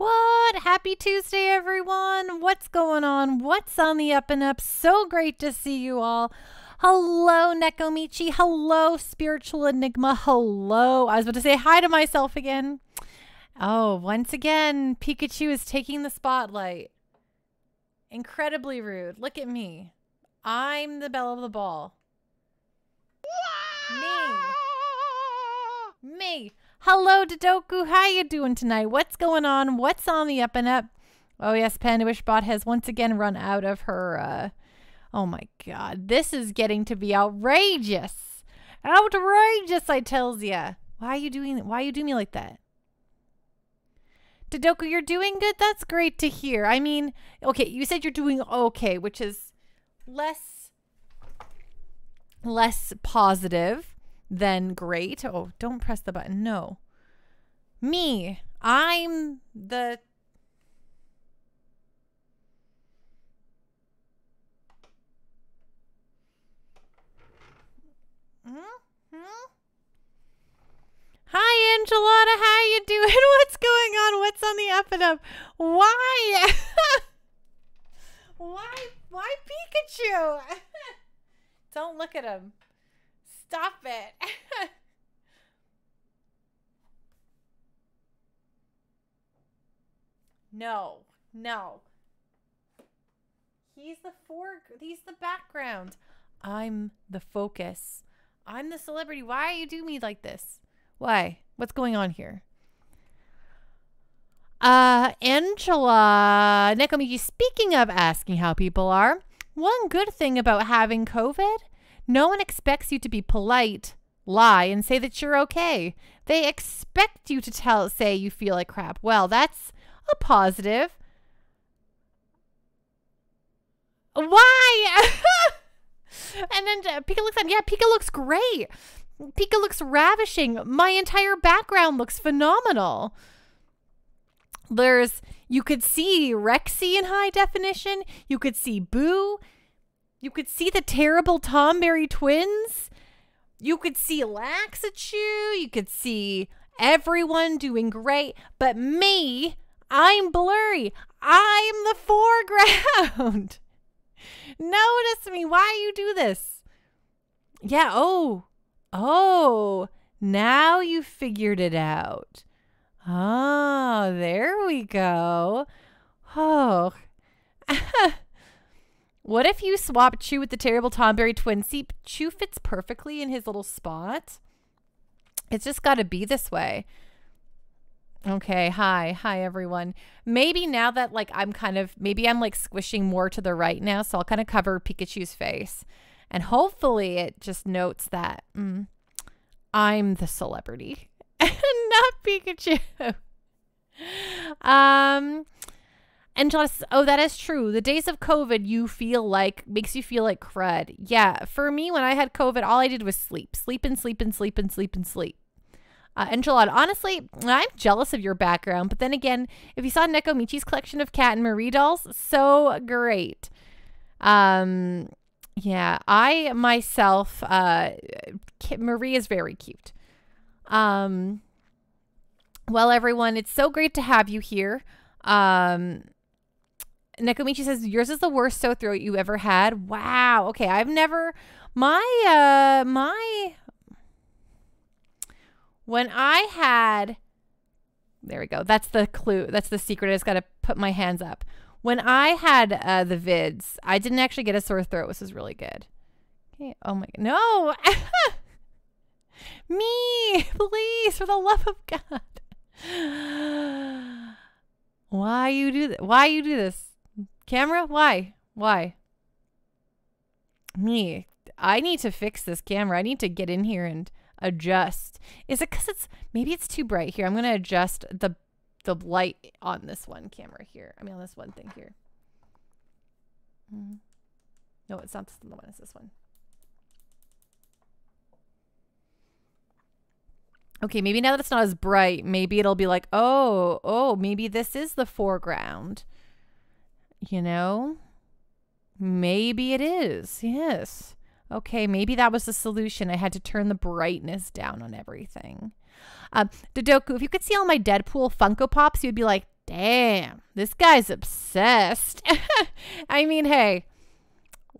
What? Happy Tuesday, everyone. What's going on? What's on the up and up? So great to see you all. Hello, Nekomichi. Hello, Spiritual Enigma. Hello. I was about to say hi to myself again. Oh, once again, Pikachu is taking the spotlight. Incredibly rude. Look at me. I'm the belle of the ball. Me. Me. Hello, Dodoku. How you doing tonight? What's going on? What's on the up and up? Oh yes, Pandoishbot has once again run out of her. Uh, oh my God, this is getting to be outrageous. Outrageous, I tells ya. Why are you doing? Why you do me like that? Dodoku, you're doing good. That's great to hear. I mean, okay, you said you're doing okay, which is less less positive than great. Oh, don't press the button. No. Me. I'm the Hmm? Hi, Angelata. How you doing? What's going on? What's on the up and up? Why? why? Why Pikachu? Don't look at him. Stop it. no. No. He's the fore he's the background. I'm the focus. I'm the celebrity. Why you doing me like this? Why? What's going on here? Uh, Angela Nekomichi, speaking of asking how people are, one good thing about having COVID, no one expects you to be polite, lie, and say that you're okay. They expect you to tell say you feel like crap. Well, that's a positive. Why? and then uh, Pika looks at yeah, Pika looks great. Pika looks ravishing. My entire background looks phenomenal. There's you could see Rexy in high definition. You could see Boo. You could see the terrible Tomberry twins. You could see Laxachu. You could see everyone doing great. But me, I'm blurry. I'm the foreground. Notice me. Why you do this? Yeah. Oh. Oh. Now you figured it out. Oh, there we go. Oh. what if you swap Chew with the terrible Tomberry twin? See, Chew fits perfectly in his little spot. It's just got to be this way. Okay, hi. Hi everyone. Maybe now that like I'm kind of maybe I'm like squishing more to the right now, so I'll kind of cover Pikachu's face. And hopefully it just notes that mm, I'm the celebrity and not Pikachu. um just oh that is true. The days of COVID you feel like makes you feel like crud. Yeah, for me when I had COVID, all I did was sleep. Sleep and sleep and sleep and sleep and sleep. Uh, honestly, I'm jealous of your background, but then again, if you saw Nekomichi's collection of Cat and Marie dolls, so great. Um, yeah, I myself, uh, Marie is very cute. Um, well, everyone, it's so great to have you here. Um, Nekomichi says yours is the worst sore throat you ever had. Wow. Okay, I've never my uh my when I had, there we go. That's the clue. That's the secret. I just got to put my hands up. When I had uh, the vids, I didn't actually get a sore throat, which was really good. Okay. Oh my, no. Me, please, for the love of God. Why you do that? Why you do this? Camera? Why? Why? Me. I need to fix this camera. I need to get in here and adjust. Is it because it's maybe it's too bright here? I'm gonna adjust the the light on this one camera here. I mean on this one thing here. Mm. No, it's not the one. It's this one. Okay, maybe now that it's not as bright, maybe it'll be like, oh, oh, maybe this is the foreground. You know? Maybe it is. Yes. Okay, maybe that was the solution. I had to turn the brightness down on everything. Um, Dodoku, if you could see all my Deadpool Funko Pops, you'd be like, Damn, this guy's obsessed. I mean, hey,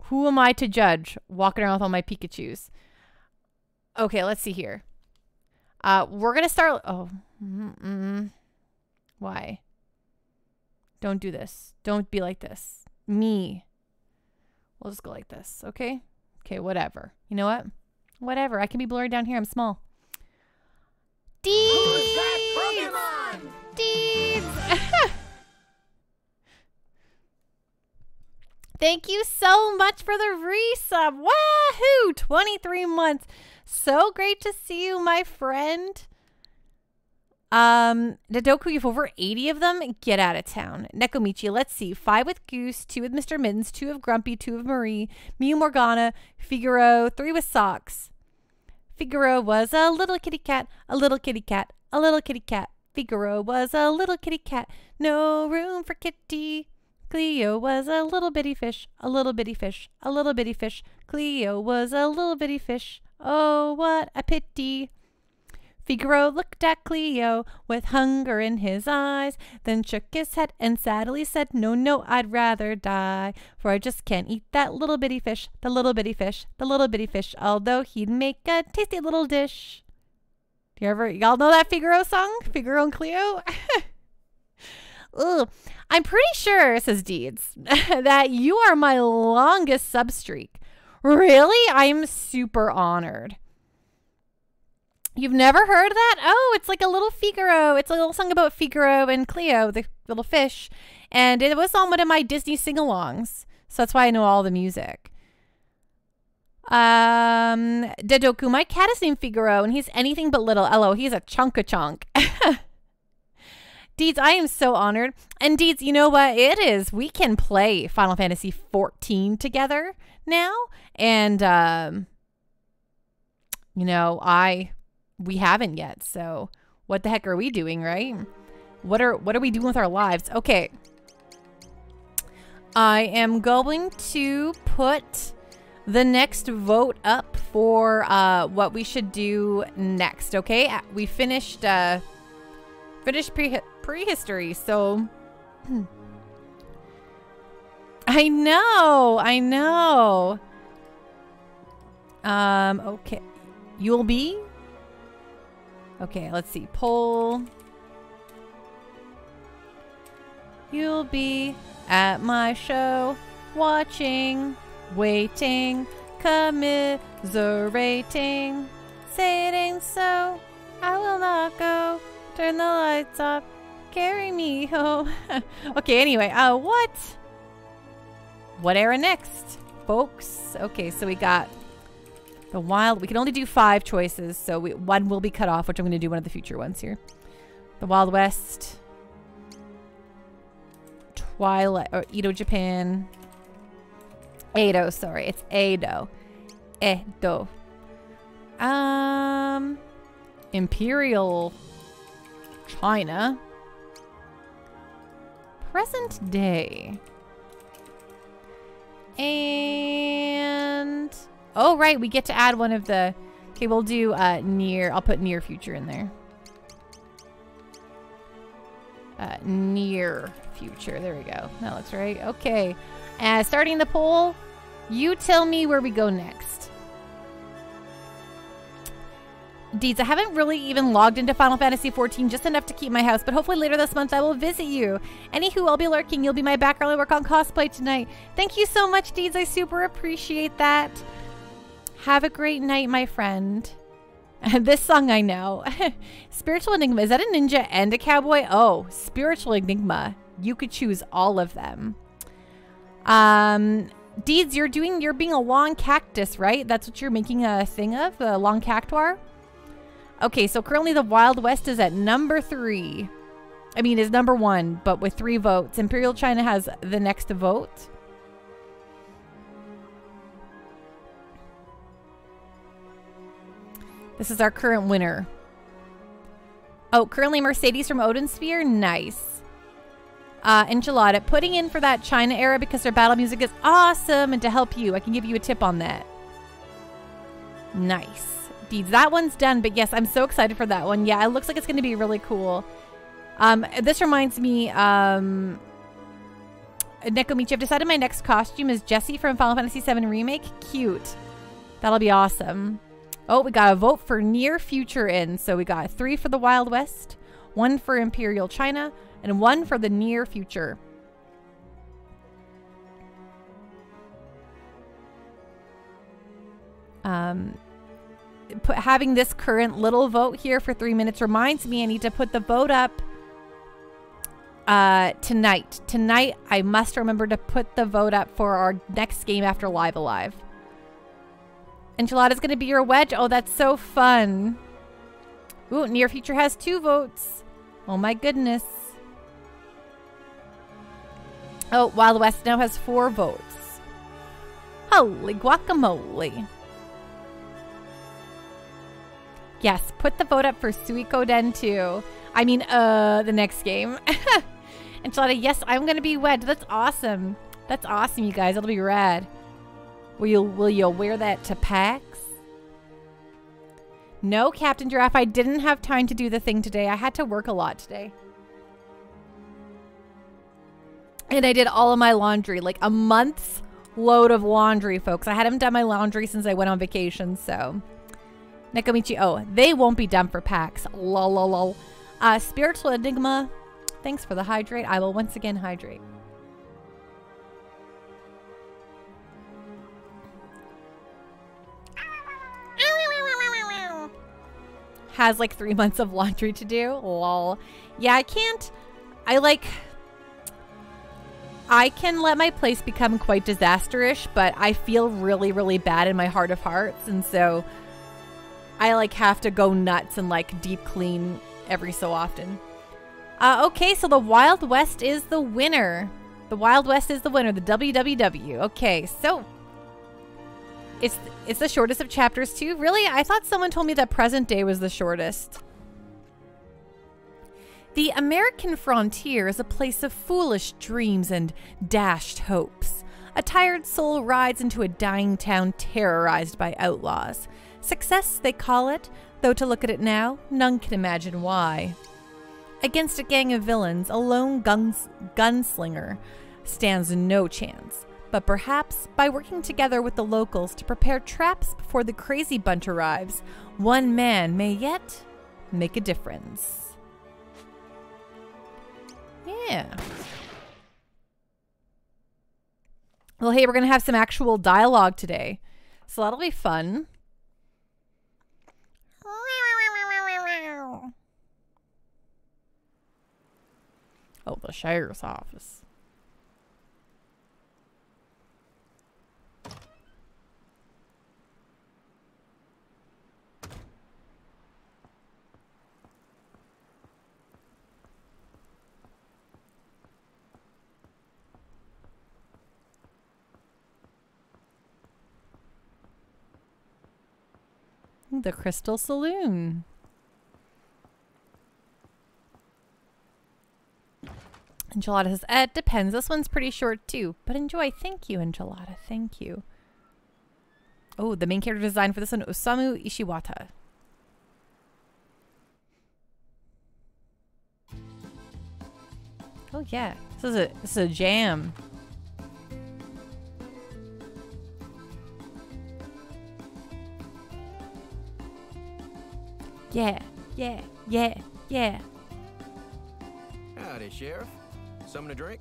who am I to judge walking around with all my Pikachus? Okay, let's see here. Uh, we're gonna start. Oh, mm -mm. why? Don't do this. Don't be like this. Me. We'll just go like this, okay? Okay, whatever. You know what? Whatever. I can be blurry down here. I'm small. Deeds! Who's that Pokemon? Thank you so much for the resub. Wahoo! 23 months. So great to see you, my friend. Um, Nadoku, you have over 80 of them. Get out of town. Nekomichi, let's see. Five with Goose, two with Mr. Mittens, two of Grumpy, two of Marie, Mew Morgana, Figaro, three with Socks. Figaro was a little kitty cat, a little kitty cat, a little kitty cat. Figaro was a little kitty cat, no room for kitty. Cleo was a little bitty fish, a little bitty fish, a little bitty fish. Cleo was a little bitty fish. Oh, what a pity. Figaro looked at Cleo with hunger in his eyes, then shook his head and sadly said, No, no, I'd rather die, for I just can't eat that little bitty fish, the little bitty fish, the little bitty fish, although he'd make a tasty little dish. Do you ever, y'all know that Figaro song? Figaro and Cleo? Ugh. I'm pretty sure, says Deeds, that you are my longest sub streak. Really? I'm super honored. You've never heard that? Oh, it's like a little Figaro. It's a little song about Figaro and Cleo, the little fish. And it was on one of my Disney sing alongs. So that's why I know all the music. Um, Dedoku, my cat is named Figaro, and he's anything but little. Hello, he's a chunk a chunk. Deeds, I am so honored. And Deeds, you know what? It is. We can play Final Fantasy 14 together now. And, um, you know, I we haven't yet. So what the heck are we doing, right? What are what are we doing with our lives? Okay. I am going to put the next vote up for uh, what we should do next. Okay, uh, we finished uh, finished pre prehistory, so I know, I know. Um, okay, you'll be Okay, let's see. Poll. You'll be at my show, watching, waiting, commiserating. Say it ain't so, I will not go. Turn the lights off, carry me home. okay, anyway, uh, what? What era next, folks? Okay, so we got the Wild, we can only do five choices, so we, one will be cut off, which I'm going to do one of the future ones here. The Wild West, Twilight, or Edo Japan, Edo, sorry, it's Edo, Edo. Um, Imperial. China, present day, and Oh, right. We get to add one of the... Okay, we'll do uh, near... I'll put near future in there. Uh, near future. There we go. That looks right. Okay. Uh, starting the poll, you tell me where we go next. Deeds, I haven't really even logged into Final Fantasy XIV just enough to keep my house, but hopefully later this month I will visit you. Anywho, I'll be lurking. You'll be my background. Work on cosplay tonight. Thank you so much, Deeds. I super appreciate that. Have a great night, my friend. this song I know. Spiritual Enigma. Is that a ninja and a cowboy? Oh, Spiritual Enigma. You could choose all of them. Um, Deeds, you're doing, you're being a long cactus, right? That's what you're making a thing of, a long cactuar? Okay, so currently the Wild West is at number three. I mean, is number one, but with three votes. Imperial China has the next vote. This is our current winner. Oh, currently Mercedes from Odin Sphere. Nice. Uh, Enchilada, putting in for that China era because their battle music is awesome. And to help you, I can give you a tip on that. Nice. Deeds, that one's done. But yes, I'm so excited for that one. Yeah, it looks like it's going to be really cool. Um, this reminds me, um, Nekomichi, I've decided my next costume is Jessie from Final Fantasy VII Remake. Cute. That'll be awesome. Oh, we got a vote for near future in. So we got three for the Wild West, one for Imperial China, and one for the near future. Um, put, having this current little vote here for three minutes reminds me I need to put the vote up uh, tonight. Tonight, I must remember to put the vote up for our next game after Live A Live. Enchilada's to be your wedge. Oh, that's so fun. Ooh, Near Future has two votes. Oh my goodness. Oh, Wild West now has four votes. Holy guacamole. Yes, put the vote up for Suikoden 2. I mean, uh, the next game. Enchilada, yes, I'm gonna be wed. That's awesome. That's awesome, you guys. It'll be rad. Will you will you wear that to PAX? No, Captain Giraffe, I didn't have time to do the thing today. I had to work a lot today. And I did all of my laundry, like a month's load of laundry, folks. I hadn't done my laundry since I went on vacation, so. Nekomichi, oh, they won't be done for PAX. Lol, lol, lol. Uh, Spiritual Enigma, thanks for the hydrate. I will once again hydrate. Has like three months of laundry to do. Lol. Yeah, I can't. I like. I can let my place become quite disasterish, but I feel really, really bad in my heart of hearts. And so I like have to go nuts and like deep clean every so often. Uh, okay, so the Wild West is the winner. The Wild West is the winner, the WWW. Okay, so it's it's the shortest of chapters too. Really? I thought someone told me that present day was the shortest. The American frontier is a place of foolish dreams and dashed hopes. A tired soul rides into a dying town terrorized by outlaws. Success, they call it, though to look at it now, none can imagine why. Against a gang of villains, a lone guns gunslinger stands no chance. But perhaps by working together with the locals to prepare traps before the crazy bunch arrives, one man may yet make a difference. Yeah. Well, hey, we're going to have some actual dialogue today. So that'll be fun. Oh, the sheriff's office. The Crystal Saloon. Enchilada says, it depends. This one's pretty short too. But enjoy. Thank you, Enchilada. Thank you. Oh, the main character design for this one, Osamu Ishiwata. Oh yeah. This is a this is a jam. Yeah, yeah, yeah, yeah. Howdy, Sheriff. Something to drink?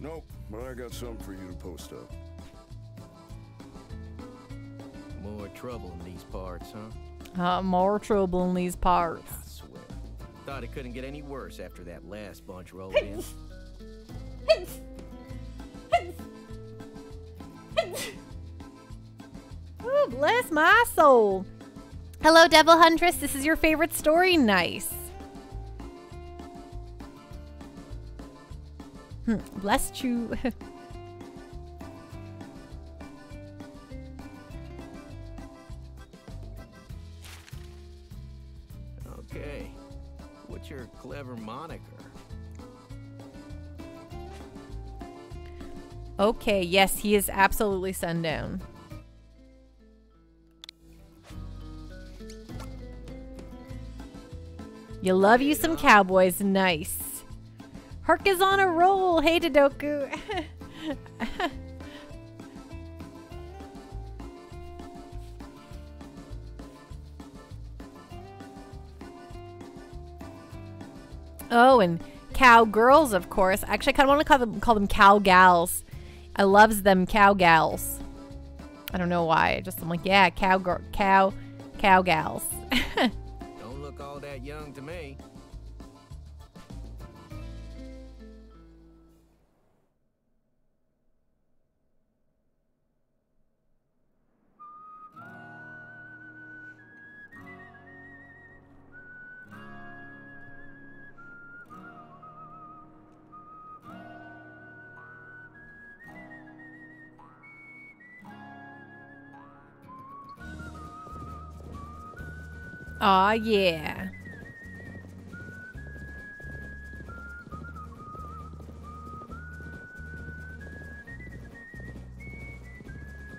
Nope, but I got something for you to post up. More trouble in these parts, huh? Uh, more trouble in these parts. I swear. Thought it couldn't get any worse after that last bunch rolled in. bless my soul. Hello, Devil Huntress. This is your favorite story. Nice. Hmm, bless you. okay. What's your clever moniker? okay, yes, he is absolutely sundown. You love you some cowboys. Nice. Herc is on a roll. Hey, Dodoku. oh, and cowgirls, of course. Actually, I kind of want to call them call them cowgals. I loves them cowgals. I don't know why. Just I'm like, yeah, cowgirl, cow, cowgals. All that young to me. Aw, yeah.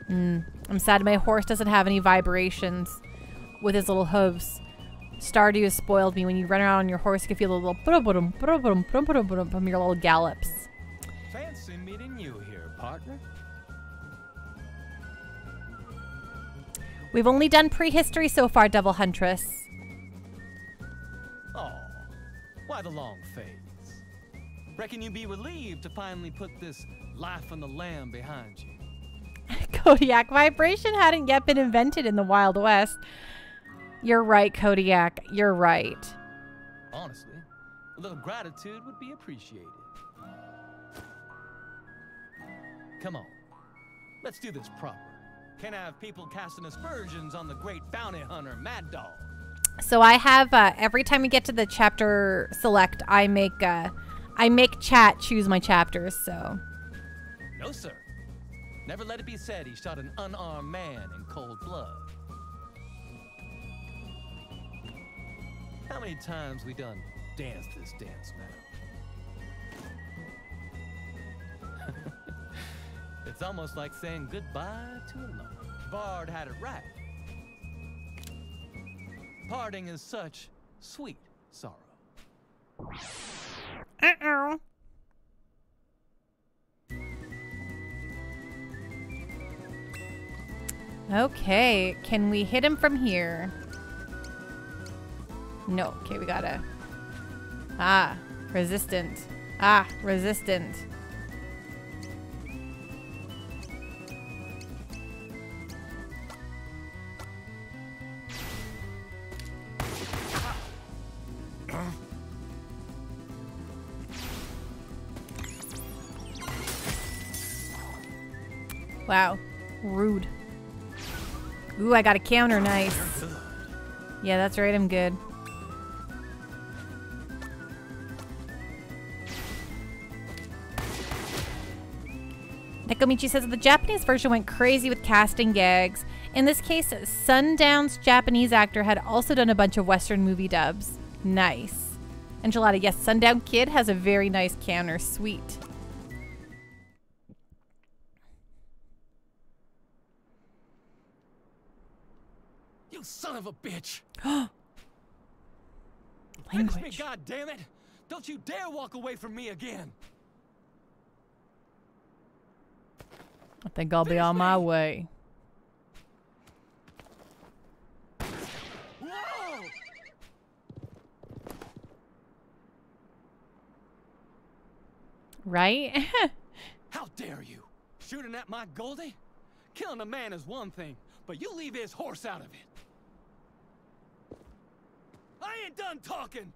Mm, I'm sad my horse doesn't have any vibrations with his little hooves. Stardew has spoiled me. When you run around on your horse, you can feel a little from your little gallops. Fancy meeting you here, partner. We've only done prehistory so far, Devil Huntress. Oh, why the long face? Reckon you'd be relieved to finally put this life on the lam behind you. Kodiak vibration hadn't yet been invented in the Wild West. You're right, Kodiak. You're right. Honestly, a little gratitude would be appreciated. Come on, let's do this proper. Can't have people casting aspersions on the great bounty hunter, Mad Dog. So I have uh, every time we get to the chapter select, I make uh, I make chat choose my chapters. So No, sir. Never let it be said he shot an unarmed man in cold blood. How many times we done danced this dance now? It's almost like saying goodbye to a lover. Bard had it right. Parting is such sweet sorrow. uh oh. Okay, can we hit him from here? No. Okay, we gotta. Ah, resistant. Ah, resistant. Wow. Rude. Ooh, I got a counter. Nice. Yeah, that's right. I'm good. Nekomichi says the Japanese version went crazy with casting gags. In this case, Sundown's Japanese actor had also done a bunch of Western movie dubs. Nice. Enchilada, yes, Sundown Kid has a very nice counter. Sweet. You son of a bitch! Finish me, God damn it! Don't you dare walk away from me again! I think I'll be on my way. Whoa! Right? How dare you! Shooting at my Goldie? Killing a man is one thing, but you leave his horse out of it. I ain't done talking!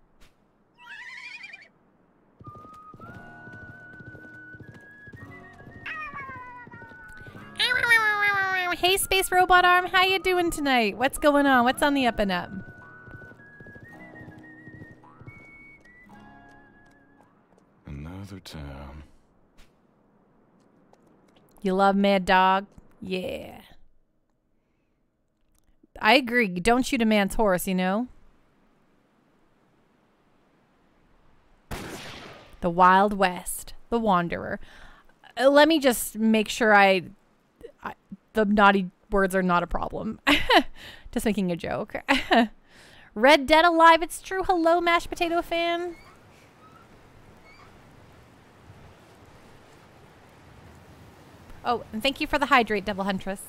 hey, Space Robot Arm, how you doing tonight? What's going on? What's on the up and up? Another town. You love Mad Dog? Yeah. I agree. Don't shoot a man's horse, you know? The Wild West. The Wanderer. Uh, let me just make sure I, I the naughty words are not a problem. just making a joke. Red Dead Alive, it's true. Hello, mashed potato fan. Oh, and thank you for the hydrate, Devil Huntress.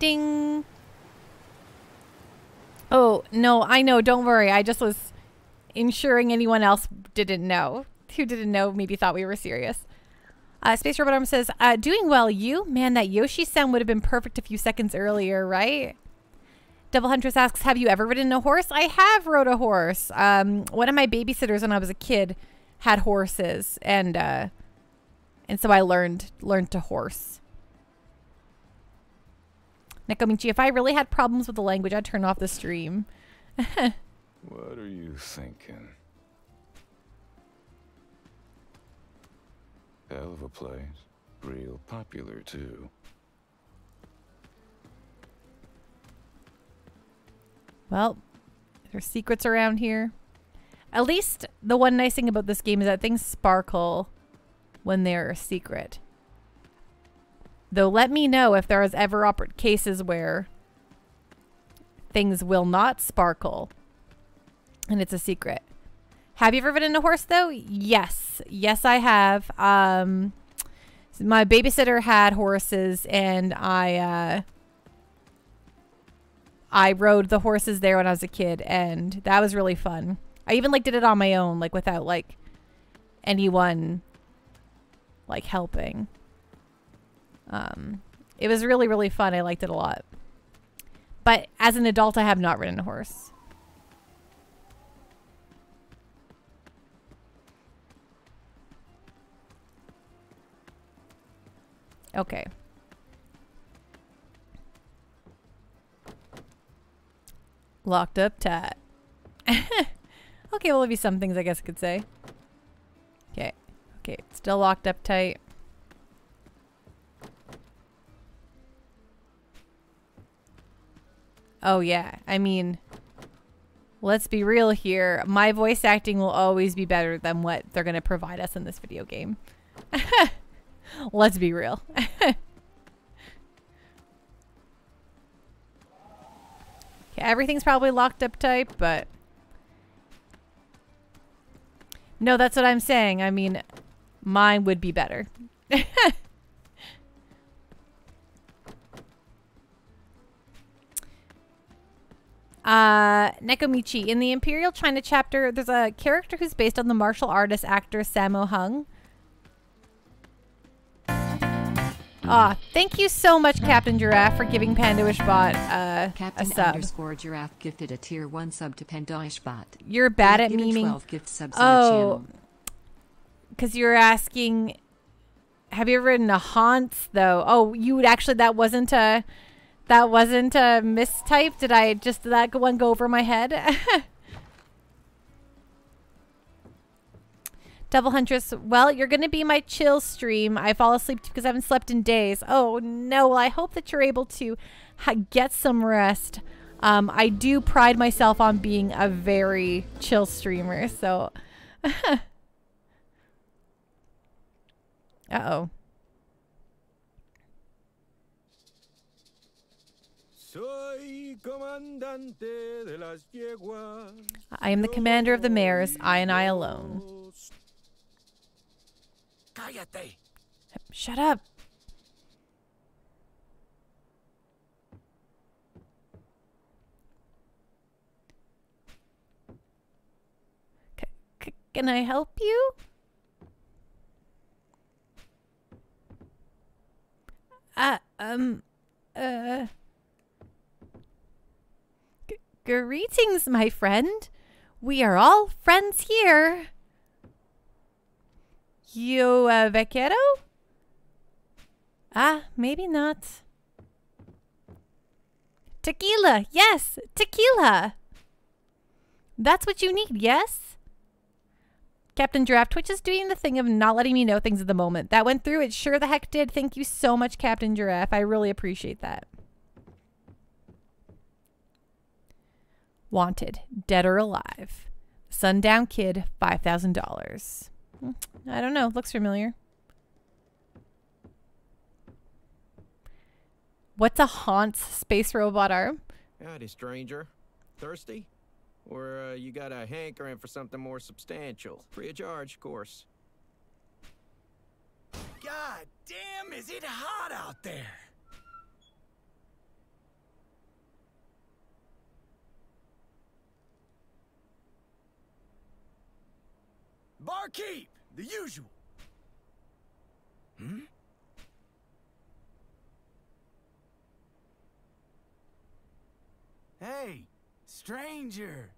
Ding. Oh, no, I know. Don't worry. I just was ensuring anyone else didn't know. Who didn't know maybe thought we were serious. Uh, Space Robot Arm says, uh, doing well, you? Man, that Yoshi sound would have been perfect a few seconds earlier, right? Devil Huntress asks, have you ever ridden a horse? I have rode a horse. Um, one of my babysitters when I was a kid had horses, and uh, and so I learned learned to horse. Nekomichi, if I really had problems with the language, I'd turn off the stream. What are you thinking? Hell of a place. Real popular, too. Well, there's secrets around here. At least the one nice thing about this game is that things sparkle when they're a secret. Though let me know if there is ever cases where things will not sparkle and it's a secret. Have you ever ridden a horse though? Yes. Yes, I have. Um, my babysitter had horses and I, uh, I rode the horses there when I was a kid and that was really fun. I even like did it on my own, like without like anyone like helping. Um, it was really, really fun. I liked it a lot. But as an adult, I have not ridden a horse. Okay. Locked up tight. okay, well, there'll be some things I guess I could say. Okay. Okay, still locked up tight. Oh, yeah. I mean, let's be real here. My voice acting will always be better than what they're going to provide us in this video game. let's be real. okay, everything's probably locked up tight, but... No, that's what I'm saying. I mean, mine would be better. Uh, Nekomichi. In the Imperial China chapter, there's a character who's based on the martial artist actor Sammo Hung. Ah, thank you so much, Captain Giraffe, for giving Pandoishbot uh, Captain a sub. underscore giraffe gifted a tier 1 sub to Panda Wishbot. You're bad at memeing. 12 gift subs Oh, because you're asking, have you ever ridden a Haunts though? Oh, you would actually. That wasn't a. That wasn't a mistype. Did I just did that one go over my head? Devil Huntress, well, you're going to be my chill stream. I fall asleep because I haven't slept in days. Oh, no. Well, I hope that you're able to get some rest. Um, I do pride myself on being a very chill streamer, so. uh Soy comandante de las yeguas. I am the commander of the mares, I and I alone. Cállate. Shut up. C- can I help you? Uh, um, uh. Greetings, my friend. We are all friends here. You a vaquero? Ah, maybe not. Tequila, yes, tequila. That's what you need, yes? Captain Giraffe, Twitch is doing the thing of not letting me know things at the moment. That went through, it sure the heck did. Thank you so much, Captain Giraffe. I really appreciate that. Wanted, dead or alive. Sundown Kid, $5,000. I don't know. Looks familiar. What's a Haunts space robot arm? Howdy, stranger. Thirsty? Or uh, you got a hankering for something more substantial? Free of charge, of course. God damn, is it hot out there? Barkeep, the usual. Hmm? Hey, stranger.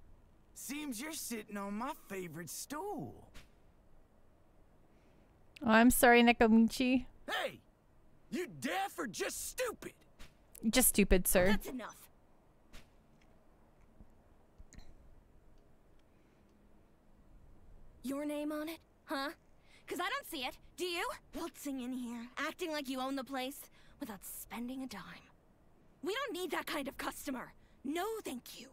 Seems you're sitting on my favorite stool. Oh, I'm sorry, Nekomichi. Hey, you deaf or just stupid? Just stupid, sir. That's enough. Your name on it? Huh? Cause I don't see it. Do you? Waltzing in here, acting like you own the place, without spending a dime. We don't need that kind of customer. No, thank you.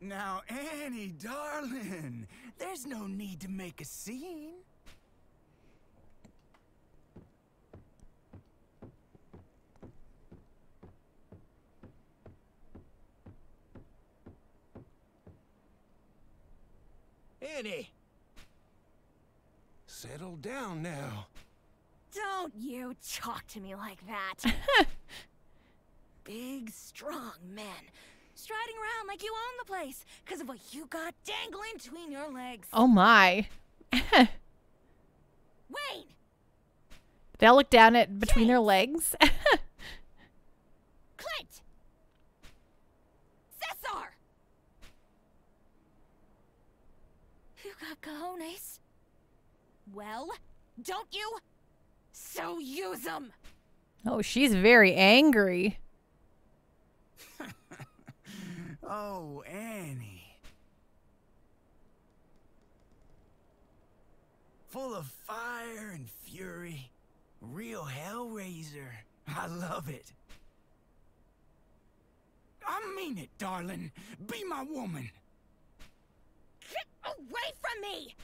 Now, Annie, darling, there's no need to make a scene. Annie! Settle down now. Don't you talk to me like that. Big, strong men, striding around like you own the place, because of what you got dangling between your legs. Oh my. Wayne! They'll look down at between their legs. Clint! Cesar! You got cojones? Well, don't you? So use them! oh, she's very angry. Oh, Annie. Full of fire and fury. Real Hellraiser. I love it. I mean it, darling. Be my woman. Get away from me!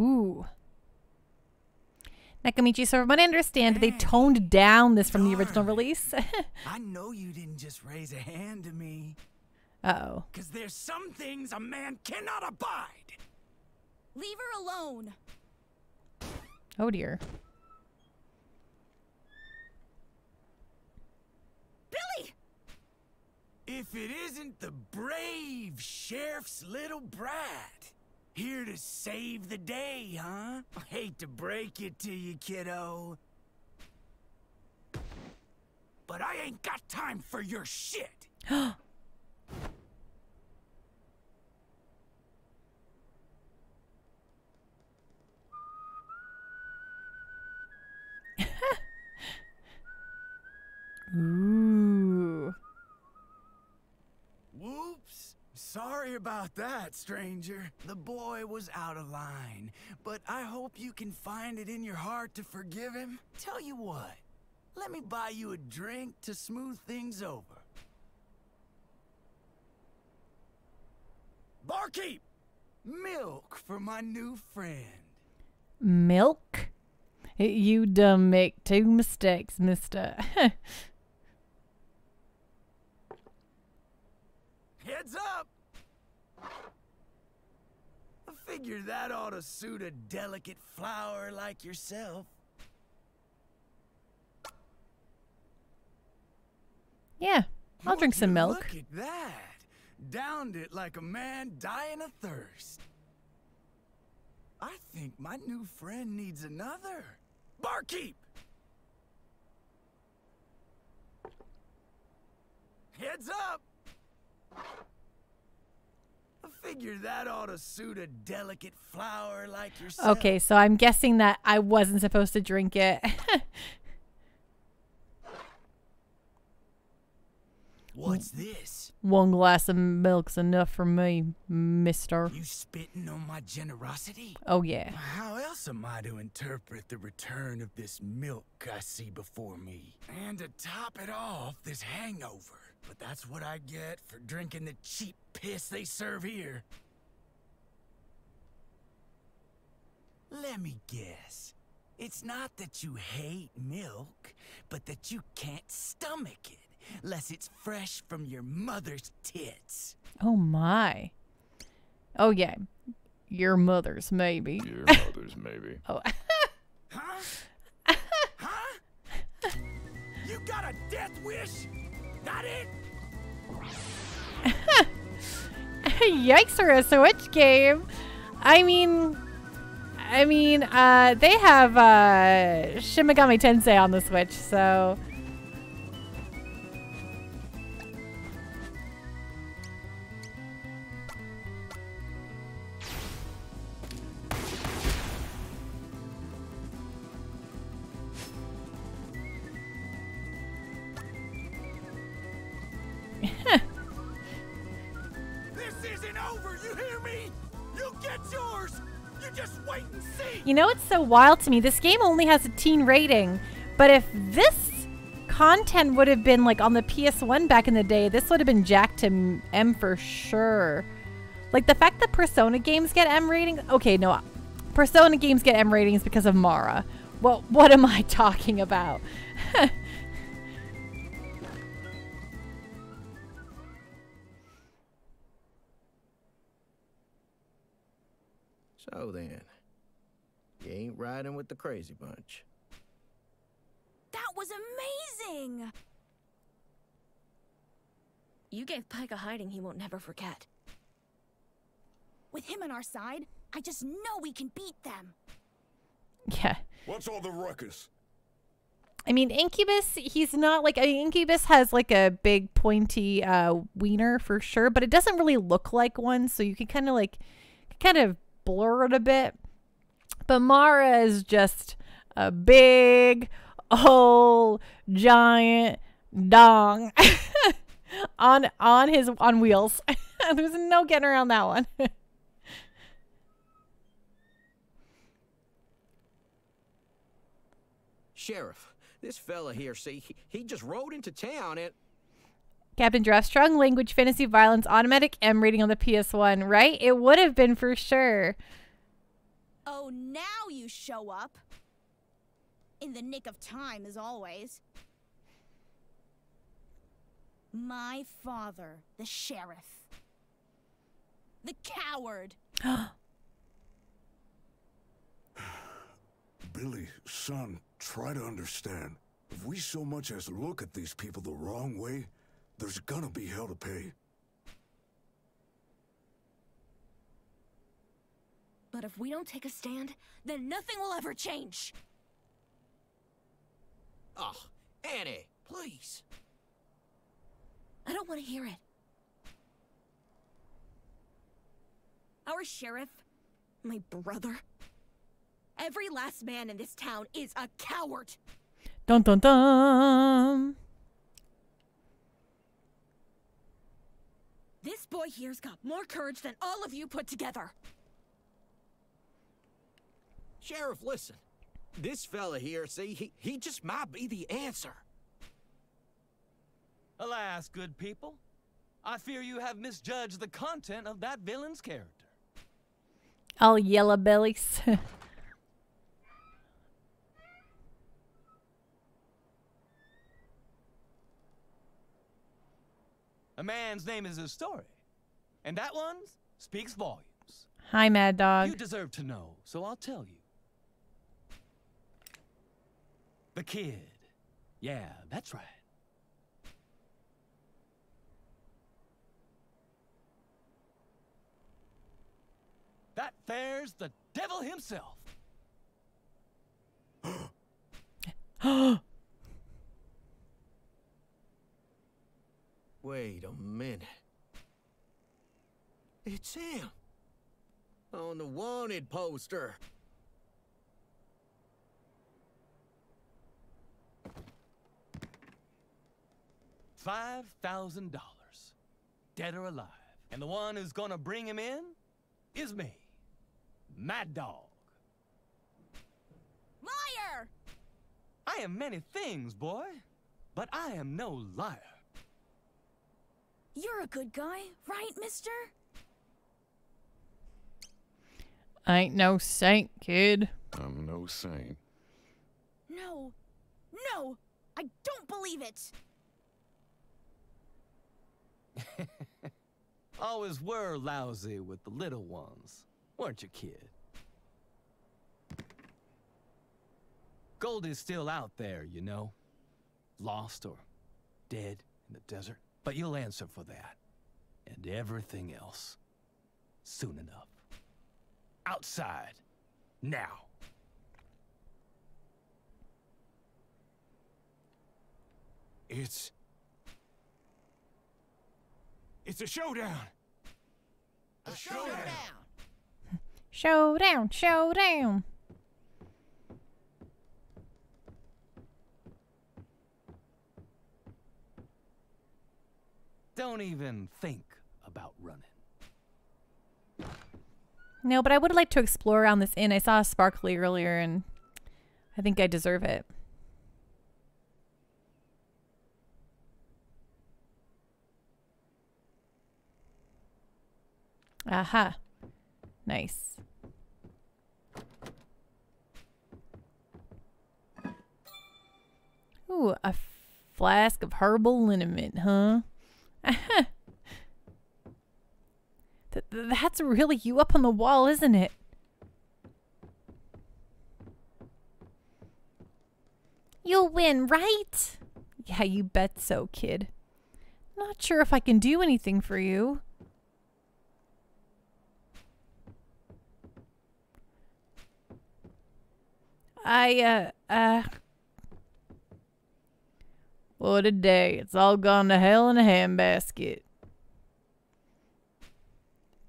Ooh. Nekomichi, so from what I understand, they toned down this from the original release. I know you didn't just raise a hand to me. Uh-oh. Because there's some things a man cannot abide. Leave her alone. Oh dear. Billy! If it isn't the brave sheriff's little brat. Here to save the day, huh? I hate to break it to you, kiddo. But I ain't got time for your shit. Ooh. Sorry about that, stranger. The boy was out of line, but I hope you can find it in your heart to forgive him. Tell you what, let me buy you a drink to smooth things over. Barkeep! Milk for my new friend. Milk? You done make two mistakes, mister. Heads up! I figure that ought to suit a delicate flower like yourself. yeah, I'll oh, drink some milk. Look at that. Downed it like a man dying of thirst. I think my new friend needs another. Barkeep! Heads up! Figure that ought to suit a delicate flower like yourself. Okay, so I'm guessing that I wasn't supposed to drink it. What's this? One glass of milk's enough for me, mister. You spitting on my generosity? Oh, yeah. How else am I to interpret the return of this milk I see before me? And to top it off, this hangover. But that's what I get for drinking the cheap piss they serve here. Let me guess. It's not that you hate milk, but that you can't stomach it, unless it's fresh from your mother's tits. Oh my. Oh yeah. Your mother's maybe. Your mother's maybe. Oh. Huh? huh? You got a death wish? That it? Yikes for a Switch game. I mean, I mean, uh, they have uh, Shin Megami Tensei on the Switch, so You know what's so wild to me? This game only has a teen rating, but if this content would have been like on the PS1 back in the day, this would have been jacked to M- for sure. Like the fact that Persona games get M ratings. Okay, no, Persona games get M ratings because of Mara. What what am I talking about? So then, ain't riding with the crazy bunch. That was amazing! You gave Pike a hiding he won't never forget. With him on our side, I just know we can beat them. yeah. What's all the ruckus? I mean, Incubus, he's not like I mean, Incubus has like a big pointy uh wiener for sure, but it doesn't really look like one, so you can kind of like kind of blur it a bit. But Mara is just a big old giant dong on on his on wheels. There's no getting around that one. Sheriff, this fella here, see, he, he just rode into town and. Captain Draft, strong language, fantasy violence, automatic M rating on the PS1, right? It would have been for sure. Oh, now you show up. In the nick of time, as always. My father, the sheriff. The coward. Billy, son, try to understand. If we so much as look at these people the wrong way, there's gonna be hell to pay. But if we don't take a stand, then nothing will ever change. Oh, Annie, please. I don't want to hear it. Our sheriff, my brother, every last man in this town is a coward. Dun dun dun. This boy here's got more courage than all of you put together. Sheriff, listen. This fella here, see, he, he just might be the answer. Alas, good people, I fear you have misjudged the content of that villain's character. All yellow bellies. A man's name is his story, and that one speaks volumes. Hi, Mad Dog. You deserve to know, so I'll tell you. The kid. Yeah, that's right. That there's the devil himself. Wait a minute. It's him. On the wanted poster. Five thousand dollars. Dead or alive. And the one who's gonna bring him in is me. Mad Dog. Liar! I am many things, boy, but I am no liar. You're a good guy, right, mister? I ain't no saint, kid. I'm no saint. No. No! I don't believe it! Always were lousy with the little ones, weren't you, kid? Goldie's still out there, you know. Lost or dead in the desert. But you'll answer for that. And everything else. Soon enough. Outside. Now. It's... It's a showdown! A showdown. Showdown, showdown. Don't even think about running. No, but I would like to explore around this inn. I saw a sparkly earlier and I think I deserve it. Aha. Nice. Ooh, a flask of herbal liniment, huh? Th- th- that's really you up on the wall, isn't it? You'll win, right? Yeah, you bet so, kid. Not sure if I can do anything for you. I, uh, uh. What a day. It's all gone to hell in a handbasket.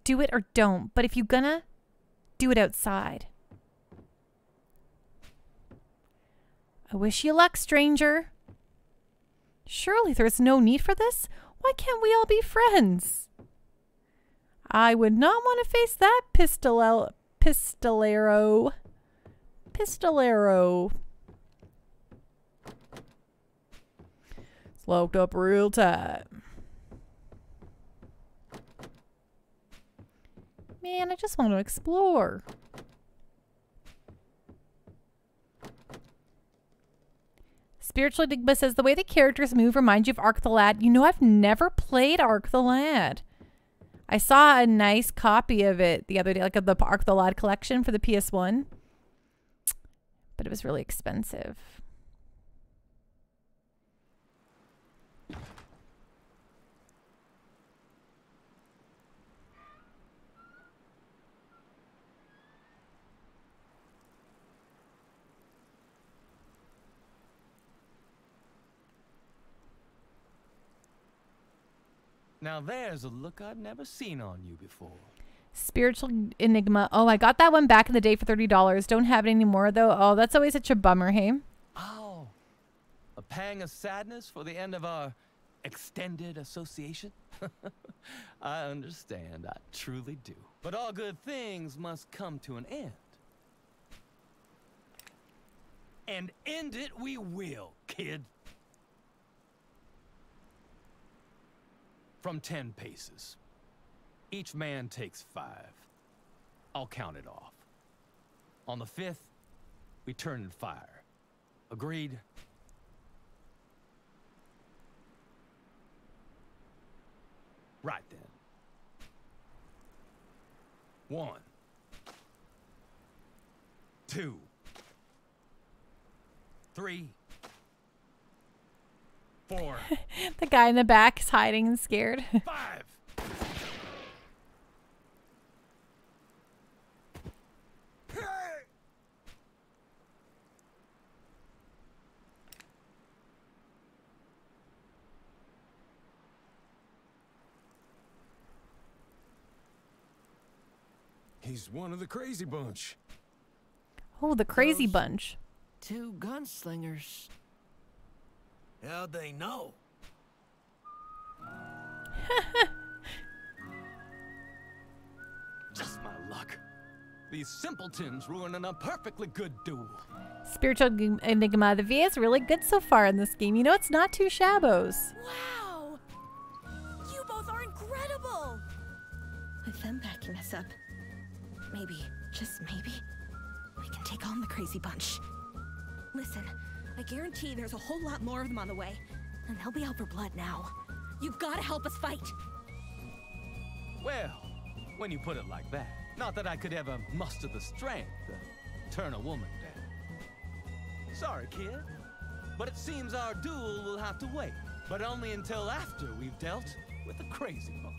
Do it or don't, but if you're gonna, do it outside. I wish you luck, stranger. Surely there's no need for this. Why can't we all be friends? I would not want to face that pistol pistolero. Pistolero. It's locked up real tight. Man, I just want to explore. Spiritual Enigma says the way the characters move reminds you of Arc the Lad. You know, I've never played Arc the Lad. I saw a nice copy of it the other day, like of the Arc the Lad collection for the PS1, but it was really expensive. Now there's a look I've never seen on you before. Spiritual Enigma. Oh, I got that one back in the day for $30. Don't have it anymore, though. Oh, that's always such a bummer, hey? Oh, a pang of sadness for the end of our extended association? I understand, I truly do. But all good things must come to an end. And end it we will, kid. From ten paces. Each man takes five. I'll count it off. On the fifth, we turn and fire. Agreed? Right then. One. Two. Three. Four. The guy in the back is hiding and scared. Five. He's one of the crazy bunch. oh, the crazy Those- bunch. Two gunslingers. How'd they know? Just my luck. These simpletons ruining a perfectly good duel. Spiritual Eng- Enigma. The VA is really good so far in this game. You know, it's not too shabos. Wow! You both are incredible! With them backing us up, maybe, just maybe, we can take on the crazy bunch. Listen, I guarantee there's a whole lot more of them on the way, and they'll be out for blood now. You've got to help us fight. Well, when you put it like that, not that I could ever muster the strength to turn a woman down. Sorry, kid, but it seems our duel will have to wait. But only until after we've dealt with the crazy bunch.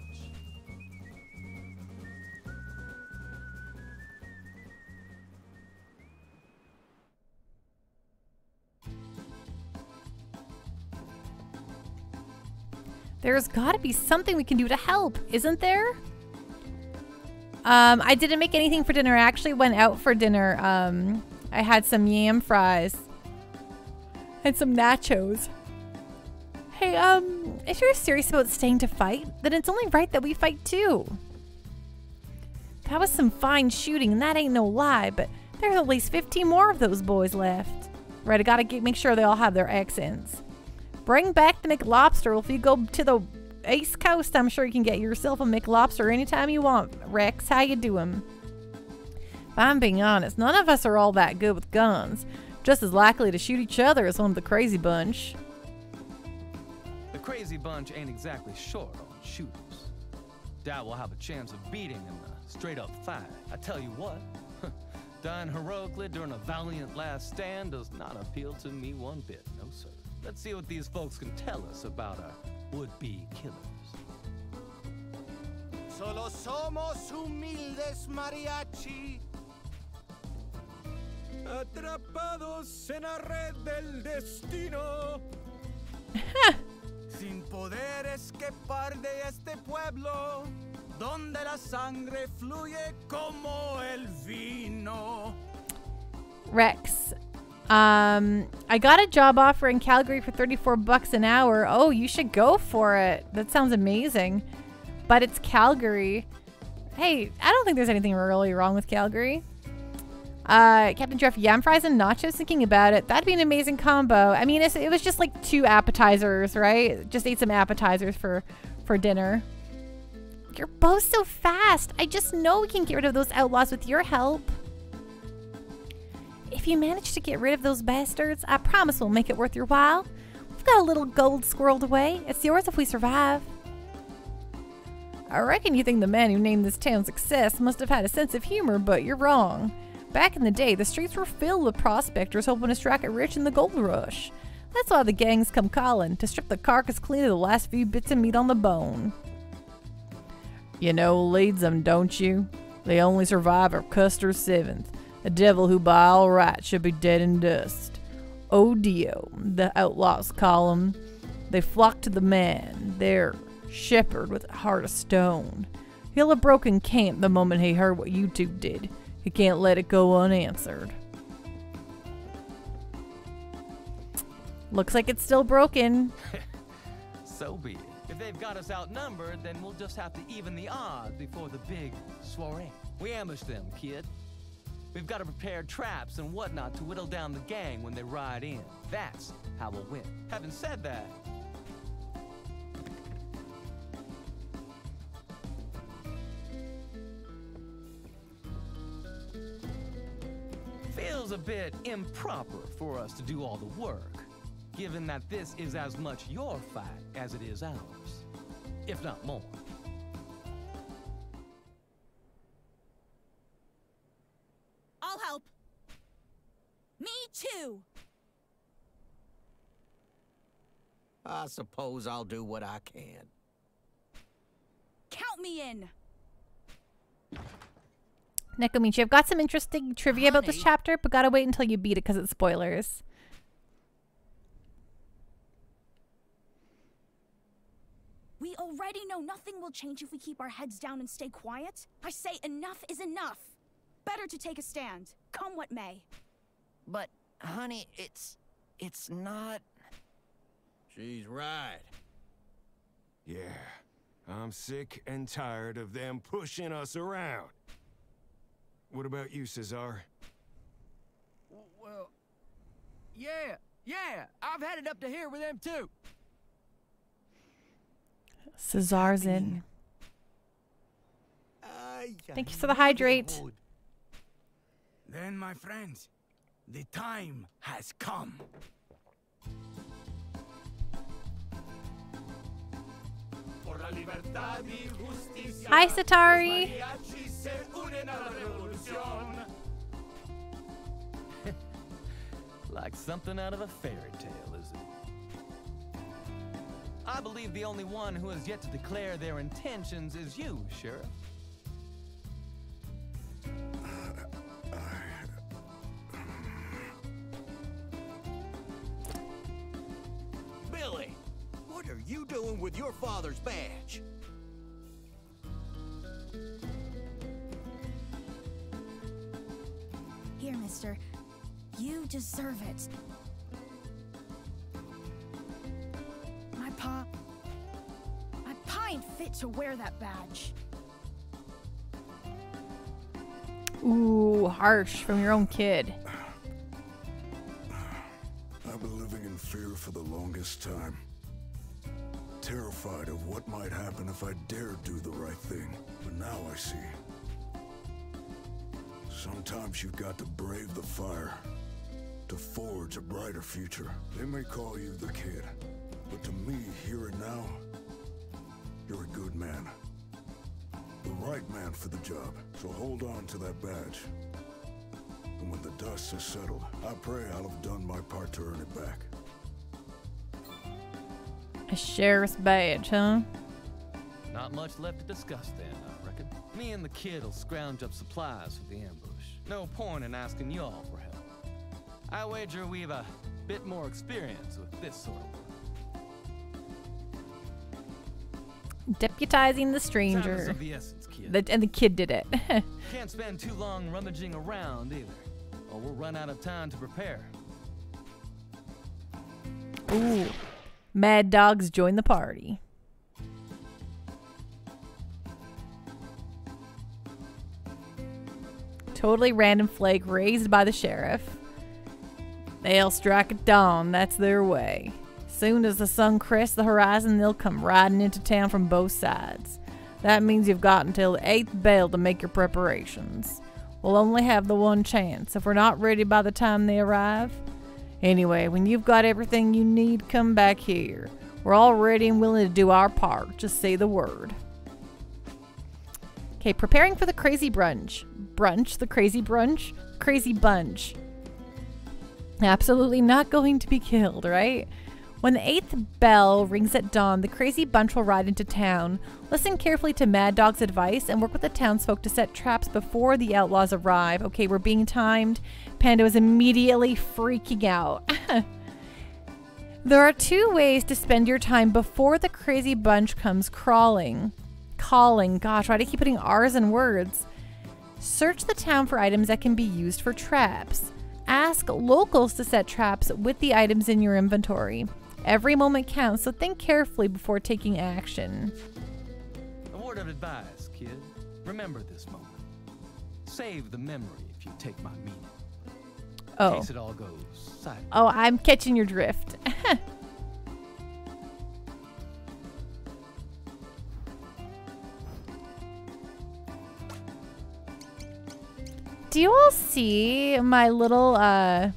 There's got to be something we can do to help, isn't there? Um, I didn't make anything for dinner. I actually went out for dinner. Um, I had some yam fries and some nachos. Hey, um, if you're serious about staying to fight, then it's only right that we fight too. That was some fine shooting, and that ain't no lie, but there's at least 15 more of those boys left. Right, I gotta get, make sure they all have their accents. Bring back the McLobster. If you go to the East Coast, I'm sure you can get yourself a McLobster anytime you want. Rex, how you doing? If I'm being honest, none of us are all that good with guns. Just as likely to shoot each other as one of the crazy bunch. The crazy bunch ain't exactly short on shooters. Doubt we'll have a chance of beating in a uh, straight up fight. I tell you what, dying heroically during a valiant last stand does not appeal to me one bit. No, sir. Let's see what these folks can tell us about our would be killers. Solo somos humildes mariachi. Atrapados en la red del destino. Sin poder escapar de este pueblo, donde la sangre fluye como el vino. Rex. Um, I got a job offer in Calgary for 34 bucks an hour. Oh, you should go for it. That sounds amazing. But it's Calgary. Hey, I don't think there's anything really wrong with Calgary. Uh, Captain Jeff, yam fries and nachos. Thinking about it, that'd be an amazing combo. I mean, it was just like two appetizers, right? Just ate some appetizers for for dinner. You're both so fast. I just know we can get rid of those outlaws with your help. If you manage to get rid of those bastards, I promise we'll make it worth your while. We've got a little gold squirreled away. It's yours if we survive. I reckon you think the man who named this town Success must have had a sense of humor, but you're wrong. Back in the day, the streets were filled with prospectors hoping to strike it rich in the gold rush. That's why the gangs come calling, to strip the carcass clean of the last few bits of meat on the bone. You know leads them, don't you? The only survive survivor, Custer's Seventh, a devil who by all right should be dead in dust. Oh Odio, the outlaws call him. They flock to the man, their shepherd with a heart of stone. He'll have broken camp the moment he heard what you two did. He can't let it go unanswered. Looks like it's still broken. So be it. If they've got us outnumbered, then we'll just have to even the odds before the big soiree. We ambush them, kid. We've got to prepare traps and whatnot to whittle down the gang when they ride in. That's how we'll win. Having said that, feels a bit improper for us to do all the work, given that this is as much your fight as it is ours, if not more. I'll help. Me too. I suppose I'll do what I can. Count me in. Nekomichi, I've got some interesting trivia about this chapter, but gotta wait until you beat it because it's spoilers. We already know nothing will change if we keep our heads down and stay quiet. I say enough is enough. Better to take a stand, come what may. But, honey, it's. it's not. She's right. Yeah, I'm sick and tired of them pushing us around. What about you, Cesar? Well, yeah, yeah, I've had it up to here with them too. Cesar's in. Ay, Thank you for the hydrate. Lord. Then, my friends, The time has come. Hi, Satari. Like something out of a fairy tale, is it? I believe the only one who has yet to declare their intentions is you, Sheriff. You doing with your father's badge? Here, mister. You deserve it. My pa. My pa ain't fit to wear that badge. Ooh, harsh from your own kid. I've been living in fear for the longest time. Terrified of what might happen if I dared do the right thing. But now I see. Sometimes you've got to brave the fire to forge a brighter future. They may call you the kid, but to me, here and now, you're a good man. The right man for the job. So hold on to that badge. And when the dust has settled, I pray I'll have done my part to earn it back. A sheriff's badge, huh? Not much left to discuss then, I reckon. Me and the kid will scrounge up supplies for the ambush. No point in asking you all for help. I wager we've a bit more experience with this sort of work. Deputizing the stranger. the essence. The, and the kid did it. Can't spend too long rummaging around either, or we'll run out of time to prepare. Ooh. Mad dogs join the party. Totally random flake raised by the sheriff. They'll strike at dawn, that's their way. Soon as the sun crests the horizon, they'll come riding into town from both sides. That means you've got until the eighth bell to make your preparations. We'll only have the one chance. If we're not ready by the time they arrive, Anyway, when you've got everything you need, come back here. We're all ready and willing to do our part. Just say the word. Okay, preparing for the crazy brunch. Brunch? The crazy brunch? Crazy bunch. Absolutely not going to be killed, right? When the eighth bell rings at dawn, the crazy bunch will ride into town. Listen carefully to Mad Dog's advice and work with the townsfolk to set traps before the outlaws arrive. Okay, we're being timed. Panda was immediately freaking out. there are two ways to spend your time before the crazy bunch comes crawling. Calling. Gosh, why do I keep putting R's in words? Search the town for items that can be used for traps. Ask locals to set traps with the items in your inventory. Every moment counts, so think carefully before taking action. A word of advice, kid. Remember this moment. Save the memory if you take my meaning. Oh. it all goes silent. Oh, I'm catching your drift. Do you all see my little uh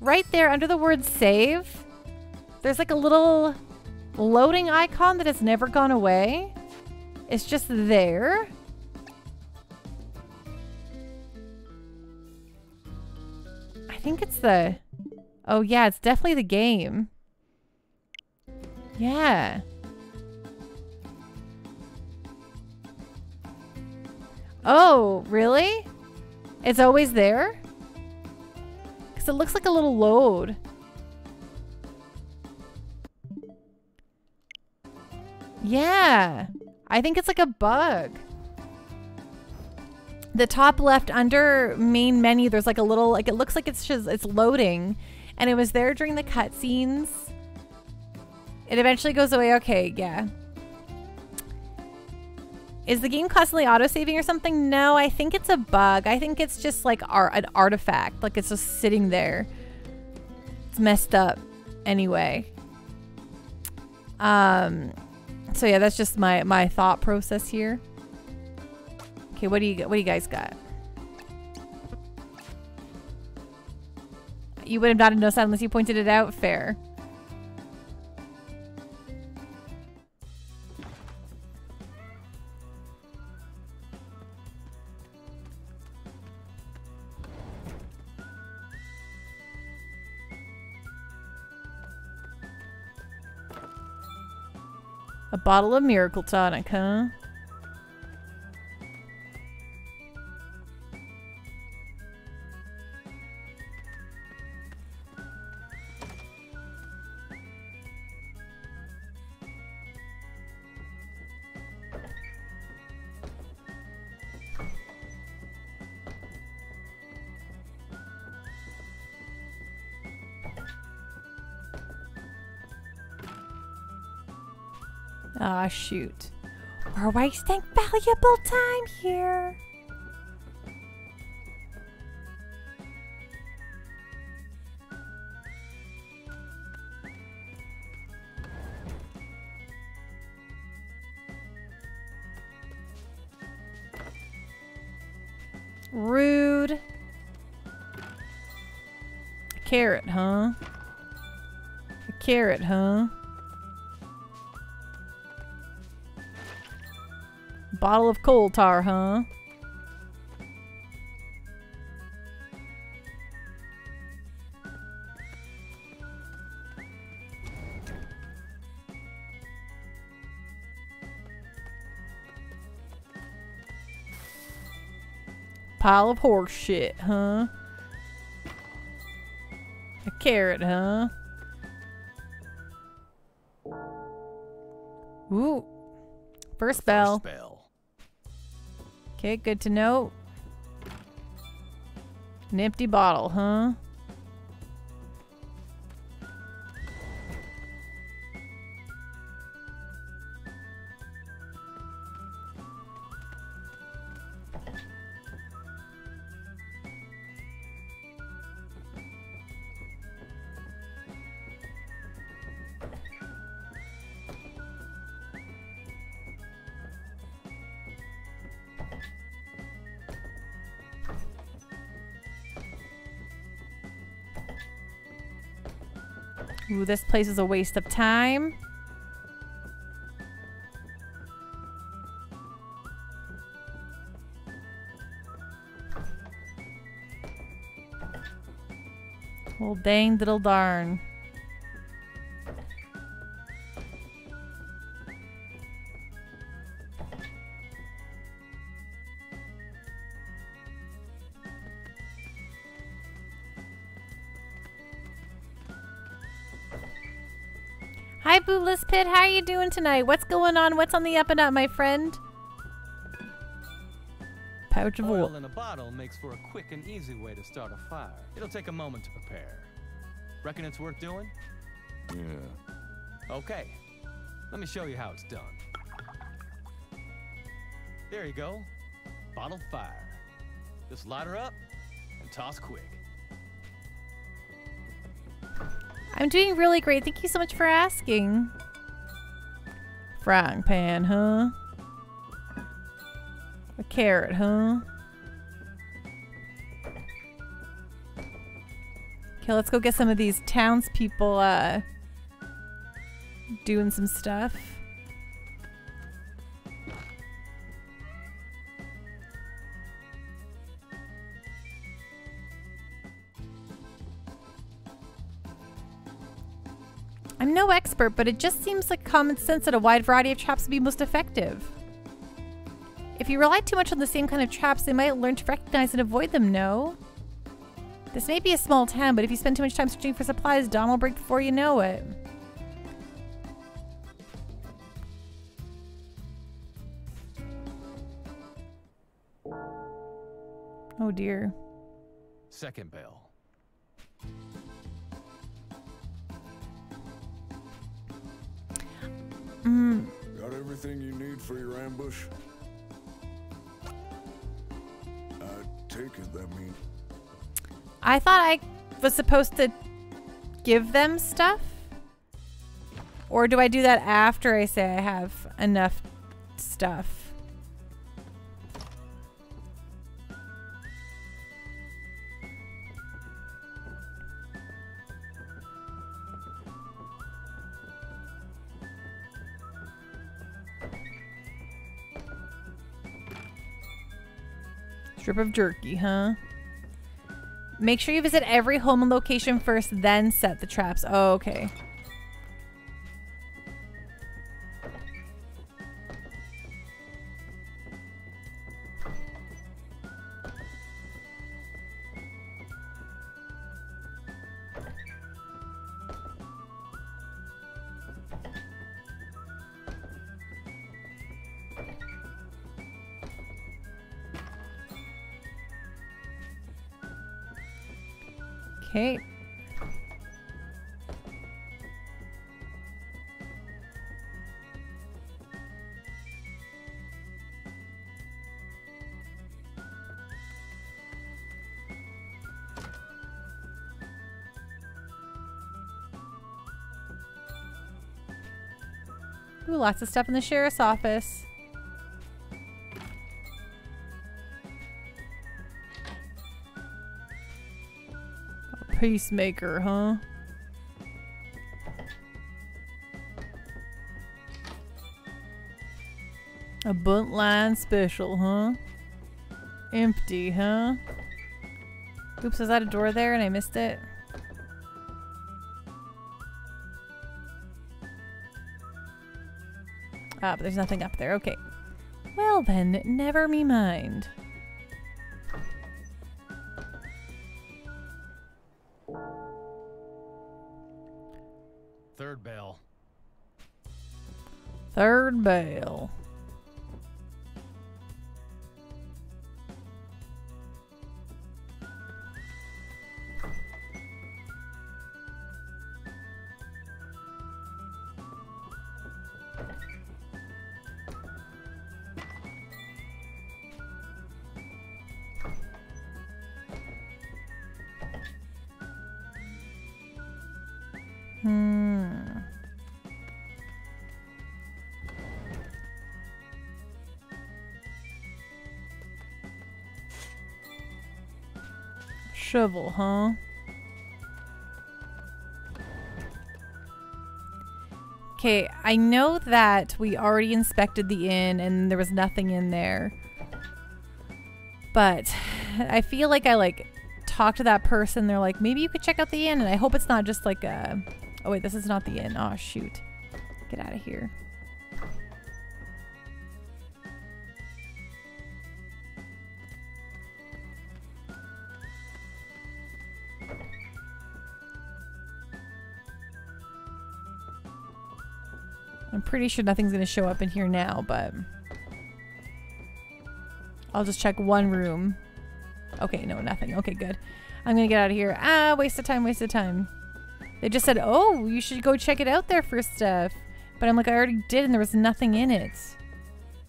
right there under the word save? There's like a little loading icon that has never gone away. It's just there. Think it's the Oh yeah, it's definitely the game. Yeah. Oh, really? It's always there? Cuz it looks like a little load. Yeah. I think it's like a bug. The top left under main menu, there's like a little like it looks like it's just it's loading, and it was there during the cutscenes. It eventually goes away. Okay, yeah. Is the game constantly auto-saving or something? No, I think it's a bug. I think it's just like art, an artifact. Like it's just sitting there. It's messed up. Anyway. Um. So yeah, that's just my my thought process here. Okay, what do you what do you guys got? You would have not noticed that unless you pointed it out. Fair. A bottle of miracle tonic, huh? Ah, shoot. We're wasting valuable time here. Rude. Carrot, huh? A carrot, huh? Bottle of coal tar, huh? Pile of horse shit, huh? A carrot, huh? Ooh. First bell. First bell. Okay, good to know. An empty bottle, huh? This place is a waste of time. Well, dang diddle darn. Pit. How are you doing tonight? What's going on? What's on the up and up, my friend? Pouch of Oil oil. in a bottle makes for a quick and easy way to start a fire. It'll take a moment to prepare. Reckon it's worth doing? Yeah. Okay. Let me show you how it's done. There you go. Bottle fire. Just light her up and toss quick. I'm doing really great. Thank you so much for asking. Frying pan, huh? A carrot, huh? Okay, let's go get some of these townspeople uh, doing some stuff. Expert, but it just seems like common sense that a wide variety of traps would be most effective. If you rely too much on the same kind of traps, they might learn to recognize and avoid them, no? This may be a small town, but if you spend too much time searching for supplies, dawn will break before you know it. Oh dear. Second bell. Mm, Got everything you need for your ambush? I take it that means I thought I was supposed to give them stuff? Or do I do that after I say I have enough stuff? Strip of jerky, huh? Make sure you visit every home location first, then set the traps. Oh. Okay. Lots of stuff in the sheriff's office. A peacemaker, huh? A buntline special, huh? Empty, huh? Oops, was that a door there and I missed it? Ah, but there's nothing up there. Okay. Well then, never me mind. Third bell. Third bell. Shovel, huh? Okay, I know that we already inspected the inn and there was nothing in there. But I feel like I like talked to that person. They're like, maybe you could check out the inn. And I hope it's not just like a. Oh, wait, this is not the inn. Oh, shoot. Get out of here. Pretty sure nothing's going to show up in here now, but I'll just check one room. Okay, no, nothing. Okay, good. I'm going to get out of here. Ah, waste of time, waste of time. They just said, oh, you should go check it out there for stuff. But I'm like, I already did and there was nothing in it.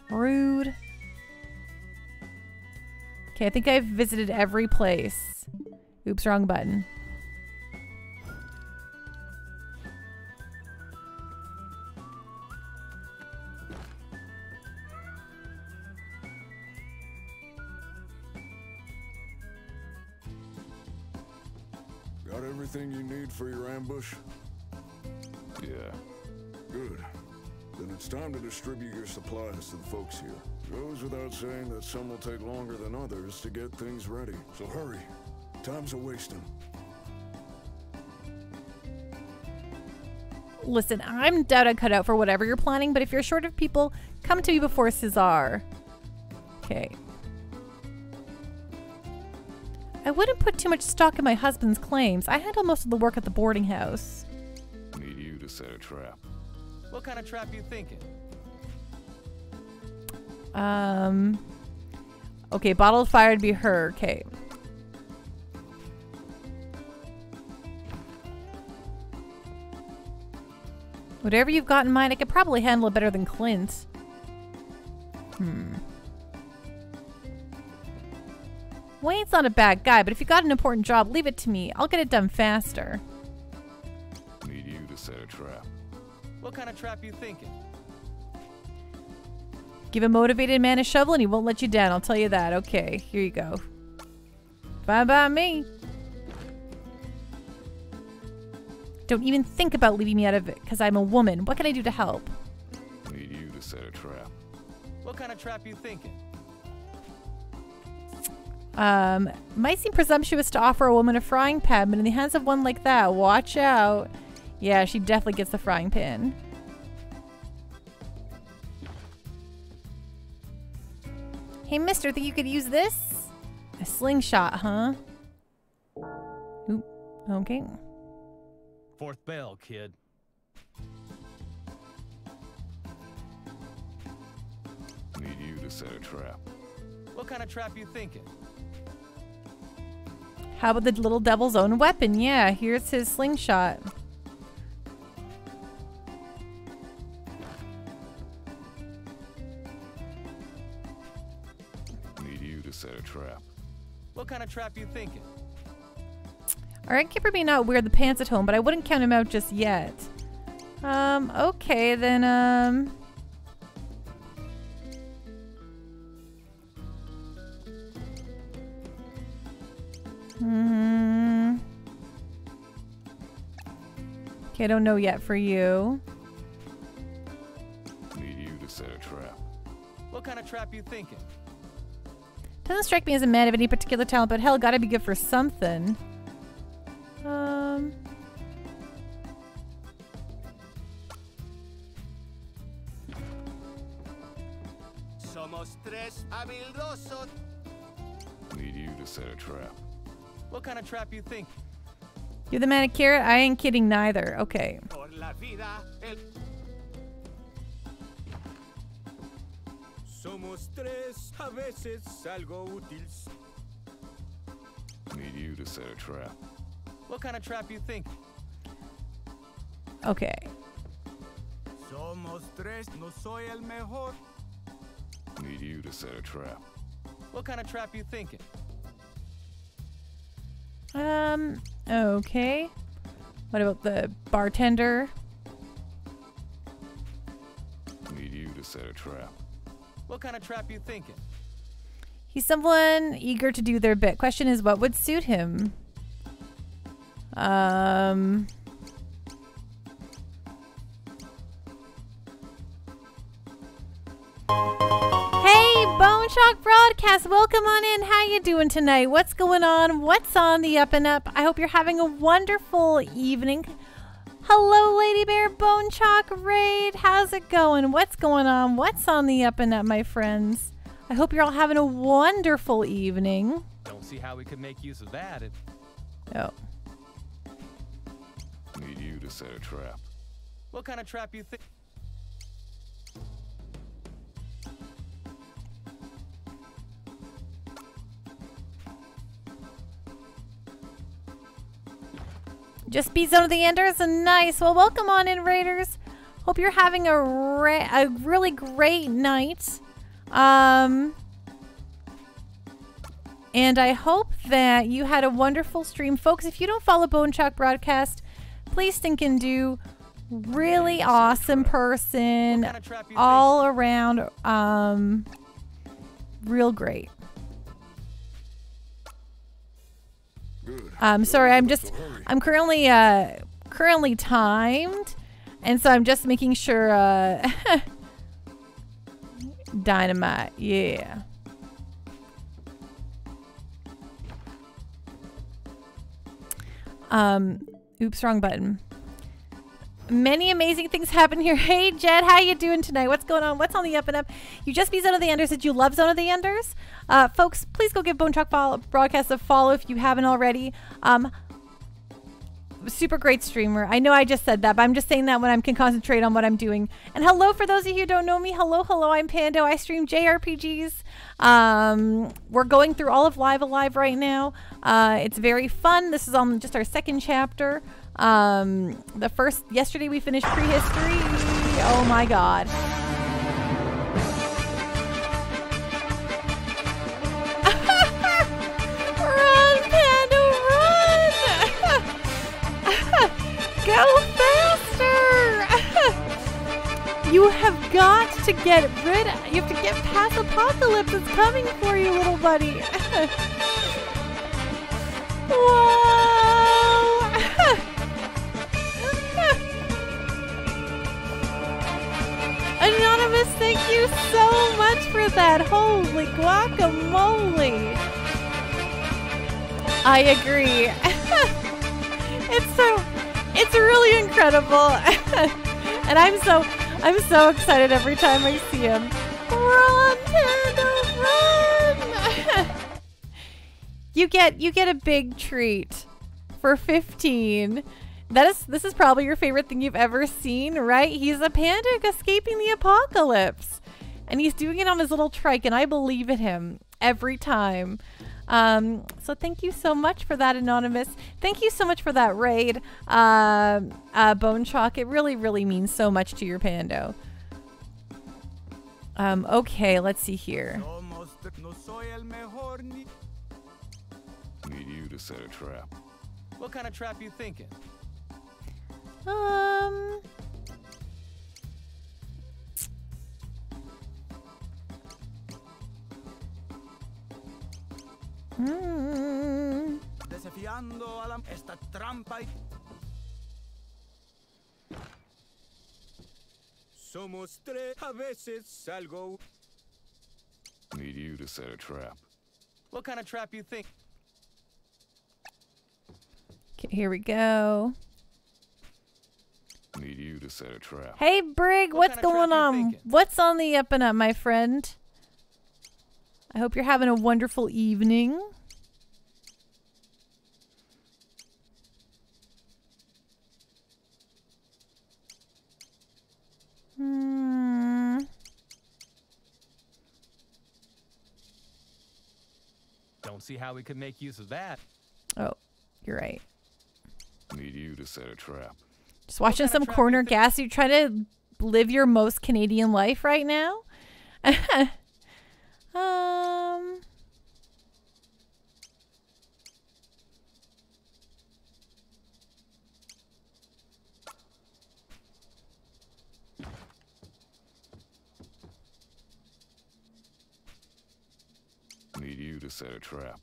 Rude. Okay, I think I've visited every place. Oops, wrong button. Everything you need for your ambush? Yeah. Good. Then it's time to distribute your supplies to the folks here. Goes without saying that some will take longer than others to get things ready. So hurry. Time's a wasting. Listen, I'm doubt I cut out for whatever you're planning, but if you're short of people, come to me before Cesar. Okay. I wouldn't put too much stock in my husband's claims. I handle most of the work at the boarding house. Need you to set a trap. What kind of trap you thinking? Um. Okay, bottled fire would be her. Okay. Whatever you've got in mind, I could probably handle it better than Clint. Hmm. Wayne's not a bad guy, but if you got an important job, leave it to me. I'll get it done faster. Need you to set a trap. What kind of trap you thinking? Give a motivated man a shovel and he won't let you down, I'll tell you that. Okay, here you go. Bye bye me. Don't even think about leaving me out of it, because I'm a woman. What can I do to help? Need you to set a trap. What kind of trap you thinking? Um, might seem presumptuous to offer a woman a frying pan, but in the hands of one like that, watch out. Yeah, she definitely gets the frying pan. Hey, mister, think you could use this? A slingshot, huh? Oop. Okay. Fourth bell, kid. Need you to set a trap. What kind of trap you thinking? How about the little devil's own weapon? Yeah, here's his slingshot. Need you to set a trap. What kind of trap you thinking? Alright, Kipper may not wear the pants at home, but I wouldn't count him out just yet. Um, okay, then, um... Hmm. Okay, I don't know yet for you. Need you to set a trap. What kind of trap you thinking? Doesn't strike me as a man of any particular talent, but hell, gotta be good for something. Um. Somos tres habilidosos. Need you to set a trap. What kind of trap you think? You're the man of carrot? I ain't kidding neither. Okay. Por la vida, el... Somos tres, a veces algo útil. Need you to set a trap. What kind of trap you think? Okay. Somos tres, no soy el mejor. Need you to set a trap. What kind of trap you thinking? Um, okay. What about the bartender? Need you to set a trap. What kind of trap you thinking? He's someone eager to do their bit. Question is, what would suit him? Um. Hey, Bone Shock Broadcast, welcome on in. How you doing tonight? What's going on? What's on the up and up? I hope you're having a wonderful evening. Hello, Lady Bear Bone Chalk Raid. How's it going? What's going on? What's on the up and up, my friends? I hope you're all having a wonderful evening. Don't see how we could make use of that. It, Oh. Need you to set a trap. what kind of trap you think? Just beat Zone of the Enders. Nice. Well, welcome on in, Raiders. Hope you're having a, a really great night. Um, and I hope that you had a wonderful stream. Folks, if you don't follow Bone Chalk Broadcast, please think and do. Really awesome person. All around. Um, real great. Um, sorry, I'm just I'm currently uh currently timed, and so I'm just making sure. Uh, dynamite, yeah. Um, oops, wrong button. Many amazing things happen here. Hey, Jed, how you doing tonight? What's going on? What's on the up and up? You just beat Zone of the Enders. Did you love Zone of the Enders? Uh, folks, please go give Bone Truck follow- Broadcast a follow if you haven't already. Um, super great streamer. I know I just said that, but I'm just saying that when I can concentrate on what I'm doing. And hello for those of you who don't know me. Hello, hello. I'm Pando. I stream JRPGs. Um, we're going through all of Live A Live right now. Uh, it's very fun. This is on just our second chapter. Um, the first yesterday we finished prehistory. Oh my god. run, Panda, run! Go faster! you have got to get rid. You have to get past apocalypse. It's coming for you, little buddy. Whoa! Anonymous, thank you so much for that. Holy guacamole. I agree. it's so, it's really incredible, and I'm so, I'm so excited every time I see him. Run, Panda, run! you get, you get a big treat for 15. That is, this is probably your favorite thing you've ever seen, right? He's a panda escaping the apocalypse, and he's doing it on his little trike, and I believe in him every time. Um, so thank you so much for that, Anonymous. Thank you so much for that raid, uh, uh, Bone Chalk. It really, really means so much to your Pando. Um, okay, let's see here. Need you to set a trap. What kind of trap you thinking? Um. Mm. Desafiando a la esta trampa y Somos tres, a veces salgo. Need you to set a trap. What kind of trap you think? Okay, here we go. Need you to set a trap. Hey, Brig, What what's kind of trap going on? What's on the up and up, my friend? I hope you're having a wonderful evening. Hmm. Don't see how we could make use of that. Oh, you're right. Need you to set a trap. Just watching some corner you gas. You trying to live your most Canadian life right now? um. Need you to set a trap.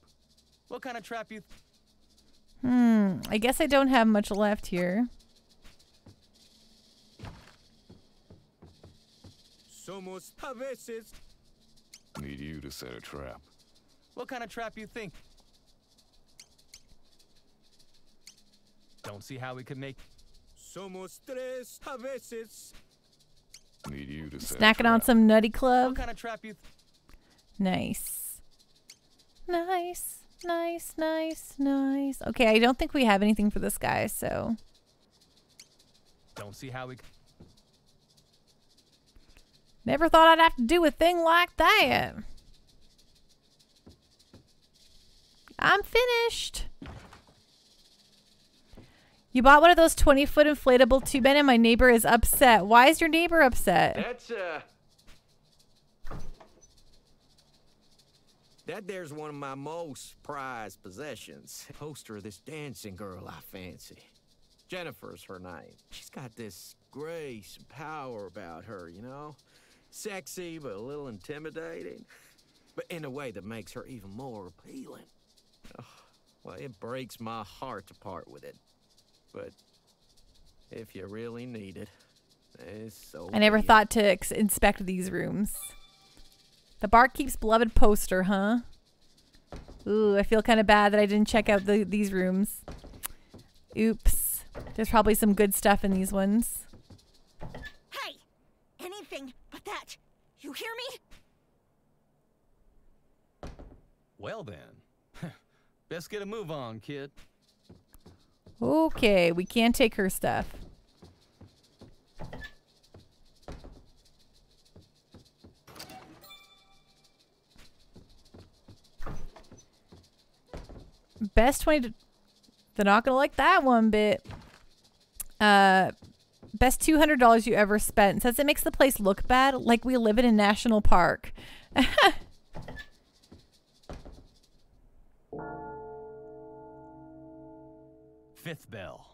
What kind of trap you? Hmm. I guess I don't have much left here. Somos a veces. Need you to set a trap. What kind of trap you think? Don't see how we could make. Somos tres, a veces. Need you to set a Snacking on some Nutty What Club. kind of trap you? Nice. Nice. Nice, nice, nice. Okay, I don't think we have anything for this guy, so. Don't see how we. Never thought I'd have to do a thing like that. I'm finished. You bought one of those 20 foot inflatable tube men and my neighbor is upset. Why is your neighbor upset? That's, uh. That there's one of my most prized possessions. Poster of this dancing girl I fancy. Jennifer's her name. She's got this grace and power about her, you know? Sexy, but a little intimidating. But in a way that makes her even more appealing. Ugh, well, it breaks my heart to part with it. But if you really need it, it's so. I never it. thought to inspect these rooms. The barkeep's beloved poster, huh? Ooh, I feel kind of bad that I didn't check out the, these rooms. Oops. There's probably some good stuff in these ones. Hey! Anything but that. You hear me? Well then, best get a move on, kid. Okay, we can't take her stuff. Best 20 to, they're not gonna like that one bit. Uh best $200 you ever spent says it makes the place look bad like we live in a national park. Fifth bell.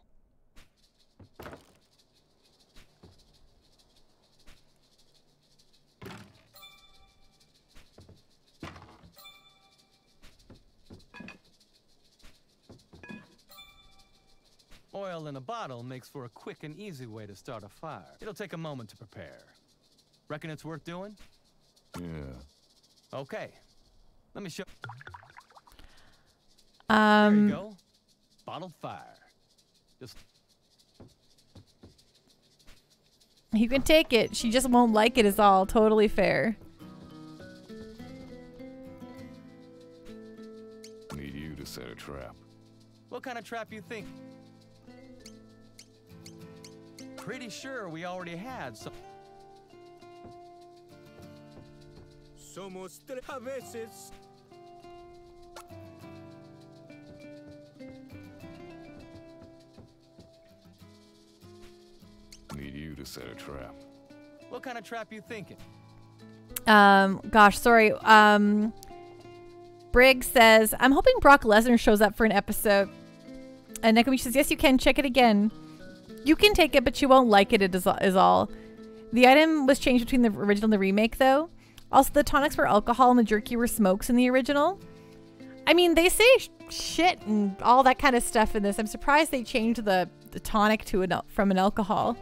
Oil in a bottle makes for a quick and easy way to start a fire. It'll take a moment to prepare. Reckon it's worth doing? Yeah. Okay. Let me show. Um. there Um, you go. Bottled fire. Just you can take it. She just won't like it. Is all totally fair. Need you to set a trap. what kind of trap you think? Pretty sure we already had some. Somos tres a veces. Need you to set a trap. What kind of trap you thinking? Um, gosh, sorry. Um, Briggs says, I'm hoping Brock Lesnar shows up for an episode. And Nekumi says, Yes, you can. Check it again. You can take it, but you won't like it, it is, is all. The item was changed between the original and the remake, though. Also, the tonics were alcohol and the jerky were smokes in the original. I mean, they say sh- shit and all that kind of stuff in this. I'm surprised they changed the, the tonic to an, from an alcohol.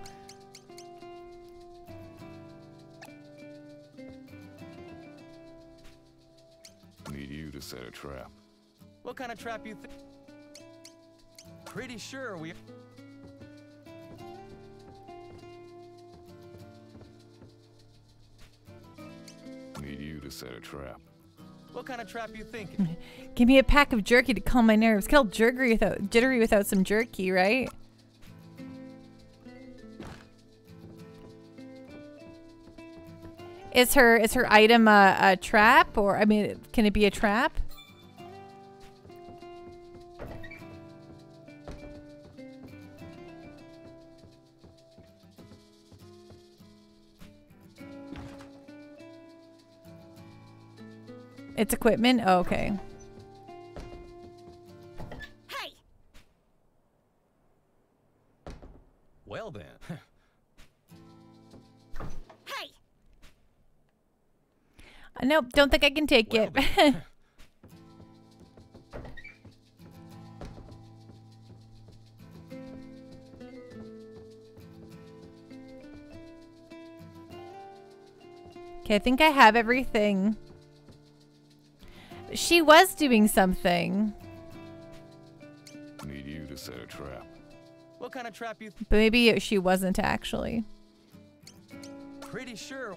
Need you to set a trap. What kind of trap you think? Pretty sure we. You to set a trap. What kind of trap you thinking? Give me a pack of jerky to calm my nerves. Get all jittery without, jittery without some jerky, right? Is her is her item a, a trap or I mean can it be a trap? It's equipment. Oh, okay. Hey! well then. Hey! Uh, Nope, don't think I can take Well it. Okay, I think I have everything. She was doing something, Need you to set a trap. what kind of trap you? But maybe she wasn't actually. pretty sure.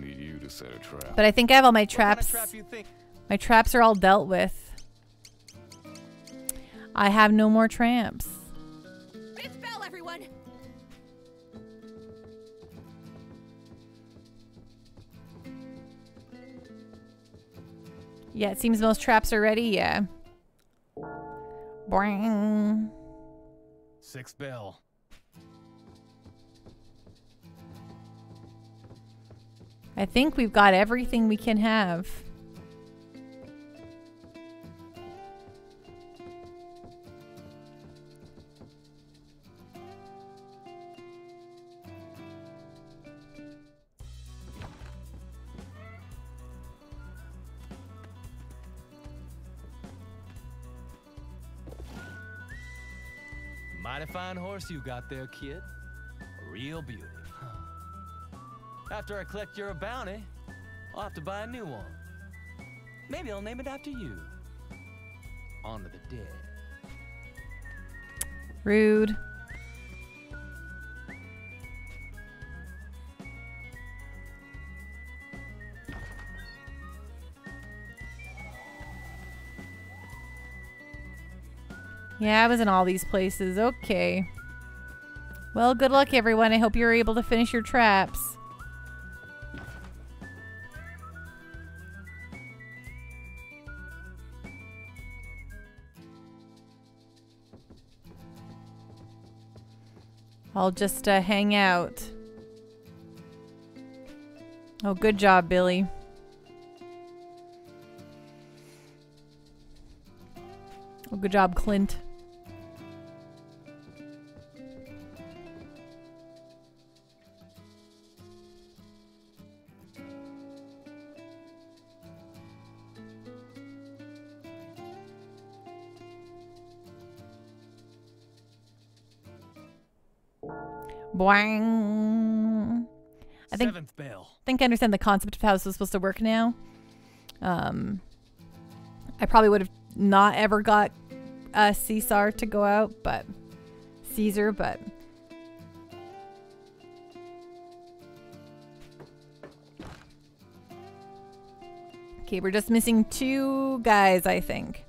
Need you to set a trap. But I think I have all my What kind traps. of trap you think? My traps are all dealt with. I have no more tramps. Yeah, it seems most traps are ready. Yeah. Boing. Six bell. I think we've got everything we can have. Fine horse you got there, kid. A real beauty. After I collect your bounty, I'll have to buy a new one. Maybe I'll name it after you. Honor the dead. Rude. Yeah, I was in all these places. Okay. Well, good luck, everyone. I hope you're able to finish your traps. I'll just uh, hang out. Oh, good job, Billy. Oh, good job, Clint. Boing. I think Seventh bell. think I understand the concept of how this is supposed to work now. Um, I probably would have not ever got uh, Caesar to go out, but Caesar, but okay, we're just missing two guys, I think.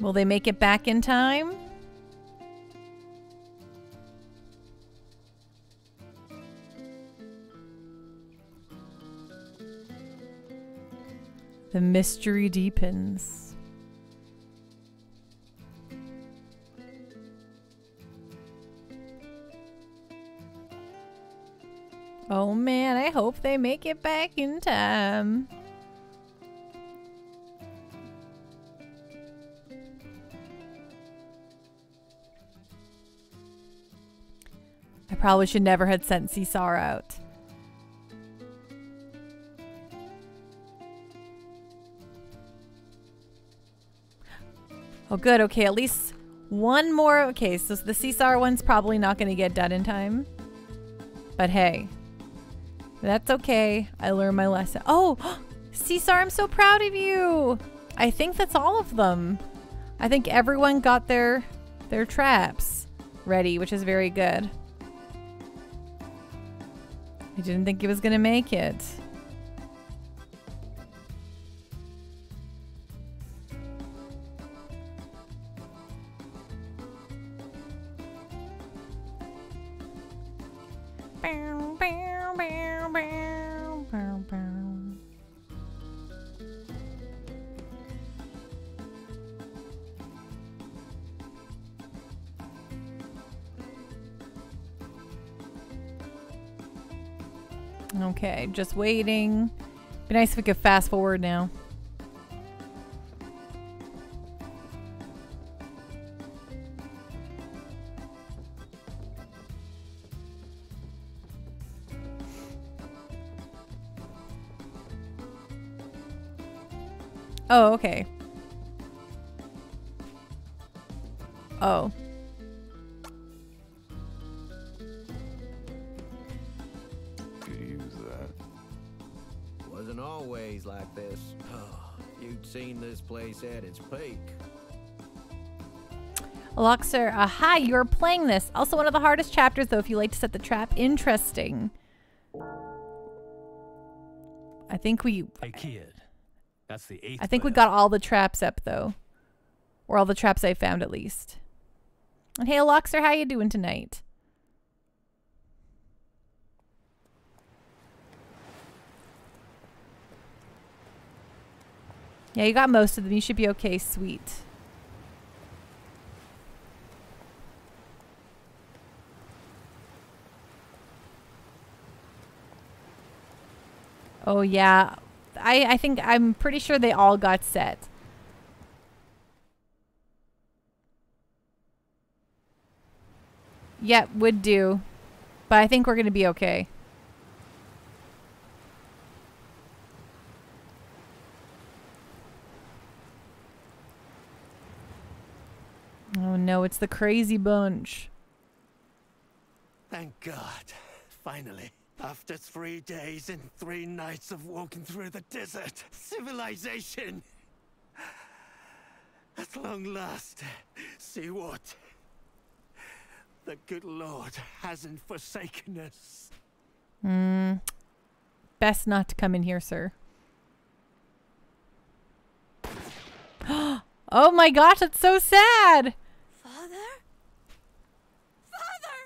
Will they make it back in time? The mystery deepens. Oh man, I hope they make it back in time. Probably should never had sent Caesar out. Oh, good. Okay, at least one more. Okay, so the Caesar one's probably not going to get done in time. But hey, that's okay. I learned my lesson. Oh, Caesar, I'm so proud of you. I think that's all of them. I think everyone got their their traps ready, which is very good. I didn't think he was to make it. Just waiting. Be nice if we could fast forward now. Oh, okay. Oh. Place at its peak. Aloxer, uh, hi, you're playing this. Also one of the hardest chapters, though, if you like to set the trap. Interesting. I think we Hey, kid. That's the eighth. I think we got all the traps up though. Or all the traps I found at least. And hey Aloxer, how you doing tonight? Yeah, you got most of them. You should be okay, sweet. Oh yeah. I I think I'm pretty sure they all got set. Yep, would do. But I think we're going to be okay. Oh no, it's the crazy bunch. Thank God. Finally. After three days and three nights of walking through the desert, civilization! At long last, see what? The good Lord hasn't forsaken us. Hmm. Best not to come in here, sir. oh my gosh, it's so sad. Father? Father!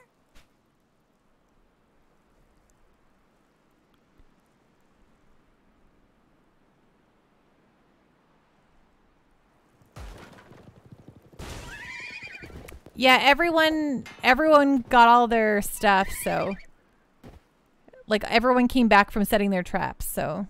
Yeah, everyone everyone got all their stuff, so like everyone came back from setting their traps, so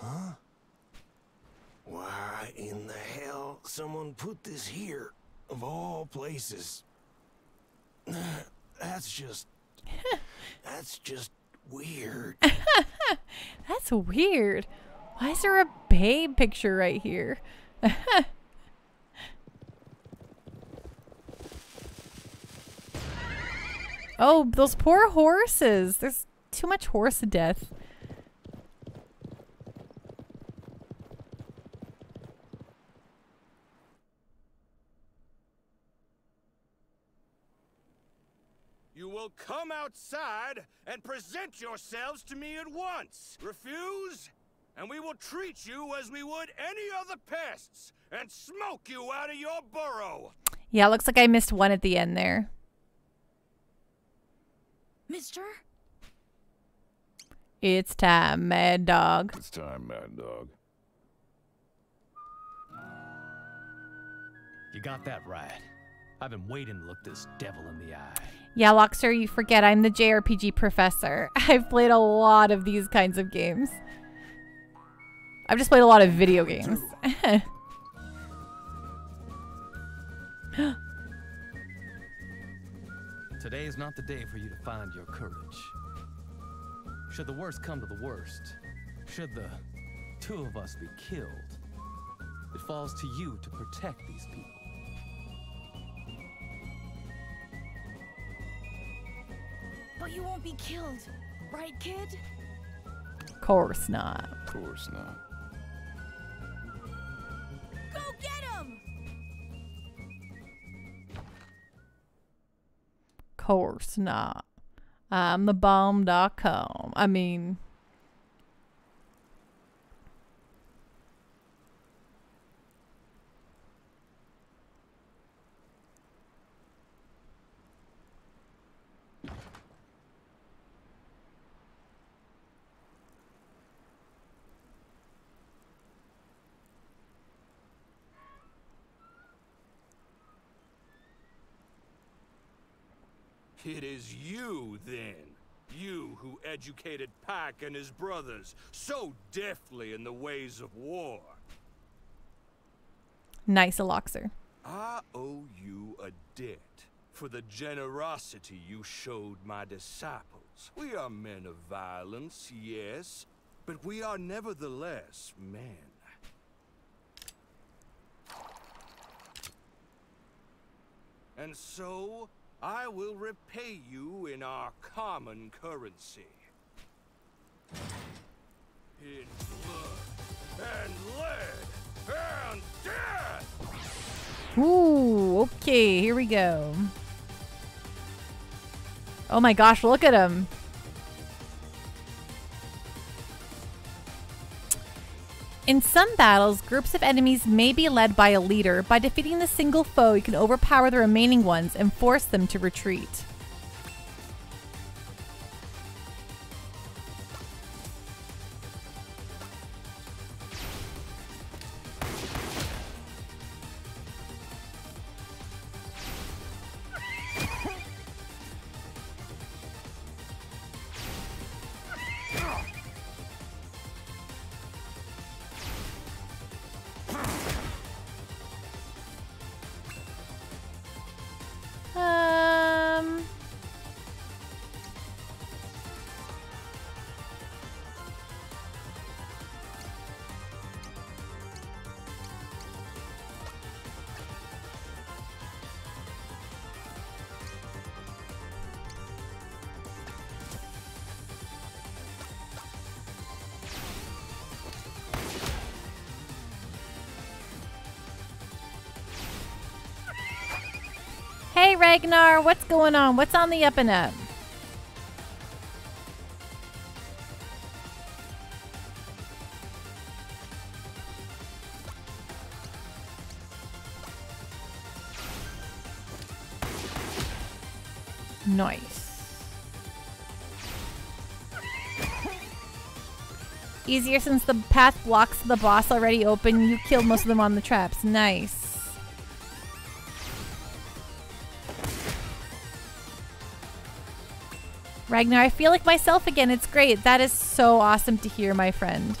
Huh? Why in the hell someone put this here, of all places? That's just... that's just weird. That's weird. Why is there a babe picture right here? oh, those poor horses. There's too much horse death. Will come outside and present yourselves to me at once. Refuse, and we will treat you as we would any other pests and smoke you out of your burrow. Yeah, looks like I missed one at the end there. Mister? It's time, Mad Dog. It's time, Mad Dog. You got that right. I've been waiting to look this devil in the eye. Yeah, Loxer, you forget I'm the JRPG professor. I've played a lot of these kinds of games. I've just played a lot of video games. Today is not the day for you to find your courage. Should the worst come to the worst, should the two of us be killed, it falls to you to protect these people. But you won't be killed, right, kid? Of course not. Of course not. Go get him! Course not. I'm the bomb.com. I mean, It is you, then. You who educated Pack and his brothers so deftly in the ways of war. nice Aloxer. I owe you a debt for the generosity you showed my disciples. We are men of violence, yes, but we are nevertheless men. And so, I will repay you in our common currency. In blood and lead and death! Ooh, okay, here we go. Oh my gosh, look at him. In some battles, groups of enemies may be led by a leader. By defeating the single foe, you can overpower the remaining ones and force them to retreat. Ragnar, what's going on? What's on the up and up? Nice. Easier since the path blocks the boss already open. You killed most of them on the traps. Nice. Ragnar, I feel like myself again. It's great. That is so awesome to hear, my friend.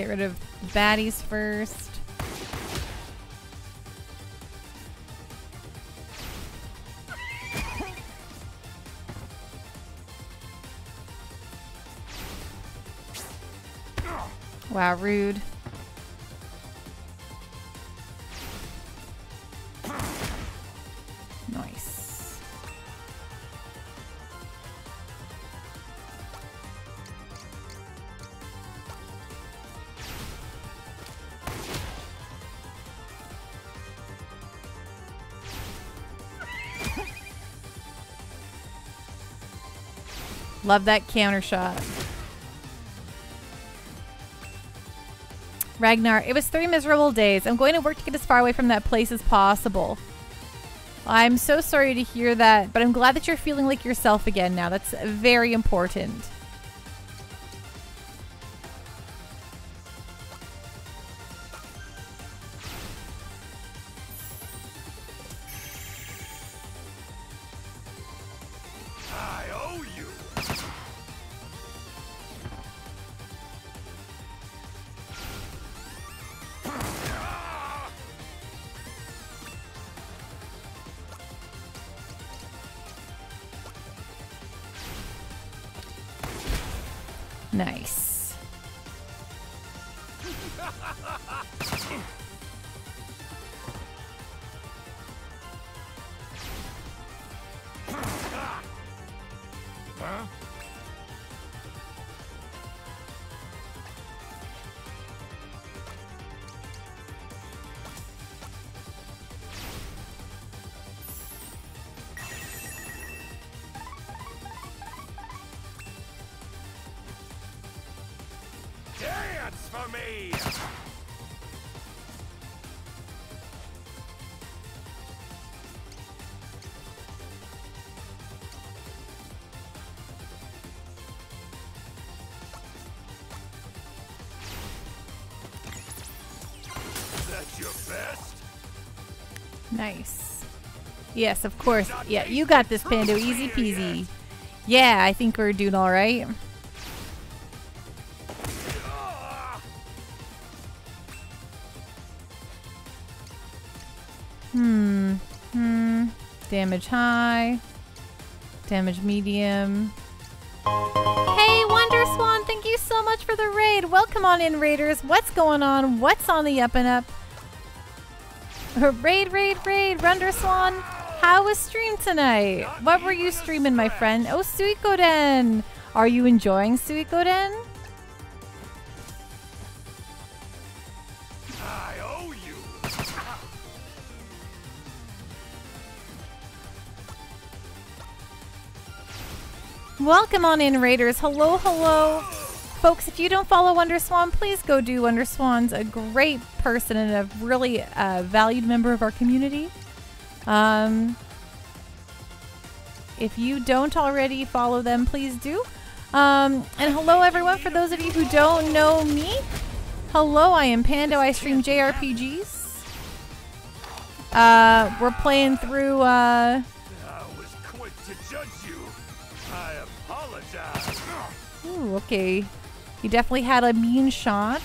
Get rid of baddies first. Wow, rude. Love that counter shot. Ragnar, it was three miserable days. I'm going to work to get as far away from that place as possible. I'm so sorry to hear that, but I'm glad that you're feeling like yourself again now. That's very important. Yes, of course. Yeah, you got this, Pando. Easy peasy. Yeah, I think we're doing all right. Hmm. Hmm. Damage high. Damage medium. Hey, Wonder Swan, thank you so much for the raid. Welcome on in, Raiders. What's going on? What's on the up and up? Raid, raid, raid, Wonder Swan. How was stream tonight? What were you streaming, my friend? Oh, Suikoden. Are you enjoying Suikoden? I owe you. Welcome on in, Raiders. Hello, hello. Folks, if you don't follow Wonderswan, please go do. Wonderswan's a great person and a really uh, valued member of our community. Um, if you don't already follow them, please do. Um, and hello, everyone. For those of you who don't know me, hello, I am Pando. I stream JRPGs. Uh, we're playing through. Uh, to. Ooh, okay. He definitely had a mean shot.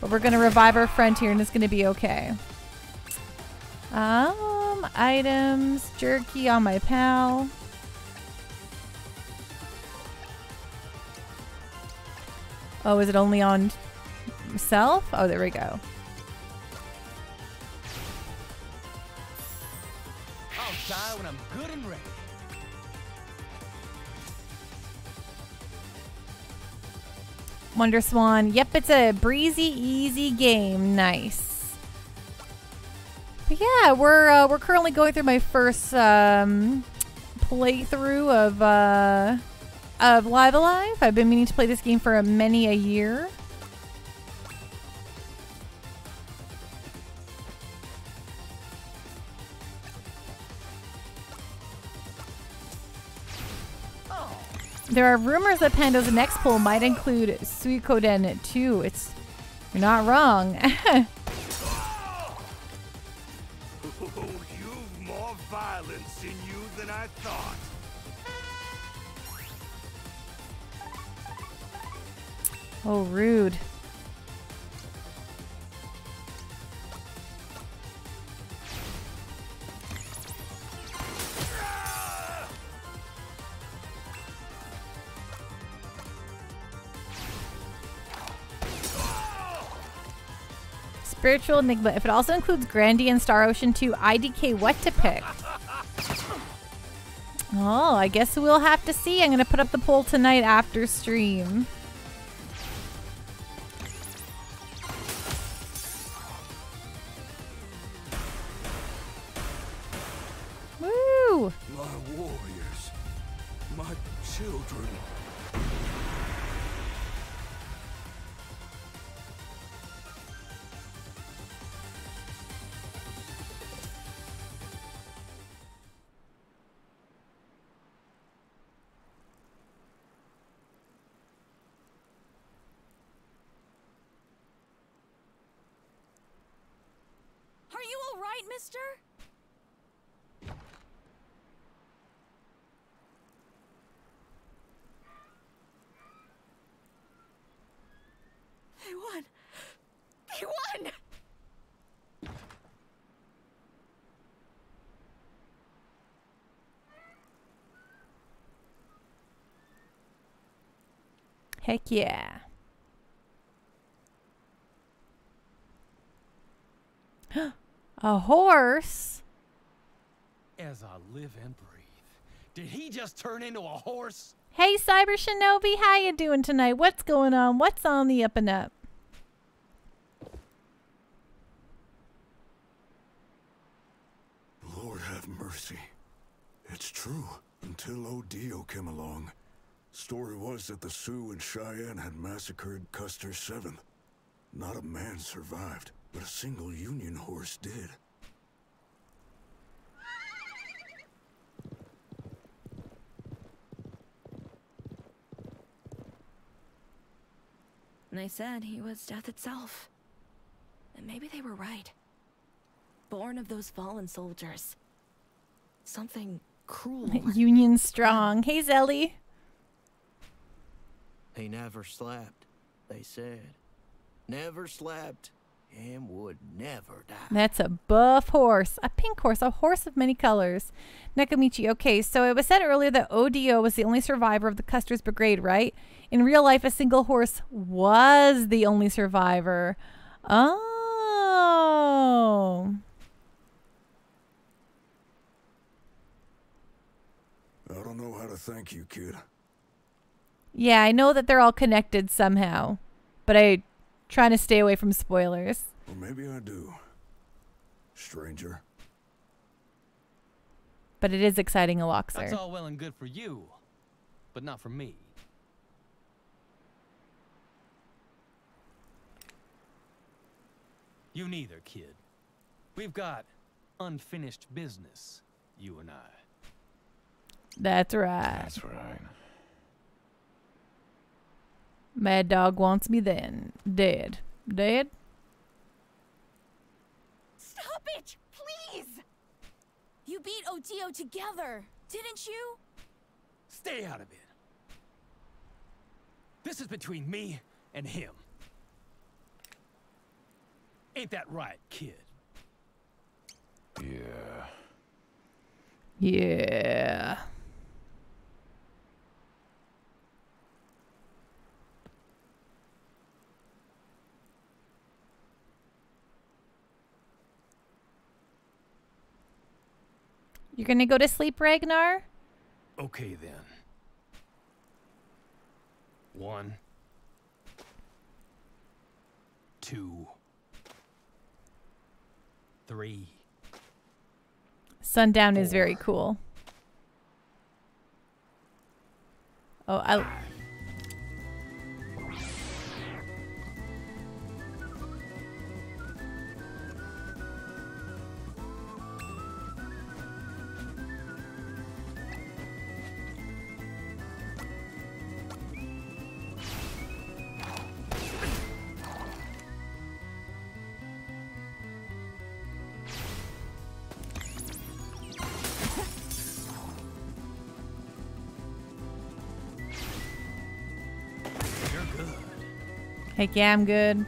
But we're gonna revive our friend here and it's gonna be okay. Um, items, jerky on my pal. Oh, is it only on self? Oh, there we go. I'll die when I'm good and ready. Wonder Swan. Yep, it's a breezy, easy game. Nice. But yeah, we're uh, we're currently going through my first um, playthrough of uh, of Live A Live. I've been meaning to play this game for many a year. There are rumors that Panda's next poll might include Suikoden too. It's you're not wrong. oh, rude. Spiritual Enigma. If it also includes Grandia and Star Ocean 2, IDK what to pick? Oh, I guess we'll have to see. I'm going to put up the poll tonight after stream. Children. Are you all right, mister? They won. They won! Heck yeah. A horse? As I live and breathe. Did he just turn into a horse? Hey, Cyber Shinobi, how you doing tonight? What's going on? What's on the up and up? Lord have mercy. It's true. Until Odio came along. Story was that the Sioux and Cheyenne had massacred Custer 7. Not a man survived, but a single Union horse did. They said he was death itself. And maybe they were right. Born of those fallen soldiers. Something cruel. Union strong. Hey, Zelly. He never slept, they said. Never slept and would never die. That's a buff horse. A pink horse. A horse of many colors. Nekomichi. Okay, so it was said earlier that Odio was the only survivor of the Custer's Brigade, right? In real life, a single horse was the only survivor. Oh. I don't know how to thank you, kid. Yeah, I know that they're all connected somehow, but I trying to stay away from spoilers. Or maybe I do. Stranger. But it is exciting, Aloxer. That's all well and good for you, but not for me. You neither, kid. We've got unfinished business, you and I. That's right. That's right. Mad Dog wants me then. Dead. Dead? Stop it, please! You beat Odio together, didn't you? Stay out of it. This is between me and him. Ain't that right, kid? Yeah. Yeah. You're gonna go to sleep, Ragnar? Okay then. One. Two. Three. Sundown is very cool. Oh, I. Heck yeah, I'm good.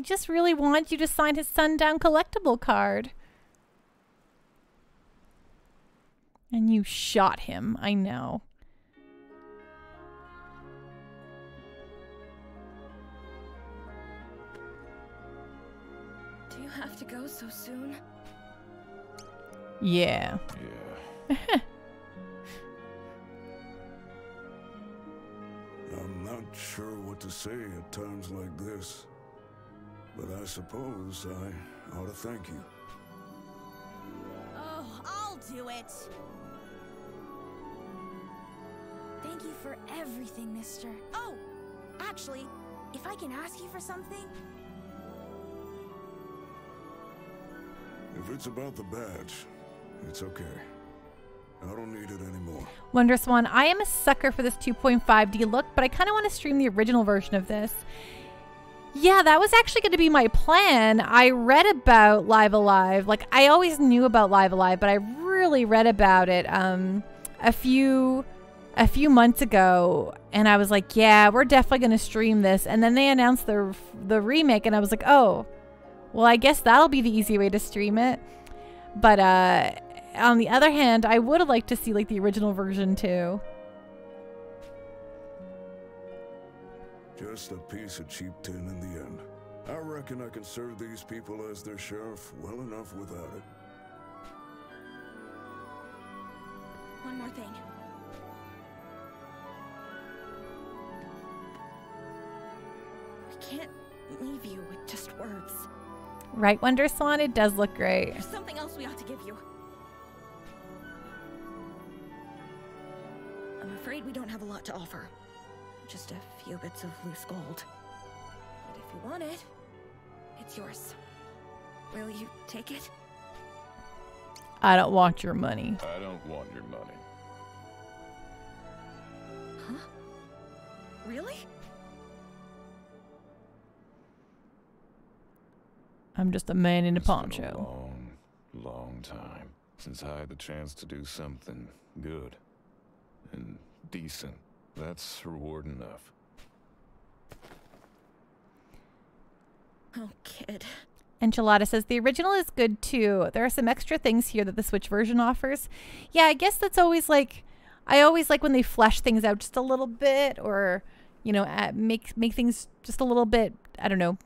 He just really wants you to sign his sundown collectible card. And you shot him, I know. Do you have to go so soon? Yeah. Yeah. I'm not sure what to say at times like this, but I suppose I ought to thank you. Oh, I'll do it. Thank you for everything, mister. Oh, actually, if I can ask you for something, If it's about the badge, it's okay. I don't need it anymore. Wonder Swan, I am a sucker for this 2.5D look, but I kind of want to stream the original version of this. Yeah, that was actually going to be my plan. I read about Live A Live. Like, I always knew about Live A Live, but I really read about it um, a few a few months ago, and I was like, "Yeah, we're definitely going to stream this." And then they announced the the remake, and I was like, "Oh, well, I guess that'll be the easy way to stream it." But uh, on the other hand, I would have liked to see like the original version too. Just a piece of cheap tin in the end. I reckon I can serve these people as their sheriff well enough without it. one more thing. We can't leave you with just words. Right, Wonder Swan? It does look great. There's something else we ought to give you. I'm afraid we don't have a lot to offer. Just a few bits of loose gold. But if you want it, it's yours. Will you take it? I don't want your money. I don't want your money. Huh? Really? I'm just a man in a It's been a poncho. long, long time since I had the chance to do something good and decent. That's reward enough. Oh, kid. Enchilada says the original is good too. There are some extra things here that the Switch version offers. Yeah, I guess that's always like I always like when they flesh things out just a little bit or you know, add, make make things just a little bit, I don't know,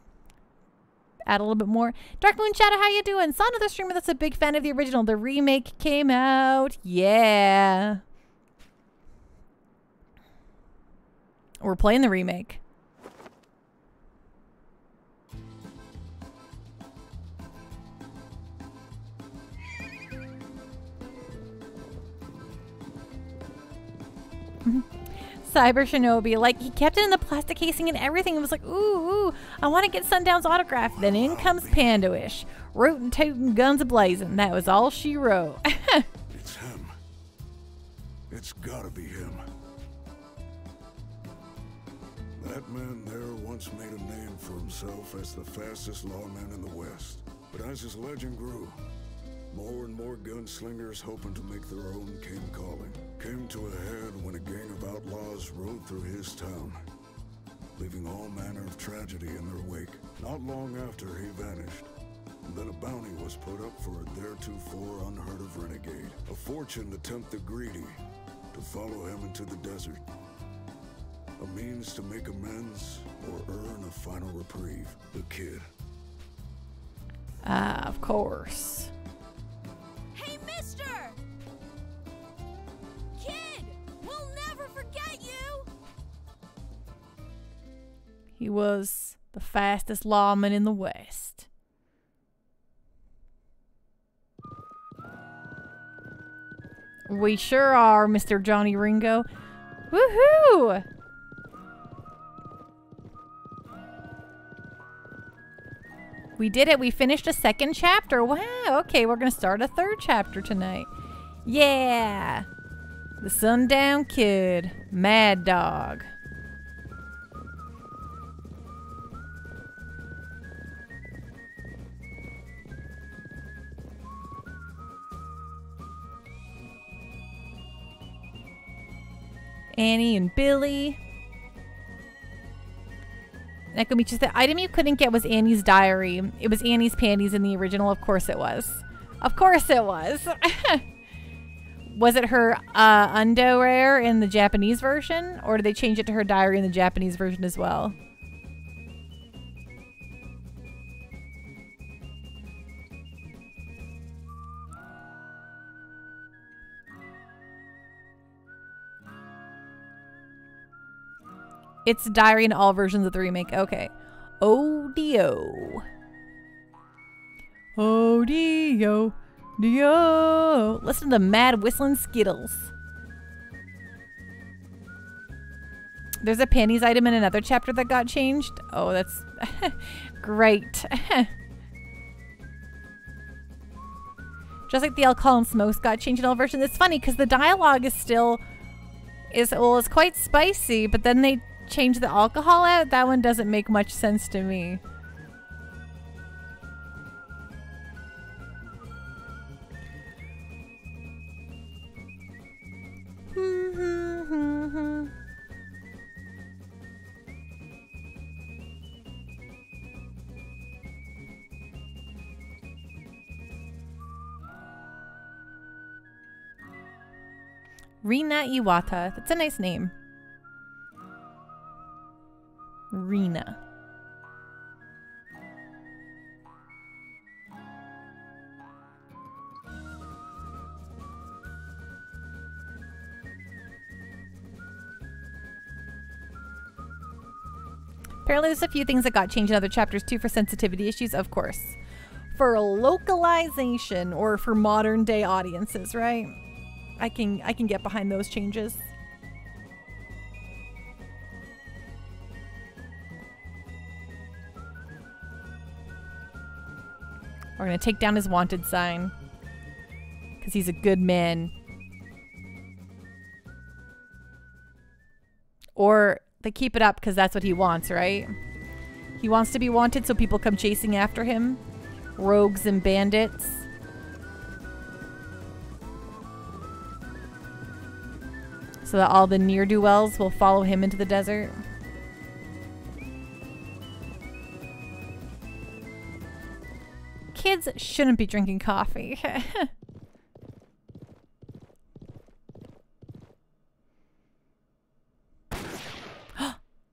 add a little bit more. Dark Moon Shadow, how you doing? Saw another streamer that's a big fan of the original. The remake came out. Yeah. We're playing the remake. Mm-hmm. Cyber Shinobi. Like he kept it in the plastic casing and everything. It was like, ooh, ooh, I want to get Sundown's autograph. Then in comes Pandoish, rootin' tootin' guns a blazing. That was all she wrote. It's him. It's gotta be him. That man there once made a name for himself as the fastest lawman in the West. But as his legend grew, more and more gunslingers hoping to make their own came calling. Came to a head when a gang of outlaws rode through his town, leaving all manner of tragedy in their wake. Not long after he vanished, and then a bounty was put up for a theretofore unheard of renegade. A fortune to tempt the greedy to follow him into the desert. A means to make amends or earn a final reprieve. The kid. Ah, of course. Hey, mister! Kid! We'll never forget you! He was the fastest lawman in the West. We sure are, Mr. Johnny Ringo. Woohoo! We did it. We finished a second chapter. Wow. Okay, we're going to start a third chapter tonight. Yeah. The Sundown Kid. Mad Dog. Annie and Billy. Nekomichi said, the item you couldn't get was Annie's diary. It was Annie's panties in the original. Of course it was. Of course it was. was it her uh, underwear in the Japanese version? Or did they change it to her diary in the Japanese version as well? It's diary in all versions of the remake. Okay. O-D-O. O-D-O. D-O. Listen to the mad whistling skittles. There's a panties item in another chapter that got changed. Oh, that's great. Just like the alcohol and smokes got changed in all versions. It's funny because the dialogue is still is well, it's quite spicy, but then they change the alcohol out, that one doesn't make much sense to me. Rina Iwata. That's a nice name. Rena. Apparently there's a few things that got changed in other chapters too for sensitivity issues, of course. For localization or for modern day audiences, right? I can I can get behind those changes. We're going to take down his wanted sign. Because he's a good man. Or they keep it up because that's what he wants, right? He wants to be wanted so people come chasing after him. Rogues and bandits. So that all the ne'er-do-wells will follow him into the desert. Kids shouldn't be drinking coffee.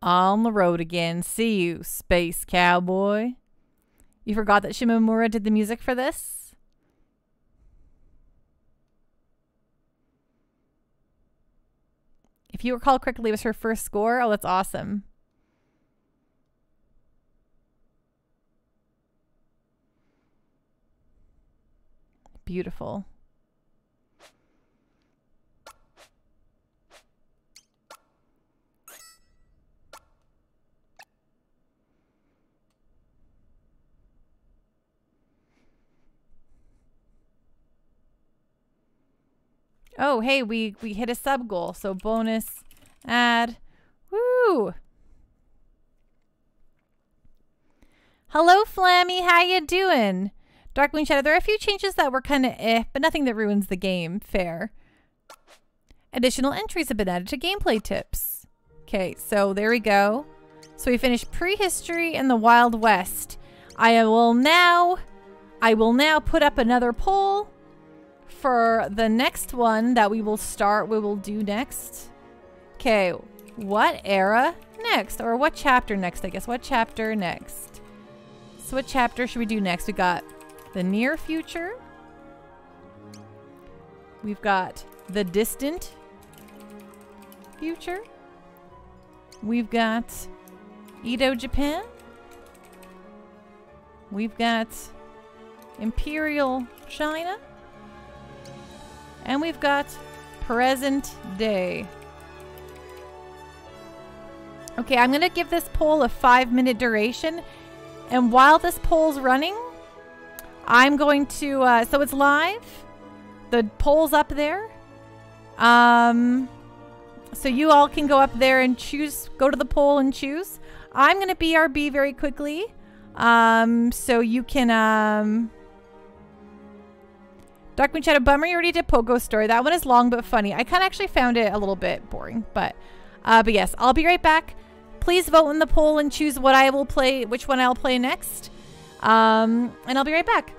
On the road again. See you, space cowboy. You forgot that Shimomura did the music for this? If you recall correctly, it was her first score. Oh, that's awesome. Beautiful. Oh, hey, we we hit a sub goal, so bonus ad. Woo! Hello, Flammy. How you doing? Darkwing Shadow, there are a few changes that were kind of eh, but nothing that ruins the game. Fair. Additional entries have been added to gameplay tips. Okay, so there we go. So we finished prehistory and the Wild West. I will now, I will now put up another poll for the next one that we will start, we will do next. Okay, what era next? Or what chapter next, I guess. What chapter next? So what chapter should we do next? We got the near future. We've got the distant future. We've got Edo, Japan. We've got Imperial China. And we've got present day. Okay, I'm going to give this poll a five minute duration. And while this poll's running, I'm going to, uh, so it's live. The poll's up there. Um, so you all can go up there and choose, go to the poll and choose. I'm going to BRB very quickly. Um, so you can, um, Dark Moon Shadow Bummer, you already did Pogo Story. That one is long but funny. I kind of actually found it a little bit boring, but, uh, but yes, I'll be right back. Please vote in the poll and choose what I will play, which one I'll play next. Um, and I'll be right back.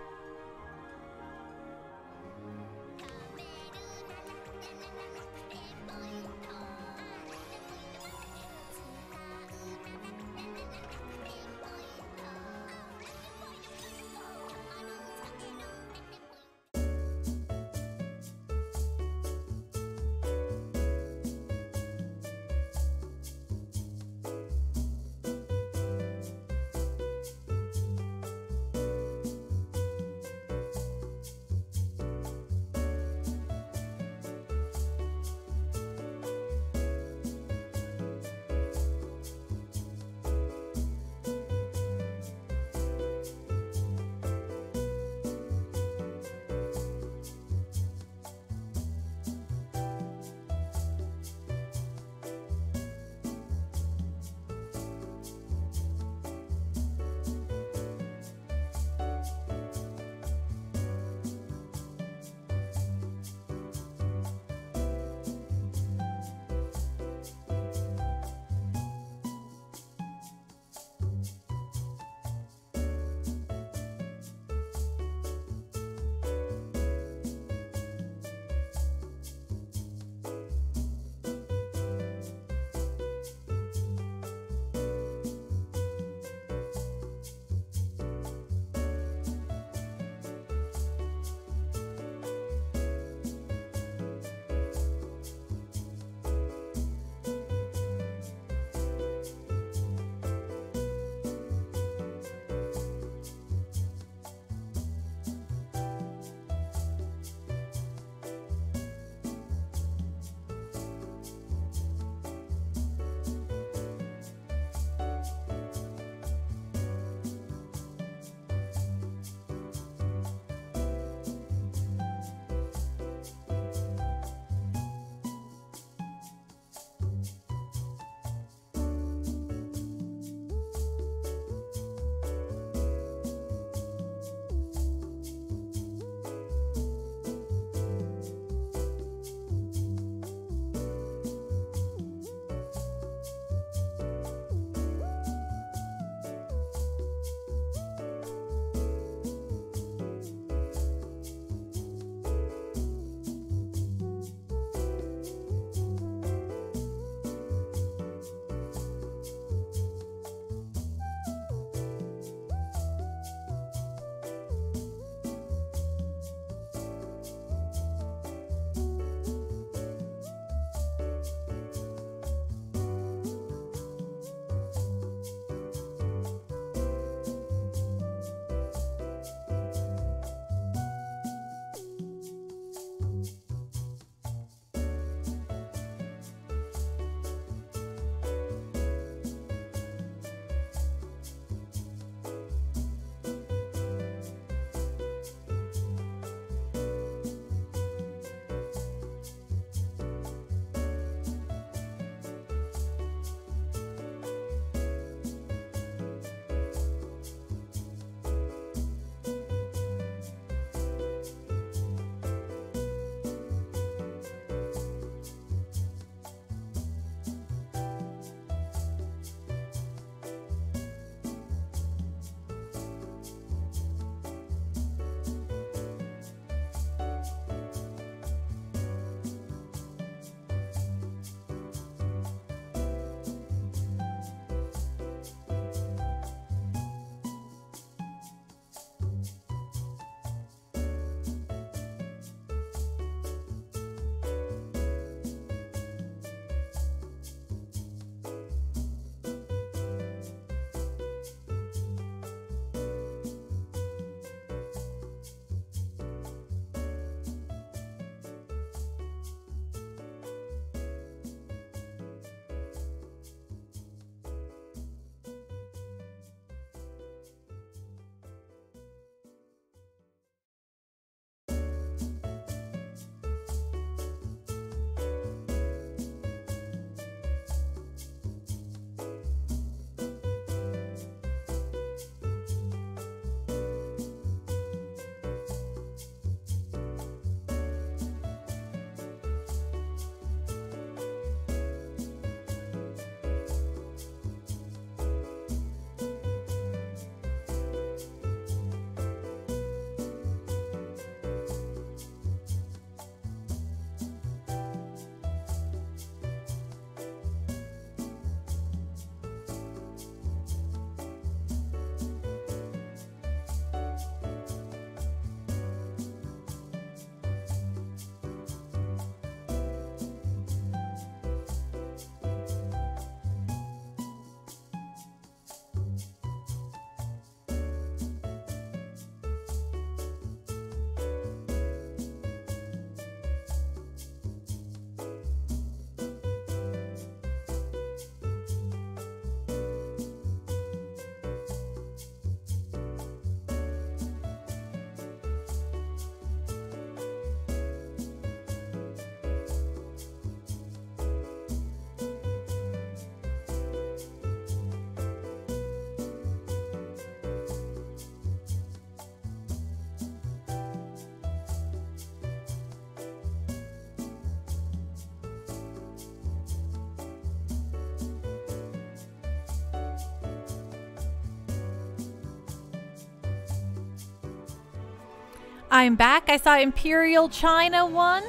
I'm back. I saw Imperial China one.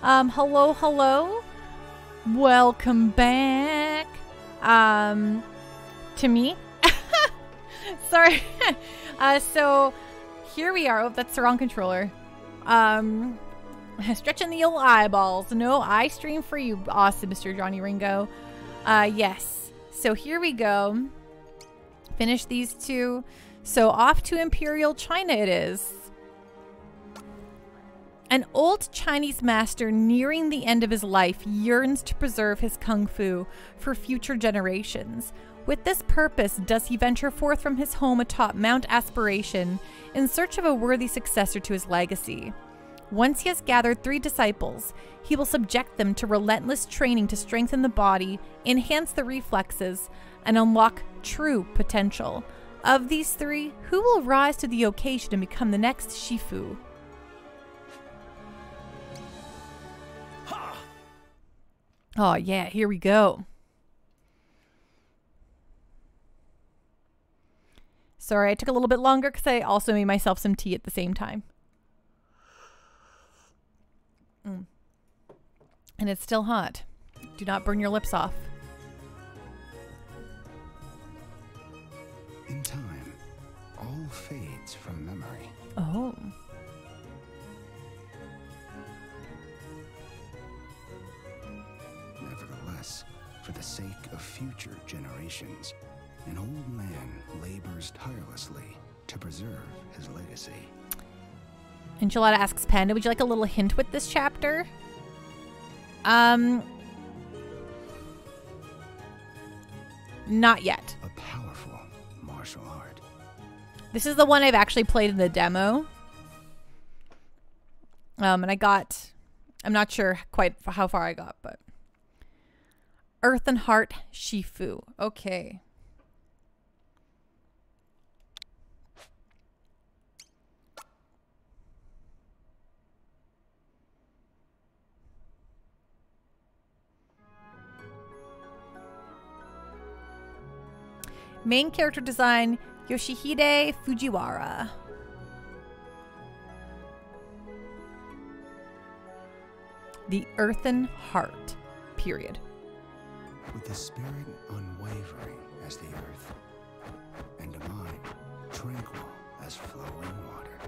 Um, hello, hello. Welcome back. Um, to me. Sorry. uh, so here we are. Oh, that's the wrong controller. Um, stretching the old eyeballs. No eye stream for you. Awesome, Mr. Johnny Ringo. Uh, yes. So here we go. Finish these two. So off to Imperial China it is. An old Chinese master nearing the end of his life yearns to preserve his kung fu for future generations. With this purpose, does he venture forth from his home atop Mount Aspiration in search of a worthy successor to his legacy. Once he has gathered three disciples, he will subject them to relentless training to strengthen the body, enhance the reflexes, and unlock true potential. Of these three, who will rise to the occasion and become the next Shifu? Oh, yeah, here we go. Sorry, I took a little bit longer because I also made myself some tea at the same time. Mm. And it's still hot. Do not burn your lips off. In time, all fades from memory. Oh. Sake of future generations, an old man labors tirelessly to preserve his legacy. Enchilada asks Panda, would you like a little hint with this chapter? Um, not yet. A powerful martial art. This is the one I've actually played in the demo. Um, and I got, I'm not sure quite how far I got, but Earthen Heart Shifu. Okay. Main character design Yoshihide Fujiwara. The Earthen Heart. Period. With a spirit unwavering as the earth, and a mind tranquil as flowing water.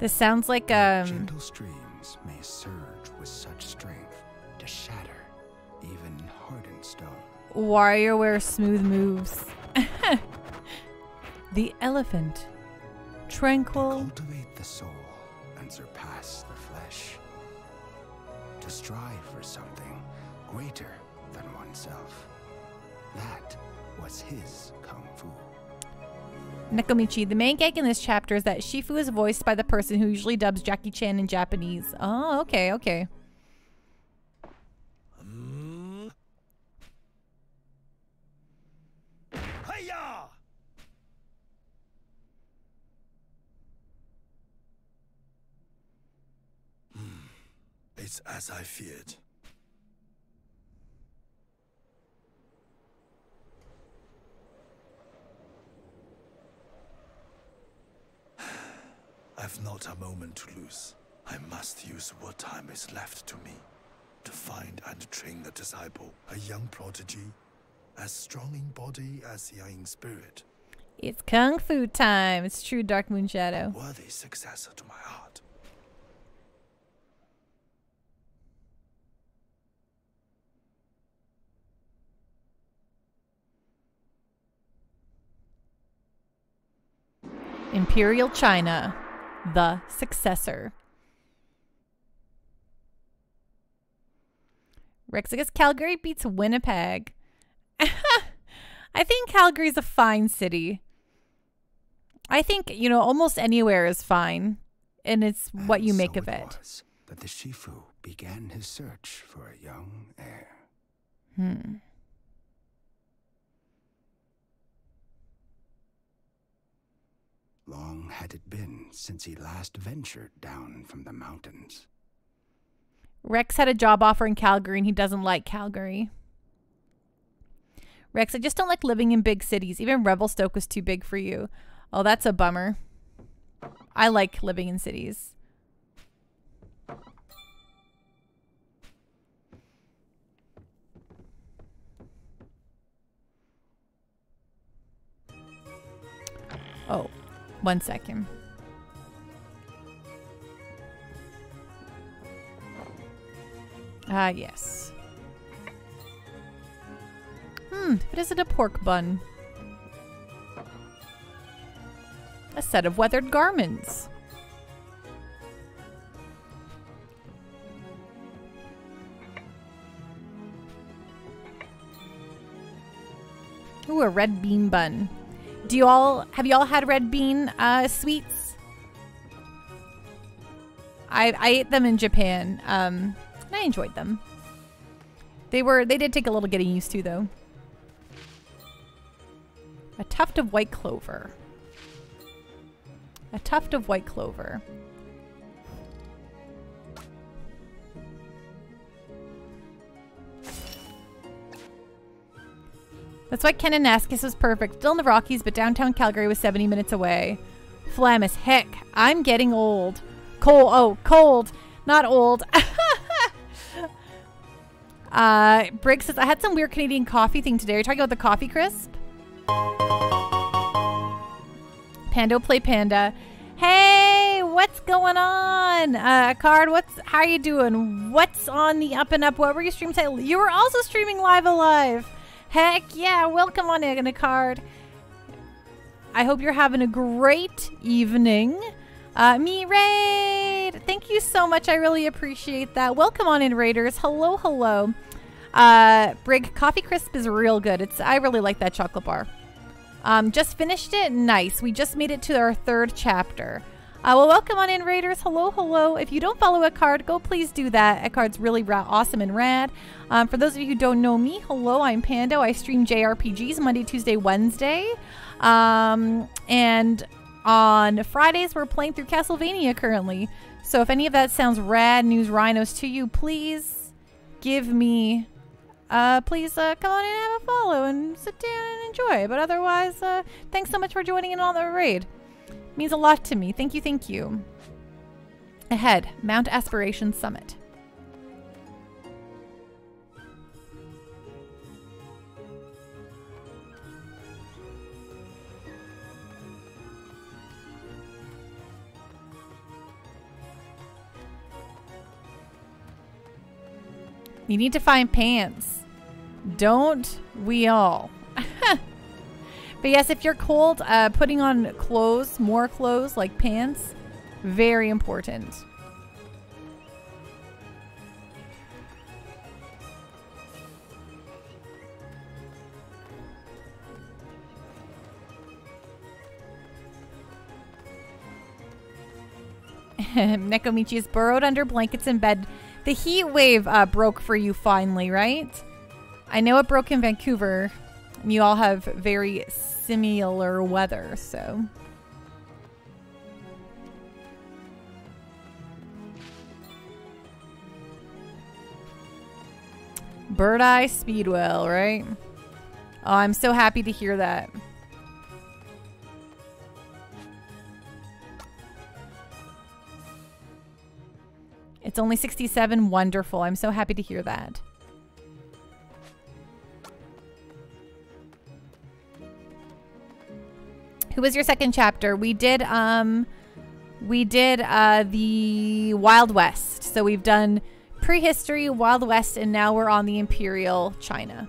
This sounds like um Gentle streams may surge with such strength to shatter even hardened stone. Warrior WarioWare smooth moves. the elephant. Tranquil. Cultivate the soul and surpass the flesh. To strive for something greater than oneself. That was his kung fu. Nekomichi, the main gag in this chapter is that Shifu is voiced by the person who usually dubs Jackie Chan in Japanese. Oh, okay, okay. Hiya! Hmm. It's as I feared. I've not a moment to lose. I must use what time is left to me to find and train the disciple, a young prodigy, as strong in body as young in spirit. It's kung fu time. It's true, Dark Moon Shadow. Worthy successor to my heart. Imperial China, the successor. Rex Rexigus Calgary beats Winnipeg. I think Calgary's a fine city. I think, you know, almost anywhere is fine. And it's what you And make so of it. was that the Shifu began his search for a young heir. Hmm. Long had it been since he last ventured down from the mountains. Rex had a job offer in Calgary and he doesn't like Calgary. Rex, I just don't like living in big cities. Even Revelstoke was too big for you. Oh, that's a bummer. I like living in cities. Oh, one second. Ah, yes. Hmm, what is it? A pork bun. A set of weathered garments. Ooh, a red bean bun. Do you all have you all had red bean uh, sweets? I I ate them in Japan. Um, and I enjoyed them. They were they did take a little getting used to though. A tuft of white clover. A tuft of white clover. That's why Kananaskis was perfect. Still in the Rockies, but downtown Calgary was 70 minutes away. Flamus, heck, I'm getting old. Cold, oh, cold, not old. uh, Briggs says, I had some weird Canadian coffee thing today. Are you talking about the coffee crisp? Pando play panda. Hey, what's going on? Uh, card, what's how are you doing? What's on the up and up? What were you streaming? You were also streaming Live A Live. Heck yeah, welcome on in a card. I hope you're having a great evening. Uh, me raid, thank you so much. I really appreciate that. Welcome on in, raiders. Hello, hello. Uh, Brig Coffee Crisp is real good. It's I really like that chocolate bar. Um, just finished it. Nice. We just made it to our third chapter. Uh, well, welcome on in, Raiders. Hello, hello. If you don't follow a card, go please do that. A card's really ra- awesome and rad. Um, for those of you who don't know me, hello, I'm Pando. I stream JRPGs Monday, Tuesday, Wednesday. Um, and on Fridays, we're playing through Castlevania currently. So if any of that sounds rad, news rhinos to you, please give me uh, please uh, come on and have a follow and sit down and enjoy. But otherwise, uh, thanks so much for joining in on the raid. Means a lot to me. Thank you, thank you. Ahead, Mount Aspiration Summit. You need to find pants. Don't we all? but yes, if you're cold, uh, putting on clothes, more clothes like pants, very important. Nekomichi is burrowed under blankets in bed. The heat wave uh, broke for you finally, right? I know it broke in Vancouver. You all have very similar weather, so. Bird Eye Speedwell, right? Oh, I'm so happy to hear that. It's only 67. Wonderful. I'm so happy to hear that. Who was your second chapter? We did um we did uh the Wild West. So we've done prehistory, Wild West, and now we're on the Imperial China.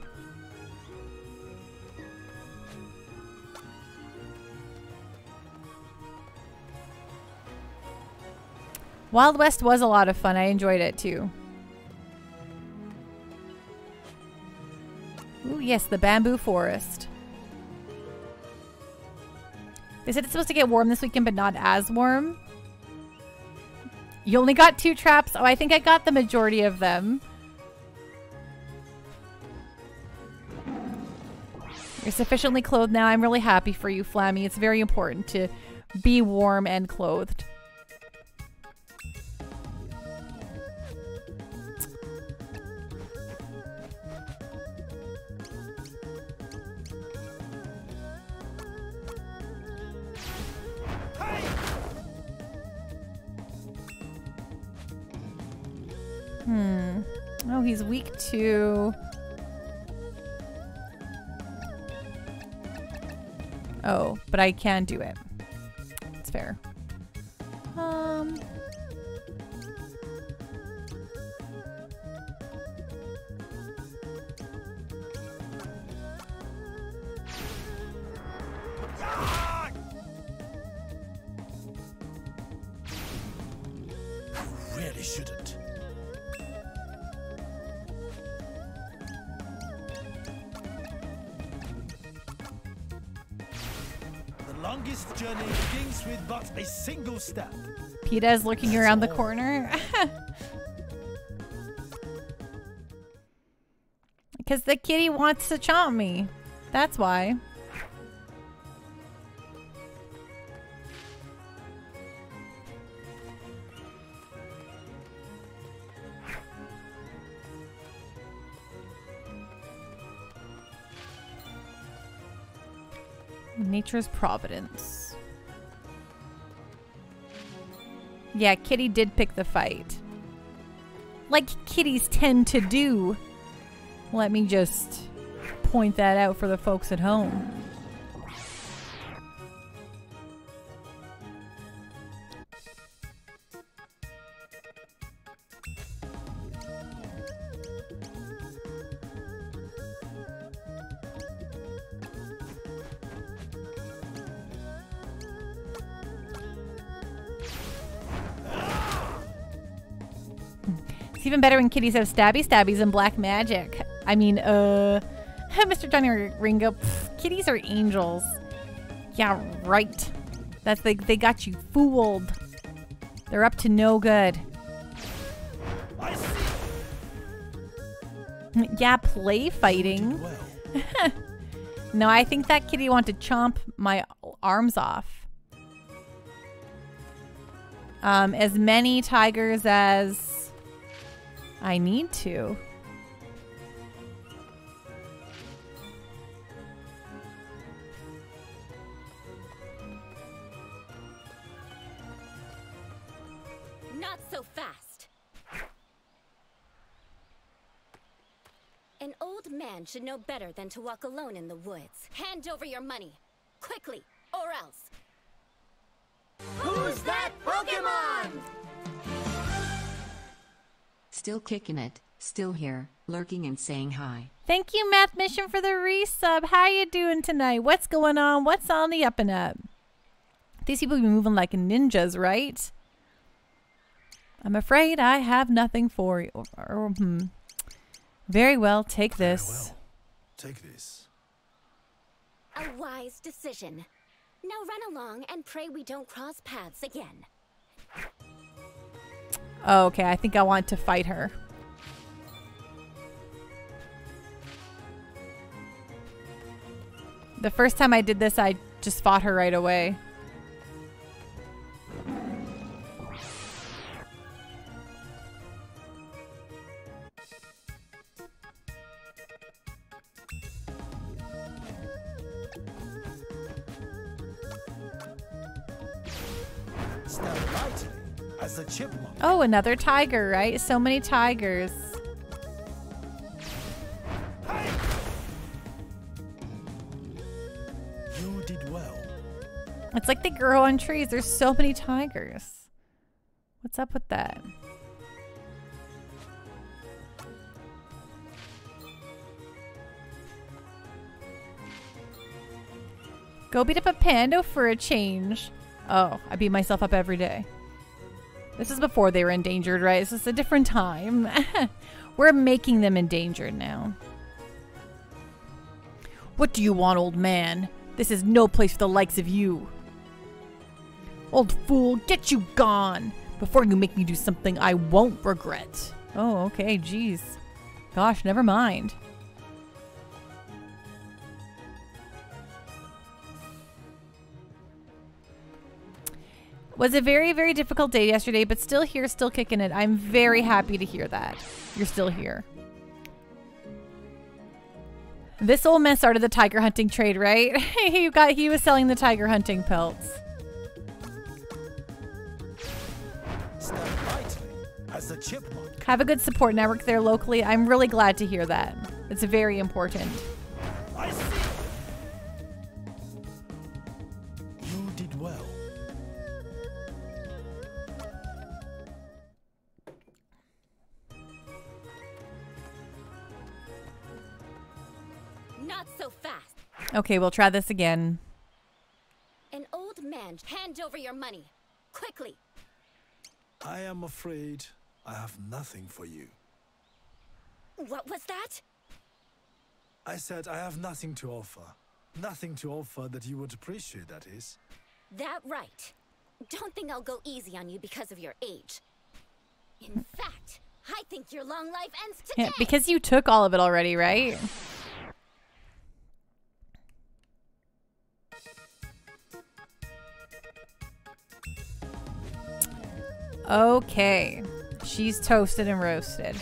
Wild West was a lot of fun. I enjoyed it too. Ooh, yes, the bamboo forest. They said it's supposed to get warm this weekend, but not as warm. You only got two traps. Oh, I think I got the majority of them. You're sufficiently clothed now. I'm really happy for you, Flammy. It's very important to be warm and clothed. Hmm. Oh, he's weak to. Oh, but I can do it. It's fair. Um. Journey begins with but a single step. PETA is lurking around the corner. Because the kitty wants to chomp me. That's why. Nature's providence. Yeah, Kitty did pick the fight. Like kitties tend to do. Let me just point that out for the folks at home. It's even better when kitties have stabby stabbies and black magic. I mean, uh, Mr. Johnny Ringo, pff, kitties are angels. Yeah, right. That's they they got you fooled. They're up to no good. yeah, play fighting. no, I think that kitty wanted to chomp my arms off. Um, as many tigers as I need to. Not so fast. An old man should know better than to walk alone in the woods. Hand over your money. Quickly, or else. Who's that Pokemon? Still kicking it, still here, lurking and saying hi. Thank you, Math Mission, for the resub. How you doing tonight? What's going on? What's on the up and up? These people be moving like ninjas, right? I'm afraid I have nothing for you. Or, or, hmm. Very well, take this. Take this. A wise decision. Now run along and pray we don't cross paths again. Oh, okay, I think I want to fight her. The first time I did this, I just fought her right away. The chipmunk. Oh, another tiger, right? So many tigers. You did well. It's like they grow on trees. There's so many tigers. What's up with that? Go beat up a panda for a change. Oh, I beat myself up every day. This is before they were endangered, right? This is a different time. we're making them endangered now. What do you want, old man? This is no place for the likes of you. Old fool, get you gone before you make me do something I won't regret. Oh, okay, jeez. Gosh, never mind. Was a very, very difficult day yesterday, but still here, still kicking it. I'm very happy to hear that. You're still here. This old man started the tiger hunting trade, right? he got he was selling the tiger hunting pelts. Have a good support network there locally. I'm really glad to hear that. It's very important. Okay, we'll try this again. An old man, hand over your money. Quickly. I am afraid I have nothing for you. What was that? I said I have nothing to offer. Nothing to offer that you would appreciate, that is. That right. Don't think I'll go easy on you because of your age. In fact, I think your long life ends today. Yeah, because you took all of it already, right? Okay. She's toasted and roasted.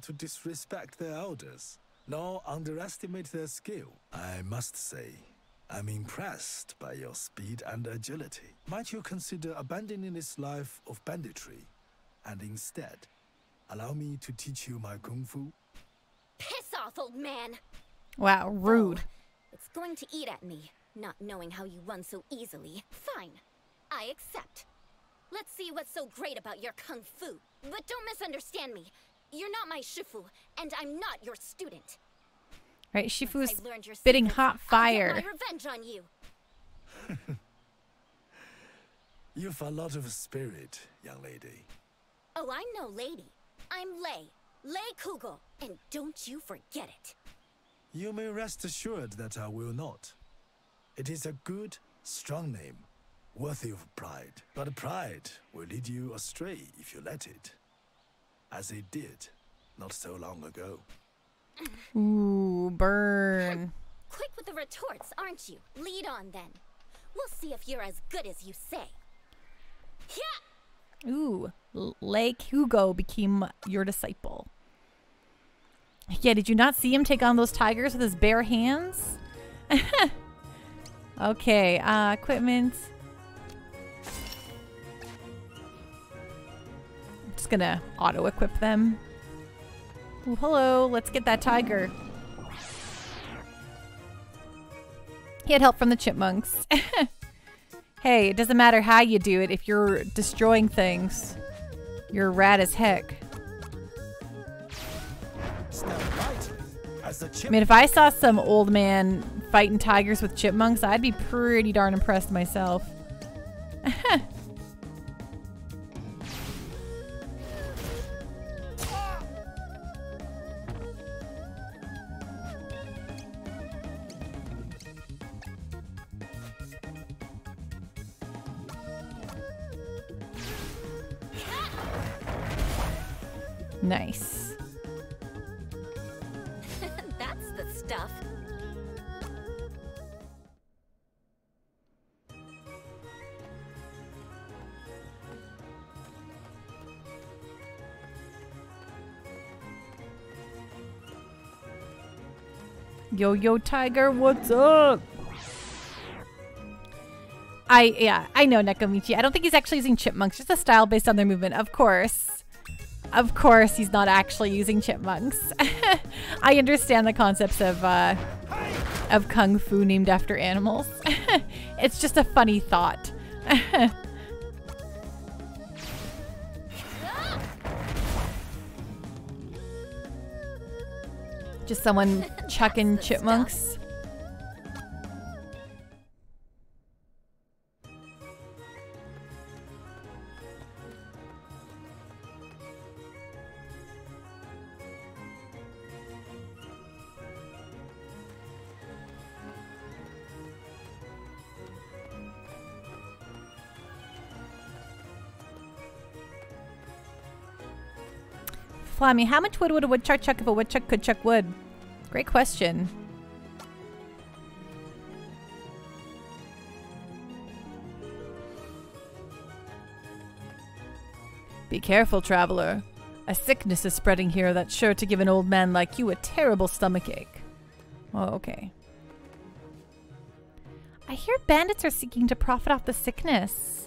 Not to disrespect their elders, nor underestimate their skill. I must say, I'm impressed by your speed and agility. Might you consider abandoning this life of banditry and instead allow me to teach you my kung fu? Piss off, old man! Wow, rude. Oh, it's going to eat at me, not knowing how you won so easily. Fine. I accept. Let's see what's so great about your kung fu. But don't misunderstand me. You're not my shifu, and I'm not your student. Right, Shifu's I've learned your spitting secrets, hot I'll fire. get my revenge on you. You've a lot of spirit, young lady. Oh, I'm no lady. I'm Lei. Lei Kugo, And don't you forget it. You may rest assured that I will not. It is a good, strong name, worthy of pride. But pride will lead you astray if you let it. As it did, not so long ago. Ooh, burn. Quick with the retorts, aren't you? Lead on then. We'll see if you're as good as you say. Yeah! Ooh, L- Lei Kugo became your disciple. Yeah, did you not see him take on those tigers with his bare hands? okay, uh, equipment. Just gonna auto equip them. Ooh, hello, let's get that tiger. He had help from the chipmunks. hey, it doesn't matter how you do it if you're destroying things. You're rad as heck. I mean, if I saw some old man fighting tigers with chipmunks, I'd be pretty darn impressed myself. nice. That's the stuff. Yo yo tiger, what's up? I yeah, I know Nekomichi. I don't think he's actually using chipmunks, just a style based on their movement, of course. Of course he's not actually using chipmunks. I understand the concepts of uh of kung fu named after animals. it's just a funny thought. just someone chucking chipmunks. Flammy, how much wood would a woodchuck chuck if a woodchuck could chuck wood? Great question. Be careful, traveler. A sickness is spreading here that's sure to give an old man like you a terrible stomachache. Oh, okay. I hear bandits are seeking to profit off the sickness.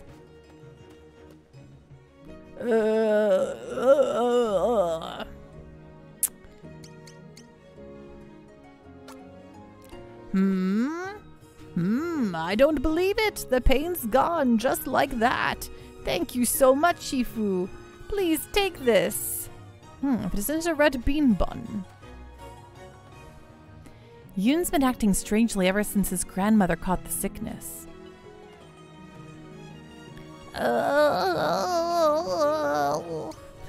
Hmm? Hmm, I don't believe it. The pain's gone just like that. Thank you so much, Shifu. Please take this. Hmm, but isn't it a red bean bun? Yun's been acting strangely ever since his grandmother caught the sickness.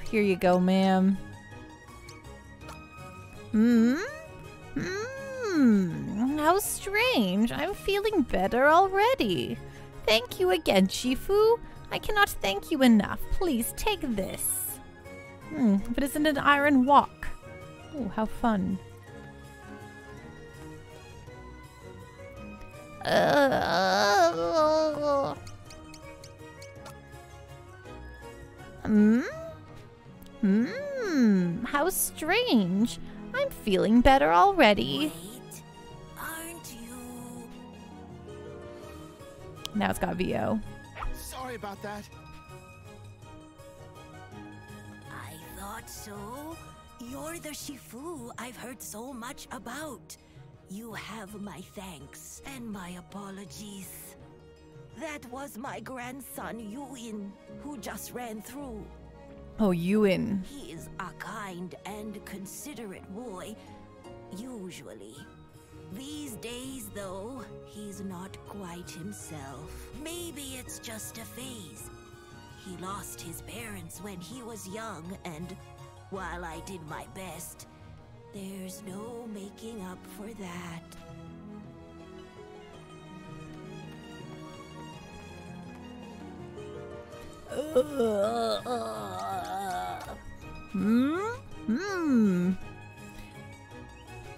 Here you go, ma'am. Hmm? Hmm, how strange. I'm feeling better already. Thank you again, Shifu. I cannot thank you enough. Please take this. Hmm, but isn't an iron walk? Oh, how fun. Uh, hmm? Hmm, how strange. I'm feeling better already. Now it's got VO. Sorry about that. I thought so. You're the Shifu I've heard so much about. You have my thanks and my apologies. That was my grandson, Yun, who just ran through. Oh, Ewan. He is a kind and considerate boy, usually. These days, though, he's not quite himself. Maybe it's just a phase. He lost his parents when he was young, and while I did my best, there's no making up for that. Hmm? Hmm.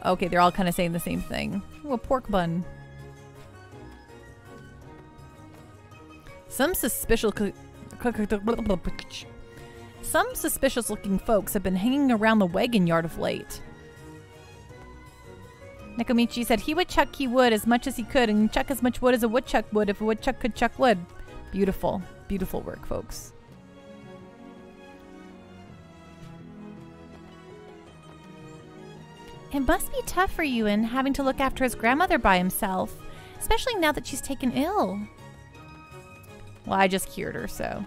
Okay, they're all kind of saying the same thing. Ooh, a pork bun. Some suspicious... Some suspicious looking folks have been hanging around the wagon yard of late. Nekomichi said he would chuck he would as much as he could and chuck as much wood as a woodchuck would if a woodchuck could chuck wood. Beautiful. Beautiful work, folks. It must be tough for Yun having to look after his grandmother by himself, especially now that she's taken ill. Well, I just cured her, so.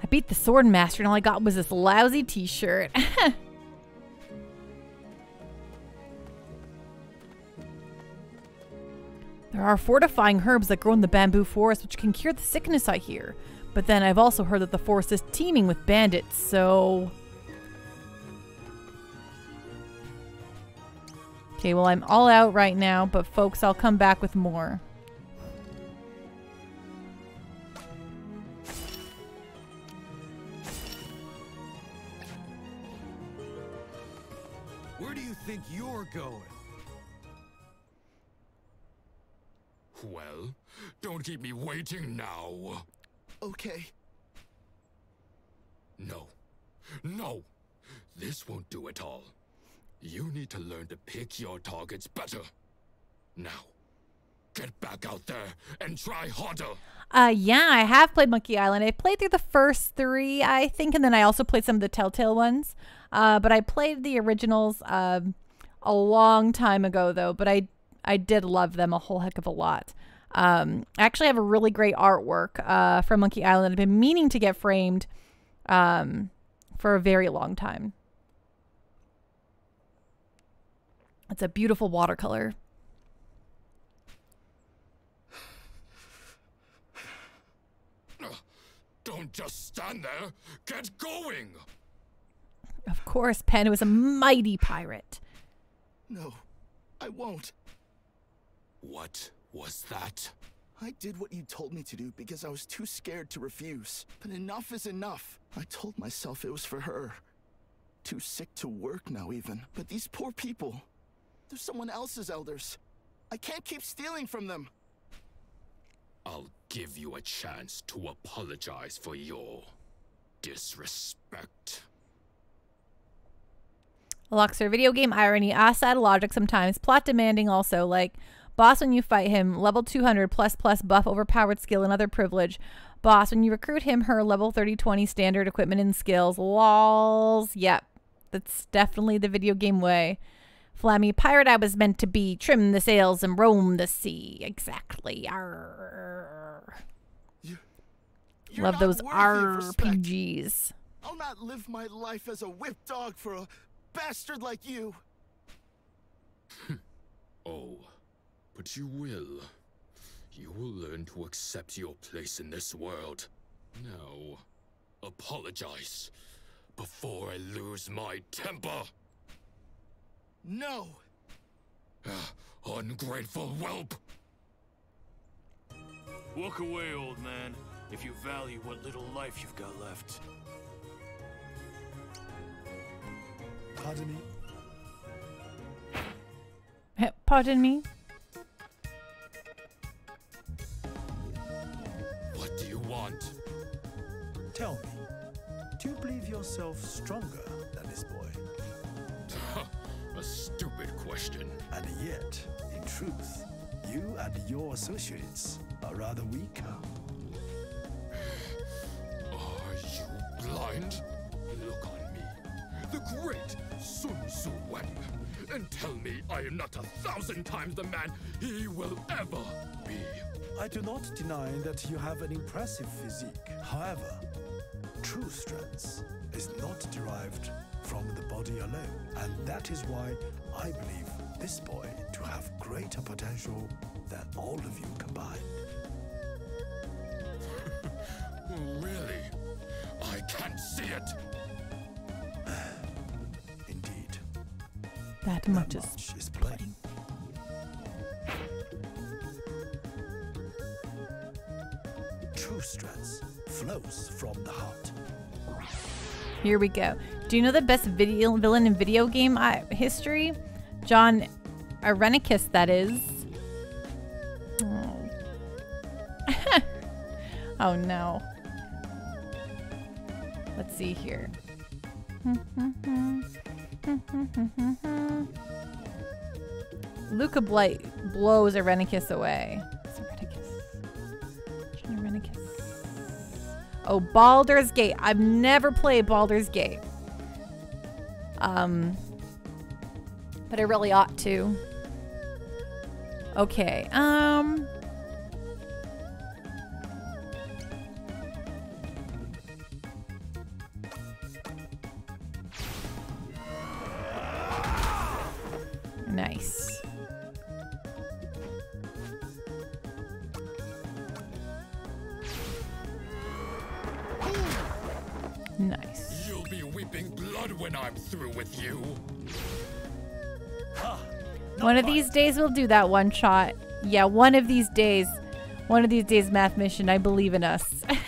I beat the sword master and all I got was this lousy t-shirt. There are fortifying herbs that grow in the bamboo forest which can cure the sickness, I hear. But then I've also heard that the forest is teeming with bandits, so. Okay, well, I'm all out right now, but folks, I'll come back with more. Well, don't keep me waiting now. Okay. No. No! This won't do at all. You need to learn to pick your targets better. Now, get back out there and try harder. Uh, yeah, I have played Monkey Island. I played through the first three, I think, and then I also played some of the Telltale ones. Uh, but I played the originals um, a long time ago, though. But I I did love them a whole heck of a lot. Um, I actually have a really great artwork uh, from Monkey Island. I've been meaning to get framed um, for a very long time. It's a beautiful watercolor. Don't just stand there. Get going. Of course, Pen was a mighty pirate. No, I won't. What was that? I did what you told me to do because I was too scared to refuse. But enough is enough. I told myself it was for her. Too sick to work now, even. But these poor people, they're someone else's elders. I can't keep stealing from them. I'll give you a chance to apologize for your disrespect. Luxor, video game irony, ass out logic sometimes, plot demanding also, like boss when you fight him, level 200 plus plus buff, overpowered skill, and other privilege. Boss when you recruit him, her level 30 20 standard equipment and skills. Lols. Yep. That's definitely the video game way. Flammy, pirate I was meant to be, trim the sails and roam the sea. Exactly. Arr. You're Love not those worthy of respect. RPGs. I'll not live my life as a whip dog for a bastard like you. Oh, but you will. You will learn to accept your place in this world. Now, apologize before I lose my temper. No. Ah, ungrateful whelp! Walk away, old man, if you value what little life you've got left. Pardon me? Pardon me? Want? Tell me, do you believe yourself stronger than this boy? A stupid question. And yet, in truth, you and your associates are rather weaker. Are you blind? Look on me, the great Sun Tzu Wen, and tell me I am not a thousand times the man he will ever be. I do not deny that you have an impressive physique. However, true strength is not derived from the body alone. And that is why I believe this boy to have greater potential than all of you combined. Hmm, really? I can't see it. Indeed. That much is Much is plain. True flows from the heart. Here we go. Do you know the best video villain in video game uh, history? Jon Irenicus, that is. Oh. oh no. Let's see here. Luca Blight blows Irenicus away. Oh, Baldur's Gate. I've never played Baldur's Gate. Um, but I really ought to. Okay. Um. Days we'll do that one shot. Yeah, one of these days. One of these days, Math Mission, I believe in us. With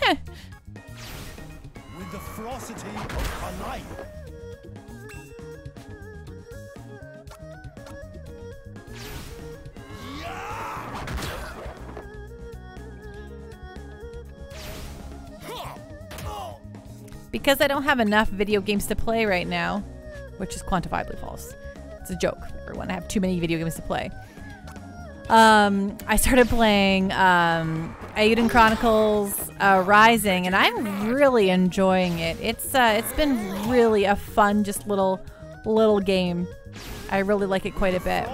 the ferocity of a lion. because I don't have enough video games to play right now, which is quantifiably false. It's a joke, everyone. I have too many video games to play. Um, I started playing um, Eiyuden Chronicles uh, Rising, and I'm really enjoying it. It's uh, it's been really a fun, just little little game. I really like it quite a bit.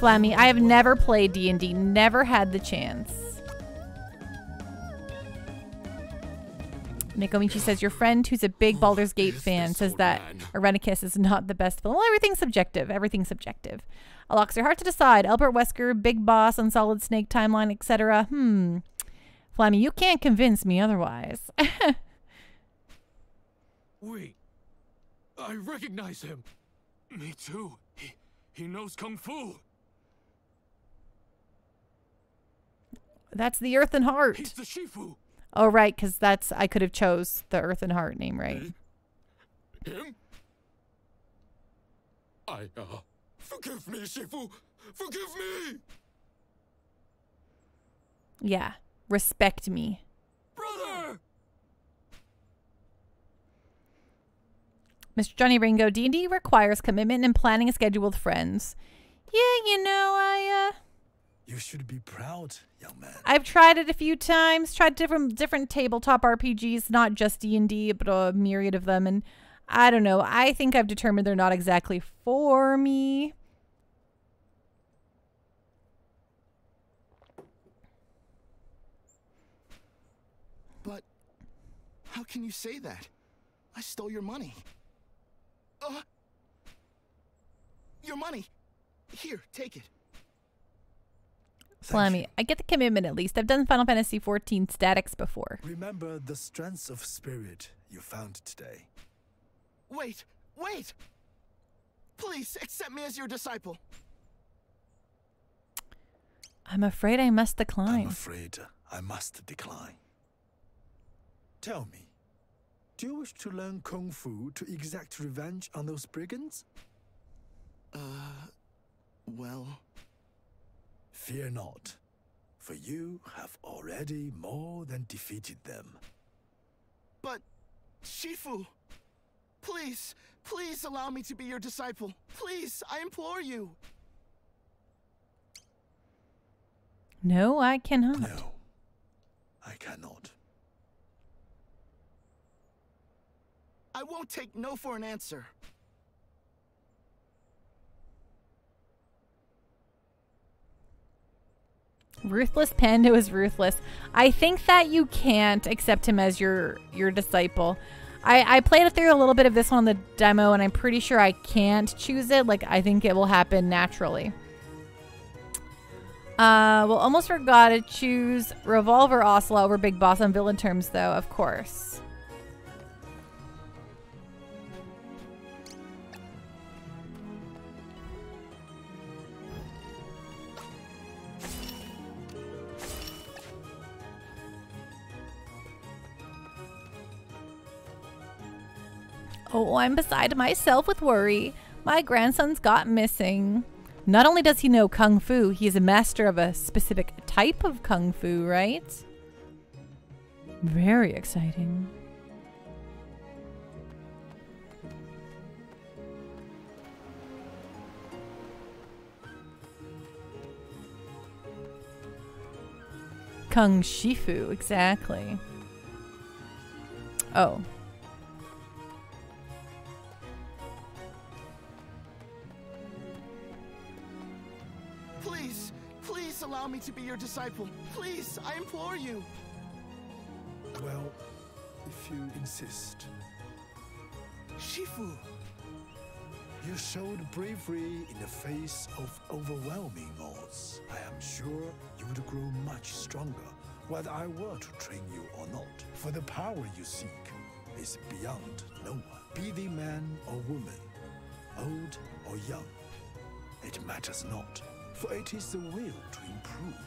Flammy, I have never played D&D, never had the chance. Nekomichi says your friend who's a big Baldur's Gate fan says that Irenicus is not the best film. Well, everything's subjective. Everything's subjective. Alox are hard to decide. Albert Wesker, Big Boss on Solid Snake timeline, etc. Hmm. Flammy, you can't convince me otherwise. Wait. I recognize him. Me too. He, he knows Kung Fu. That's the Earthen Heart. He's the Shifu. Oh right, because that's I could have chose the Earthen Heart name, right? Him? I, uh, forgive me, Shifu. Forgive me. Yeah. Respect me. Brother! Mr. Johnny Ringo, D&D requires commitment and planning a schedule with friends. Yeah, you know, I uh You should be proud, young man. I've tried it a few times, tried different different tabletop RPGs, not just D&D, but a myriad of them and I don't know. I think I've determined they're not exactly for me. But how can you say that? I stole your money. Uh, your money. Here, take it. Flammy, I get the commitment at least. I've done Final Fantasy XIV statics before. Remember the strength of spirit you found today. Wait, wait! Please accept me as your disciple. I'm afraid I must decline. I'm afraid I must decline. Tell me, do you wish to learn Kung Fu to exact revenge on those brigands? Uh, well. Fear not, for you have already more than defeated them. But, Shifu, please, please allow me to be your disciple. Please, I implore you. No, I cannot. No, I cannot. I won't take no for an answer. Ruthless Panda is ruthless. I think that you can't accept him as your your disciple. I, I played it through a little bit of this one on the demo, and I'm pretty sure I can't choose it. Like, I think it will happen naturally. Uh, well, almost forgot to choose Revolver Ocelot over Big Boss on villain terms, though, of course. Oh, I'm beside myself with worry. My grandson's got missing. Not only does he know kung fu, he is a master of a specific type of kung fu, right? Very exciting. Kung Shifu, exactly. Oh. Allow me to be your disciple. Please, I implore you. Well, if you insist. Shifu, You showed bravery in the face of overwhelming odds. I am sure you would grow much stronger whether I were to train you or not. For the power you seek is beyond no one. Be the man or woman, old or young. It matters not, for it is the will to improve,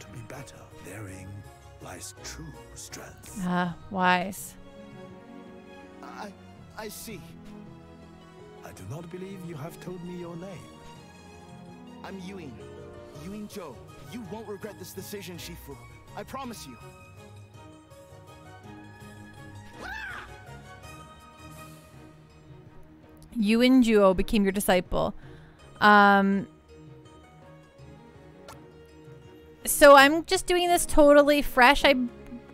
to be better. Therein lies true strength. Ah, wise. I, I see. I do not believe you have told me your name. I'm Yun. Yun Jou. You won't regret this decision, Shifu. I promise you. Yun Jou became your disciple. Um, so I'm just doing this totally fresh. I'm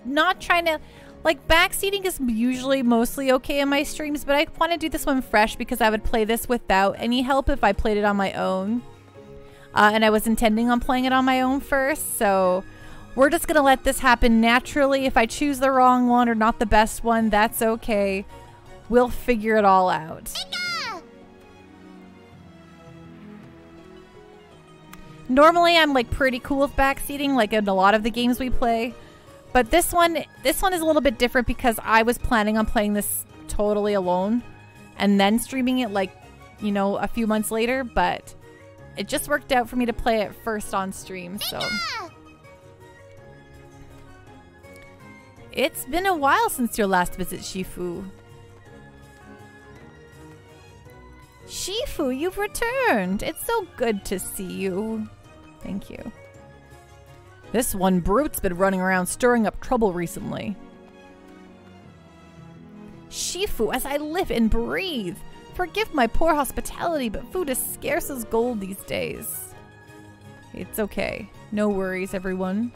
not trying to like backseating is usually mostly okay in my streams, but I want to do this one fresh because I would play this without any help if I played it on my own. Uh, and I was intending on playing it on my own first, so we're just gonna let this happen naturally. If I choose the wrong one or not the best one, that's okay. We'll figure it all out. Normally, I'm like pretty cool with backseating, like in a lot of the games we play. But this one, this one is a little bit different because I was planning on playing this totally alone and then streaming it like, you know, a few months later, but it just worked out for me to play it first on stream, so. It's been a while since your last visit, Shifu. Shifu, you've returned. It's so good to see you. Thank you. This one brute's been running around stirring up trouble recently. Shifu, as I live and breathe. Forgive my poor hospitality, but food is scarce as gold these days. It's okay. No worries, everyone.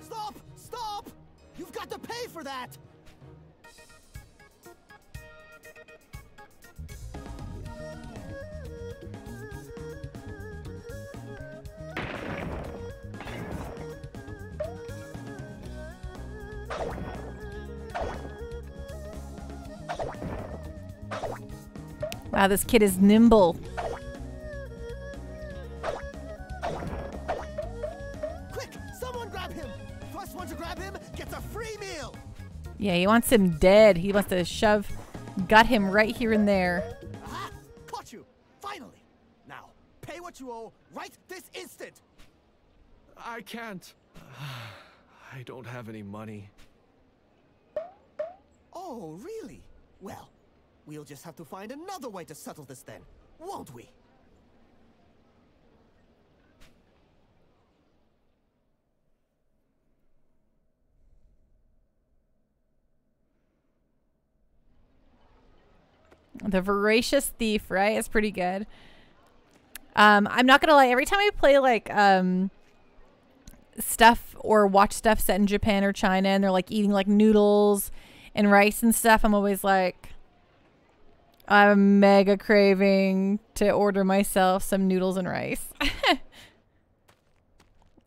Stop! Stop! You've got to pay for that! Wow, this kid is nimble. Quick! Someone grab him! First one to grab him gets a free meal! Yeah, he wants him dead. He wants to shove, gut him right here and there. Aha! Caught you! Finally! Now, pay what you owe right this instant! I can't. I don't have any money. Oh, really? Well, we'll just have to find another way to settle this then, won't we? The Voracious Thief, right? It's pretty good. Um, I'm not gonna lie, every time I play like um stuff or watch stuff set in Japan or China and they're like eating like noodles and rice and stuff, I'm always like I'm mega craving to order myself some noodles and rice.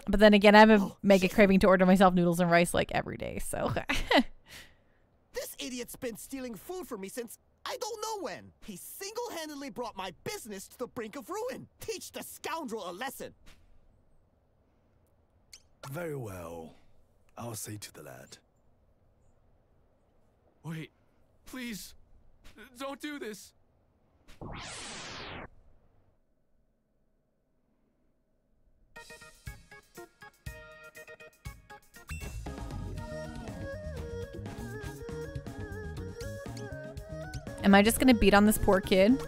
but then again, I'm a oh, mega craving to order myself noodles and rice like every day, so This idiot's been stealing food from me since I don't know when. He single-handedly brought my business to the brink of ruin. Teach the scoundrel a lesson. Very well. I'll say to the lad. Wait, please, don't do this. am I just gonna beat on this poor kid?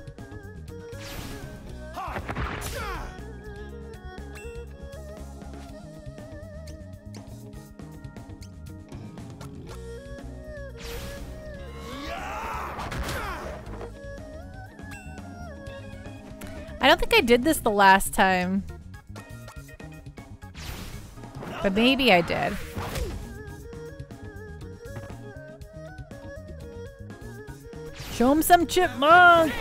I did this the last time. But maybe I did. Show him some chipmunk!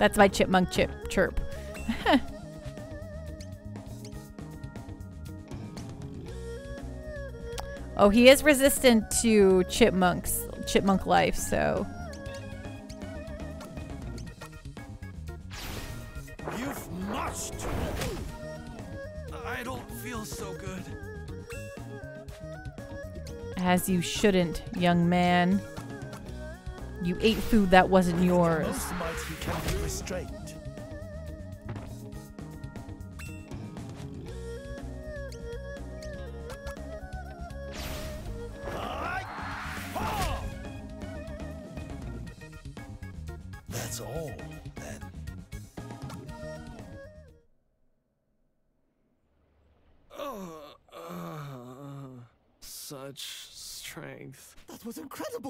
That's my chipmunk chip chirp. oh, he is resistant to chipmunks, chipmunk life, so. As you shouldn't, young man. You ate food that wasn't yours.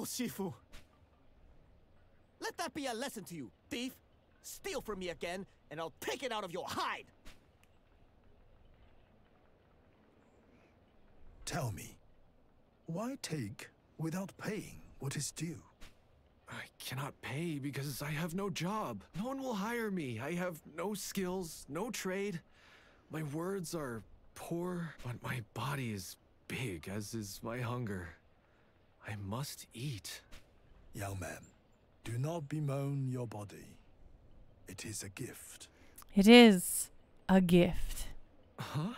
Was Shifu. Let that be a lesson to you, thief. Steal from me again, and I'll take it out of your hide. Tell me, why take without paying what is due? I cannot pay because I have no job. No one will hire me. I have no skills, no trade. My words are poor, but my body is big, as is my hunger. I must eat. Young man, do not bemoan your body. It is a gift. It is a gift. Huh?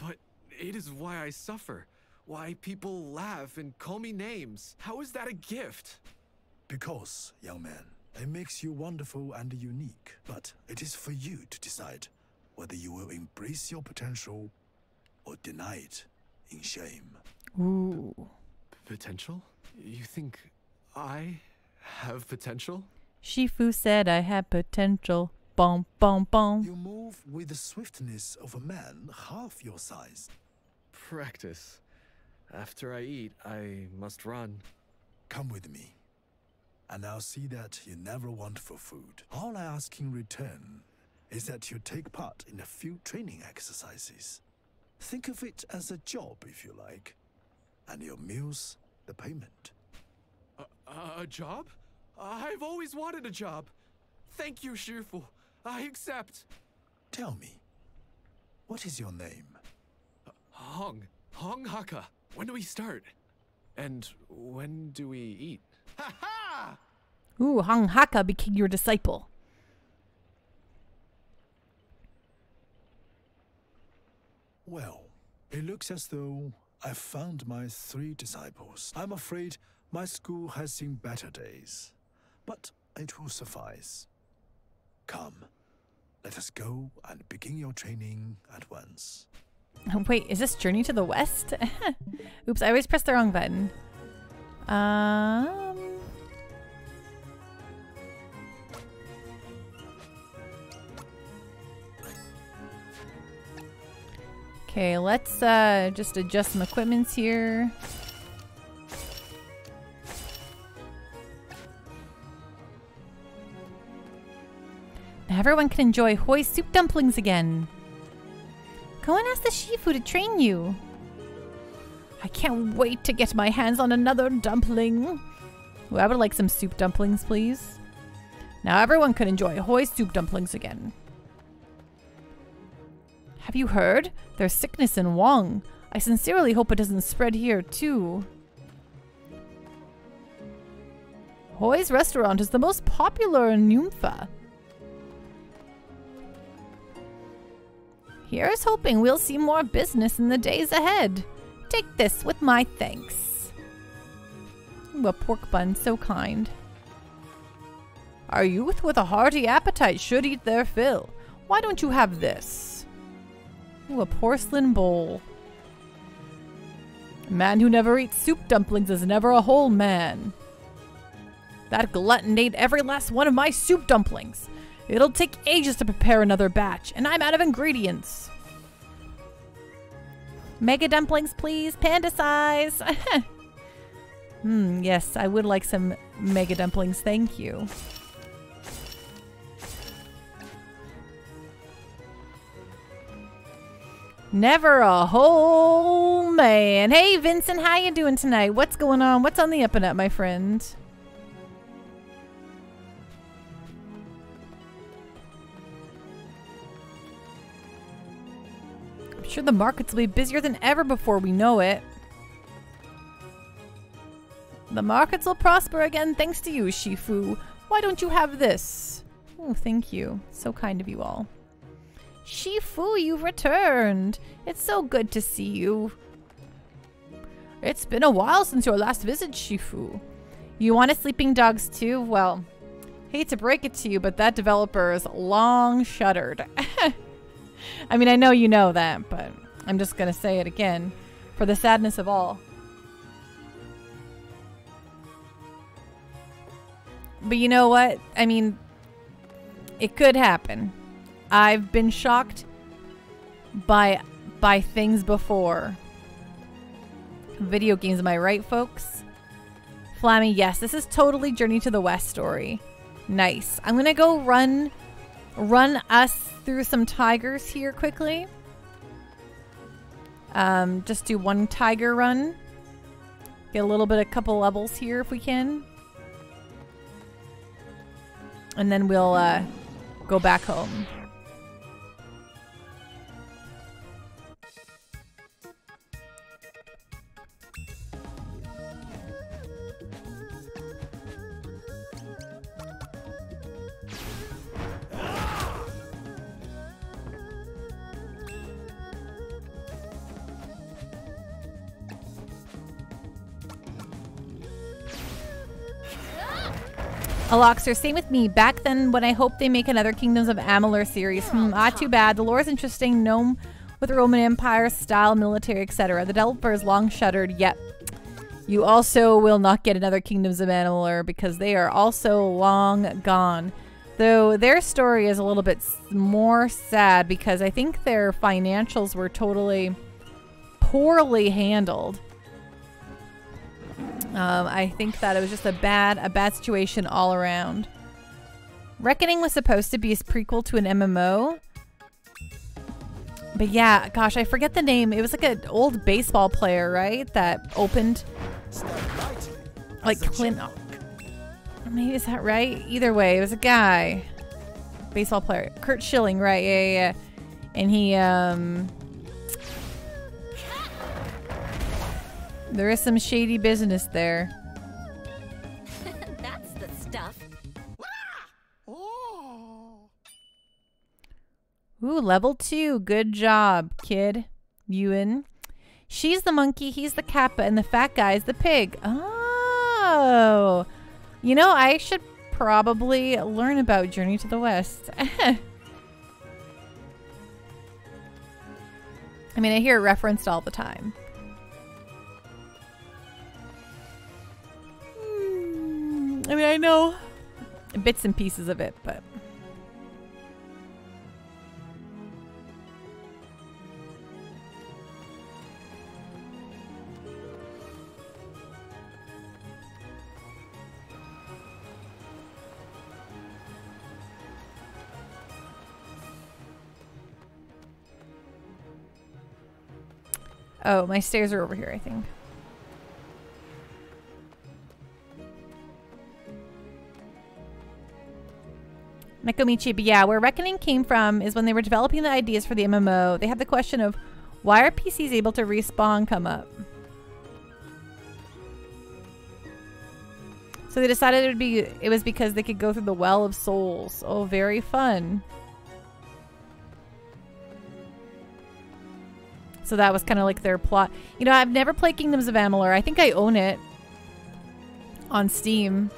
But it is why I suffer. why people laugh and call me names. How is that a gift? Because, young man, it makes you wonderful and unique. But it is for you to decide whether you will embrace your potential or deny it in shame. Ooh. Potential? You think I have potential? Shifu said I had potential. Bom, bom, bom. You move with the swiftness of a man half your size. Practice. After I eat, I must run. Come with me, and I'll see that you never want for food. All I ask in return is that you take part in a few training exercises. Think of it as a job, if you like, and your meals, the payment. A, a job? I've always wanted a job. Thank you, Shifu. I accept. Tell me, what is your name? Hong. Hong Haka. When do we start? And when do we eat? Ha ha! Ooh, Hong Haka became your disciple. Well, it looks as though I've found my three disciples. I'm afraid my school has seen better days, but it will suffice. Come, let us go and begin your training at once. Wait, is this Journey to the West? Oops, I always press the wrong button. Um. Okay, let's uh, just adjust some equipments here. Now everyone can enjoy Hoi soup dumplings again. Go and ask the Shifu to train you. I can't wait to get my hands on another dumpling. Ooh, I would like some soup dumplings, please. Now everyone can enjoy Hoi soup dumplings again. Have you heard? There's sickness in Wong. I sincerely hope it doesn't spread here, too. Hoi's restaurant is the most popular in Nympha. Here's hoping we'll see more business in the days ahead. Take this with my thanks. Ooh, a pork bun, so kind. Our youth with a hearty appetite should eat their fill. Why don't you have this? Ooh, a porcelain bowl. A man who never eats soup dumplings is never a whole man. That glutton ate every last one of my soup dumplings. It'll take ages to prepare another batch, and I'm out of ingredients. Mega dumplings, please. Panda size. hmm, yes, I would like some mega dumplings. Thank you. Never a whole man. Hey, Vincent, how you doing tonight? What's going on? What's on the up and up, my friend? I'm sure the markets will be busier than ever before we know it. The markets will prosper again thanks to you, Shifu. Why don't you have this? Oh, thank you. So kind of you all. Shifu, you've returned. It's so good to see you. It's been a while since your last visit, Shifu. You want a sleeping dogs too? Well, hate to break it to you, but that developer is long shuttered. I mean, I know you know that, but I'm just to say it again for the sadness of all. But you know what? I mean, it could happen. I've been shocked by by things before. Video games, am I right, folks? Flammy, yes, this is totally Journey to the West story. Nice. I'm gonna go run run us through some tigers here quickly. Um, just do one tiger run. Get a little bit, a couple levels here if we can. And then we'll uh, go back home. Aloxer, same with me. Back then, when I hope they make another Kingdoms of Amalur series. Hmm, ah, too bad. The lore is interesting. Gnome with Roman Empire style, military, etc. The developers long shuttered. Yet, you also will not get another Kingdoms of Amalur because they are also long gone. Though their story is a little bit more sad because I think their financials were totally poorly handled. Um, I think that it was just a bad, a bad situation all around. Reckoning was supposed to be a prequel to an MMO. But yeah, gosh, I forget the name. It was like an old baseball player, right? That opened like Clint. Maybe is that right? Either way, it was a guy, baseball player, Curt Schilling, right? Yeah, yeah, yeah. And he um There is some shady business there. That's the stuff. Ooh, level two. Good job, kid. Yun. She's the monkey, he's the kappa, and the fat guy's the pig. Oh. You know, I should probably learn about Journey to the West. I mean, I hear it referenced all the time. I mean, I know bits and pieces of it, but. Oh, my stairs are over here, I think. But yeah, where Reckoning came from is when they were developing the ideas for the MMO, they had the question of why are PCs able to respawn come up? So they decided it would be it was because they could go through the well of souls. Oh, very fun. So that was kind of like their plot. You know, I've never played Kingdoms of Amalur. I think I own it on Steam.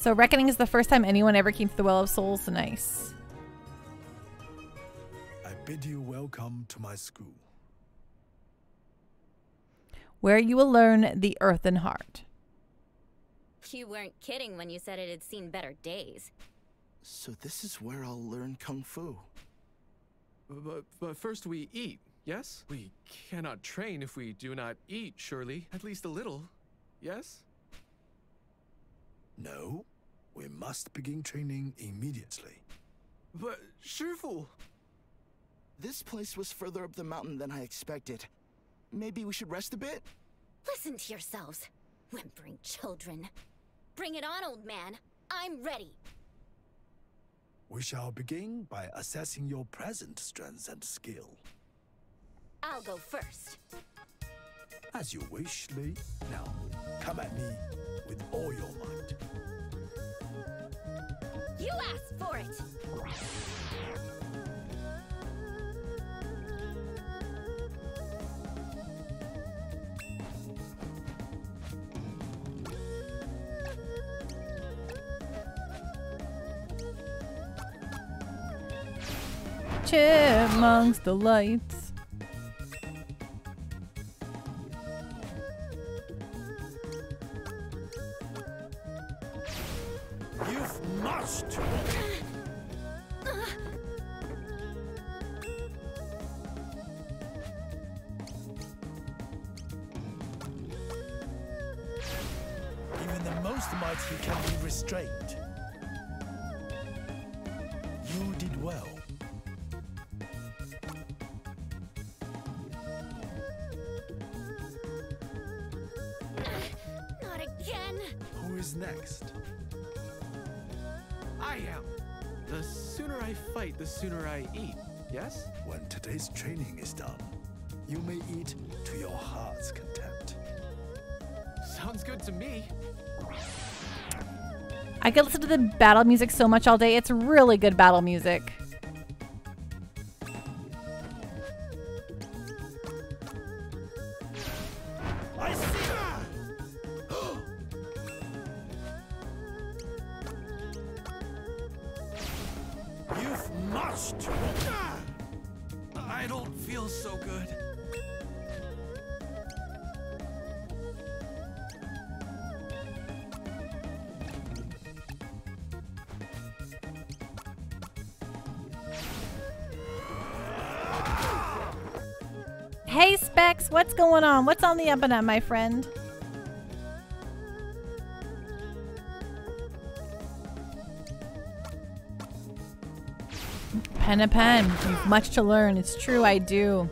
So Reckoning is the first time anyone ever came to the Well of Souls. Nice. I bid you welcome to my school. Where you will learn the earthen heart. You weren't kidding when you said it had seen better days. So this is where I'll learn Kung Fu. But, but first we eat, yes? We cannot train if we do not eat, surely. At least a little, yes? No, we must begin training immediately. But, Shifu! This place was further up the mountain than I expected. Maybe we should rest a bit? Listen to yourselves. Whimpering children. Bring it on, old man. I'm ready. We shall begin by assessing your present strength and skill. I'll go first. As you wish, Lei. Now, come at me with all your might. You asked for it! Chipmunks. The battle music so much all day. It's really good battle music. On? The up and up, my friend? Pen a pen. Much to learn. It's true, I do.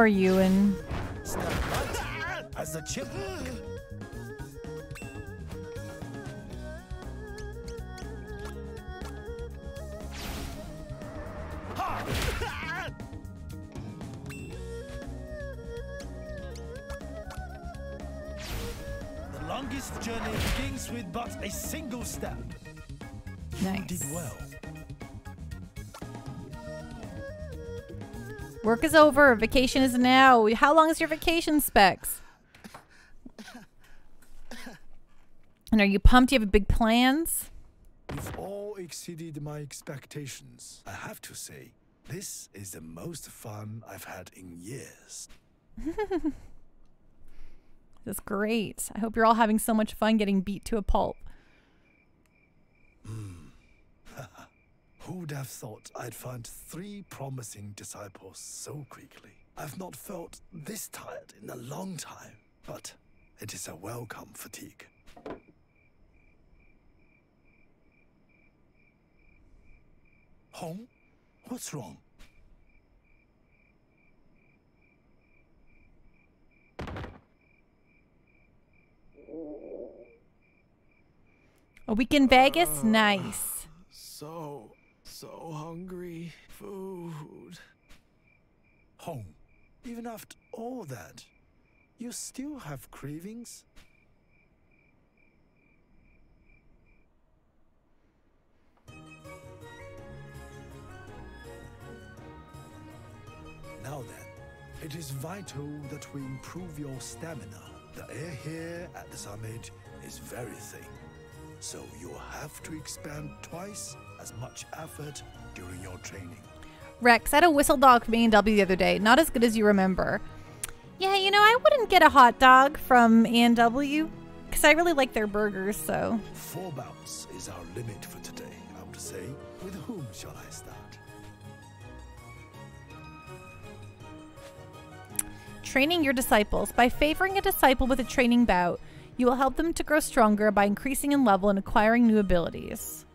Poor Yun. As a chipmunk. Is over. Vacation is now. How long is your vacation, Specs? And are you pumped? You have big plans? You've all exceeded my expectations. I have to say, this is the most fun I've had in years. That's great. I hope you're all having so much fun getting beat to a pulp. Who'd have thought I'd find three promising disciples so quickly? I've not felt this tired in a long time, but it is a welcome fatigue. Home? What's wrong? A week in Vegas? Nice. So, so hungry. Food. Home. Even after all that, you still have cravings? Now then, it is vital that we improve your stamina. The air here at the summit is very thin, so you'll have to expand twice as much effort during your training. Rex, I had a whistle dog from A&W the other day. Not as good as you remember. Yeah, you know, I wouldn't get a hot dog from A&W because I really like their burgers, so. Four bouts is our limit for today, I would say. With whom shall I start? Training your disciples. By favoring a disciple with a training bout, you will help them to grow stronger by increasing in level and acquiring new abilities.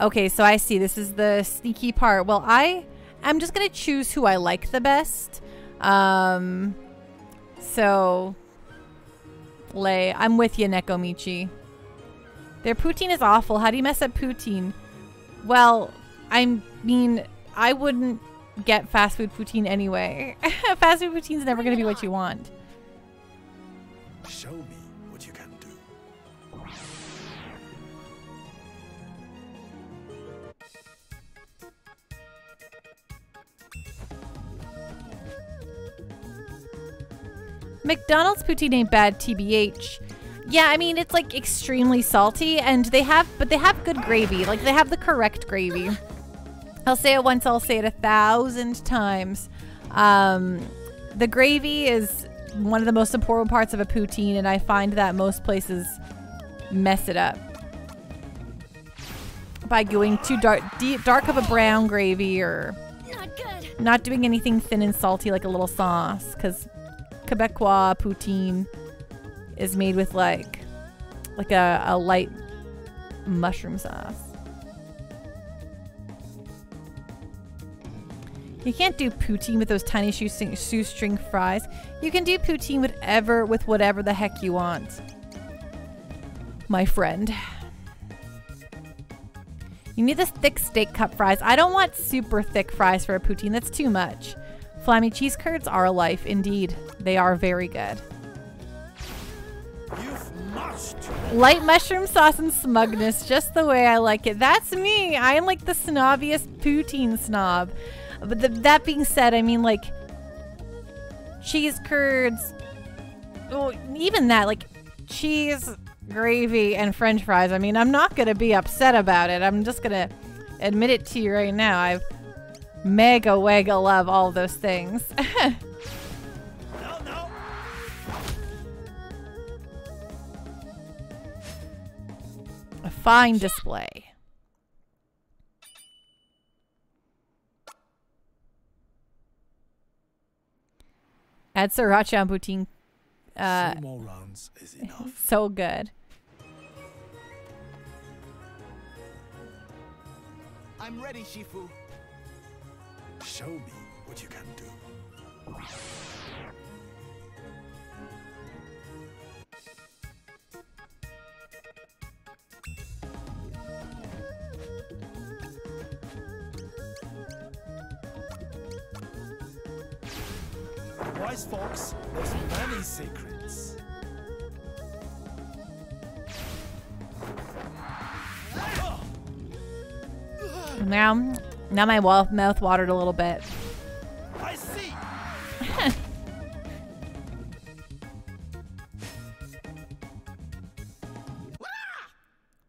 Okay, so I see. This is the sneaky part. Well, I I'm just to choose who I like the best. Um, so, Lei, I'm with you, Nekomichi. Their poutine is awful. How do you mess up poutine? Well, I mean, I wouldn't get fast food poutine anyway. fast food poutine's never to be what you want. Show McDonald's poutine ain't bad, TBH. Yeah, I mean it's like extremely salty, and they have, but they have good gravy. Like they have the correct gravy. I'll say it once, I'll say it a thousand times. Um, the gravy is one of the most important parts of a poutine, and I find that most places mess it up by going too dark, deep, dark of a brown gravy or not doing anything thin and salty like a little sauce. Because Quebecois poutine is made with like like a, a light mushroom sauce. You can't do poutine with those tiny shoestring, fries. You can do poutine whatever with whatever the heck you want. My friend. You need this thick steak cup fries. I don't want super thick fries for a poutine. That's too much. Flammy cheese curds are a life indeed. They are very good. Light mushroom sauce and smugness, just the way I like it. That's me. I am like the snobbiest poutine snob. But the, that being said, I mean like cheese curds. Oh, even that, like cheese, gravy, and French fries. I mean, I'm not gonna be upset about it. I'm just gonna admit it to you right now. I've mega wega love all those things. A fine display. Add sriracha on poutine. Uh, Two more rounds is enough. so good. I'm ready, Shifu. Show me what you can do. Wise fox, there's many secrets. Now, now my mouth watered a little bit. I see.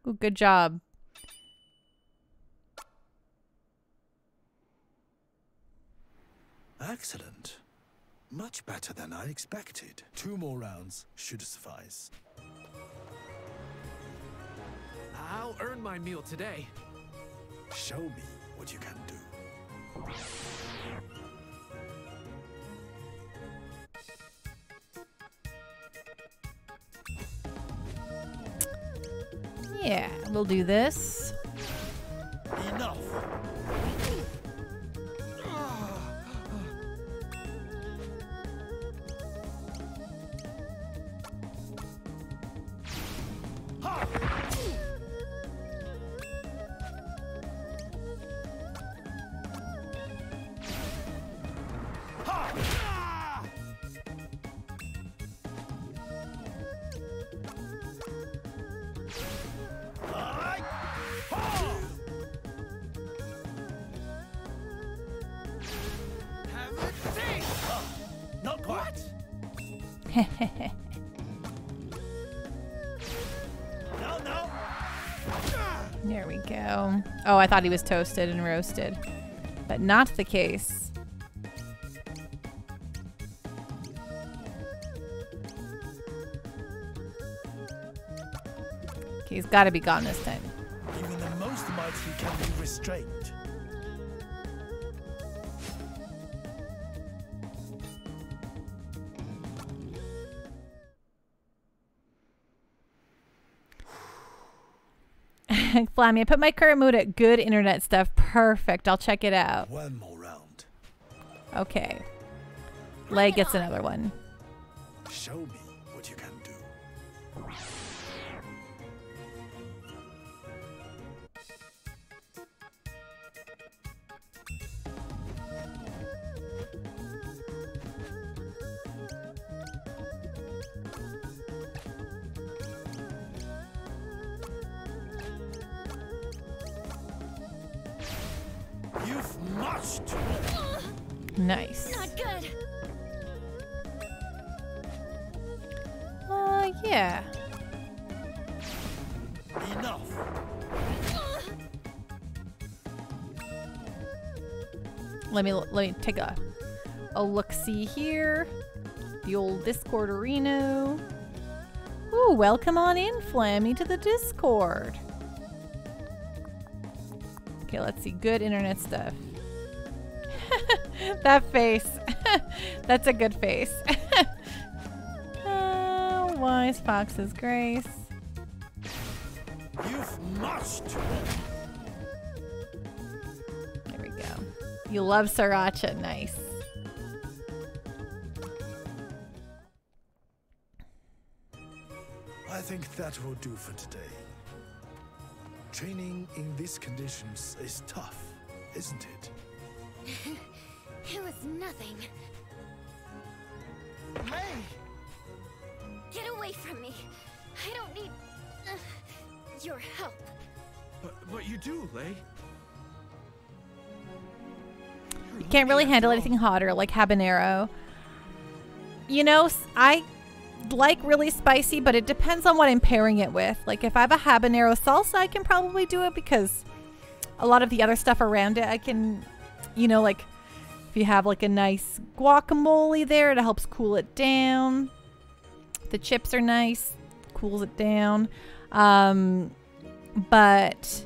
Ooh, good job. Excellent. Much better than I expected. Two more rounds should suffice. I'll earn my meal today. Show me what you can do. Yeah, we'll do this. Enough. I thought he was toasted and roasted, but not the case. He's got to be gone this time. Flammy, I put my current mood at good internet stuff. Perfect. I'll check it out. One more round. Okay. Leg gets another one. Show me what you can do. Nice. Not good. Uh, yeah. Enough. Let me let me take a a look see here. The old Discord arena. Ooh, welcome on in, Flammy, to the Discord. Okay, let's see. Good internet stuff. that face. That's a good face. oh, wise fox's grace. You've must. There we go. You love sriracha. Nice. I think that will do for today. Training in these conditions is tough, isn't it? It was nothing. May! Get away from me. I don't need uh, your help. But, but you do, Lei. You can't really handle anything hotter like habanero. You know, I like really spicy, but it depends on what I'm pairing it with. Like if I have a habanero salsa, I can probably do it because a lot of the other stuff around it, I can, you know, like if you have like a nice guacamole there, it helps cool it down. The chips are nice, cools it down. Um, but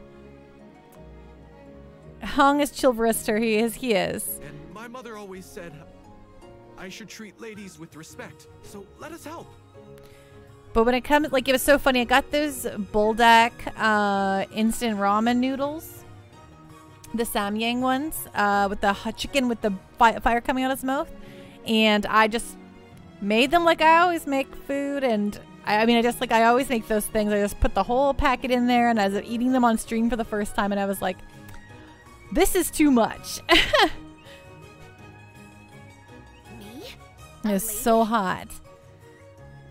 Hung is Chilverister. He is. He is. And my mother always said I should treat ladies with respect. So let us help. But when it comes, like, it was so funny. I got those Buldak uh, instant ramen noodles, the Samyang ones, uh, with the chicken with the fi- fire coming out of his mouth, and I just made them like I always make food. And I, I mean, I just like I always make those things. I just put the whole packet in there, and I was eating them on stream for the first time, and I was like, "This is too much." It was so hot.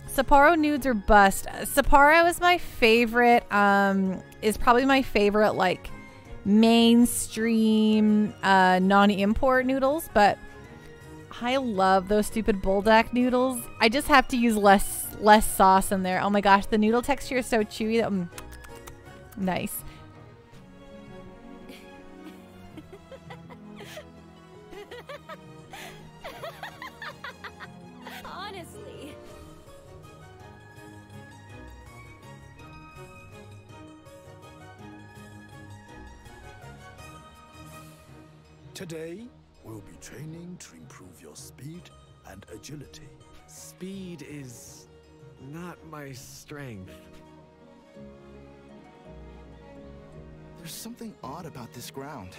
Sapporo nudes are bust. Sapporo is my favorite. Um, is probably my favorite like mainstream uh, non-import noodles. But I love those stupid Buldak noodles. I just have to use less less sauce in there. Oh my gosh, the noodle texture is so chewy. That, mm, nice. Today, we'll be training to improve your speed and agility. Speed is not my strength. There's something odd about this ground.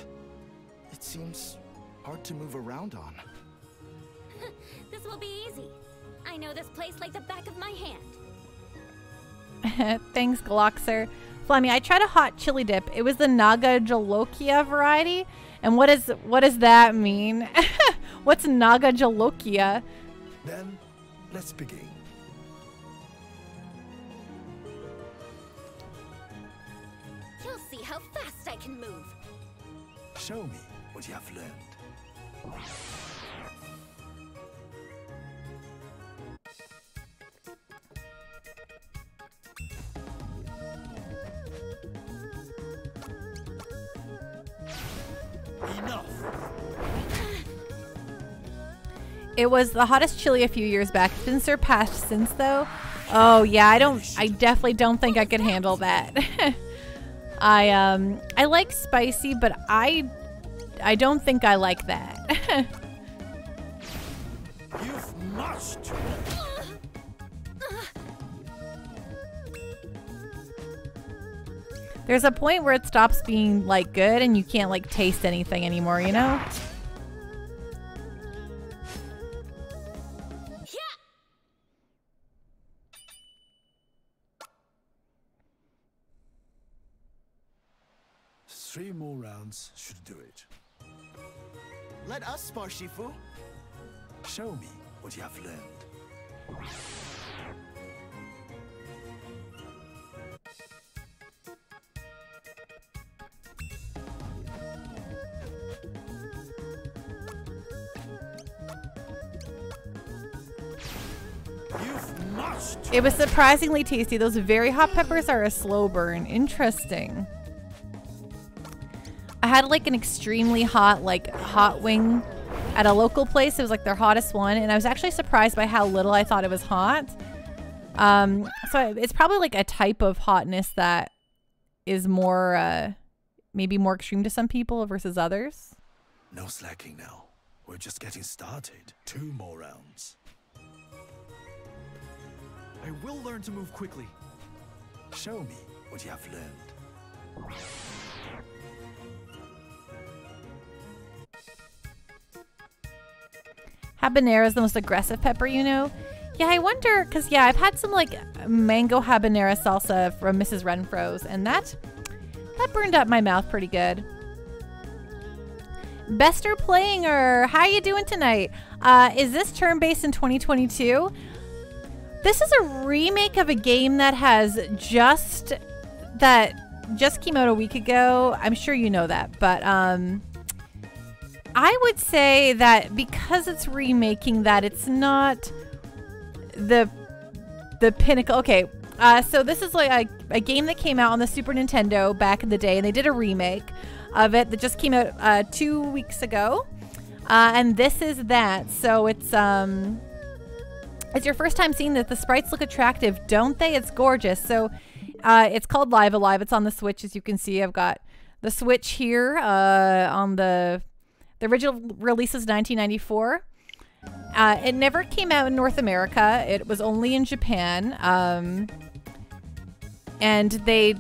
It seems hard to move around on. this will be easy. I know this place like the back of my hand. Thanks, Gloxer. Flammy, I tried a hot chili dip. It was the Naga Jolokia variety. And what is what does that mean? What's Naga Jolokia? Then, let's begin. You'll see how fast I can move. Show me what you have learned. It was the hottest chili a few years back. It's been surpassed since though. Oh yeah, I don't I definitely don't think I could handle that. I um I like spicy, but I I don't think I like that. You've must. There's a point where it stops being like good and you can't like taste anything anymore, you know? Three more rounds should do it. Let us spar, Shifu. Show me what you have learned. It was surprisingly tasty. Those very hot peppers are a slow burn. Interesting. I had like an extremely hot, like hot wing at a local place. It was like their hottest one, and I was actually surprised by how little I thought it was hot. Um, so it's probably like a type of hotness that is more, uh, maybe more extreme to some people versus others. No slacking now. We're just getting started. Two more rounds. I will learn to move quickly. Show me what you have learned. Habanero is the most aggressive pepper you know. Yeah, I wonder because yeah, I've had some like mango habanero salsa from Mrs. Renfro's, and that that burned up my mouth pretty good. Bester playing or how you doing tonight? Uh, is this turn based in 2022? This is a remake of a game that has just that just came out a week ago. I'm sure you know that, but um I would say that because it's remaking that it's not the the pinnacle. Okay, uh, so this is like a, a, game that came out on the Super Nintendo back in the day, and they did a remake of it that just came out uh, two weeks ago. Uh, and this is that. So it's um, it's your first time seeing that the sprites look attractive, don't they? It's gorgeous. So uh, it's called Live A Live. It's on the Switch, as you can see. I've got the Switch here uh, on the the original release is 1994. Uh, it never came out in North America. It was only in Japan. Um, and they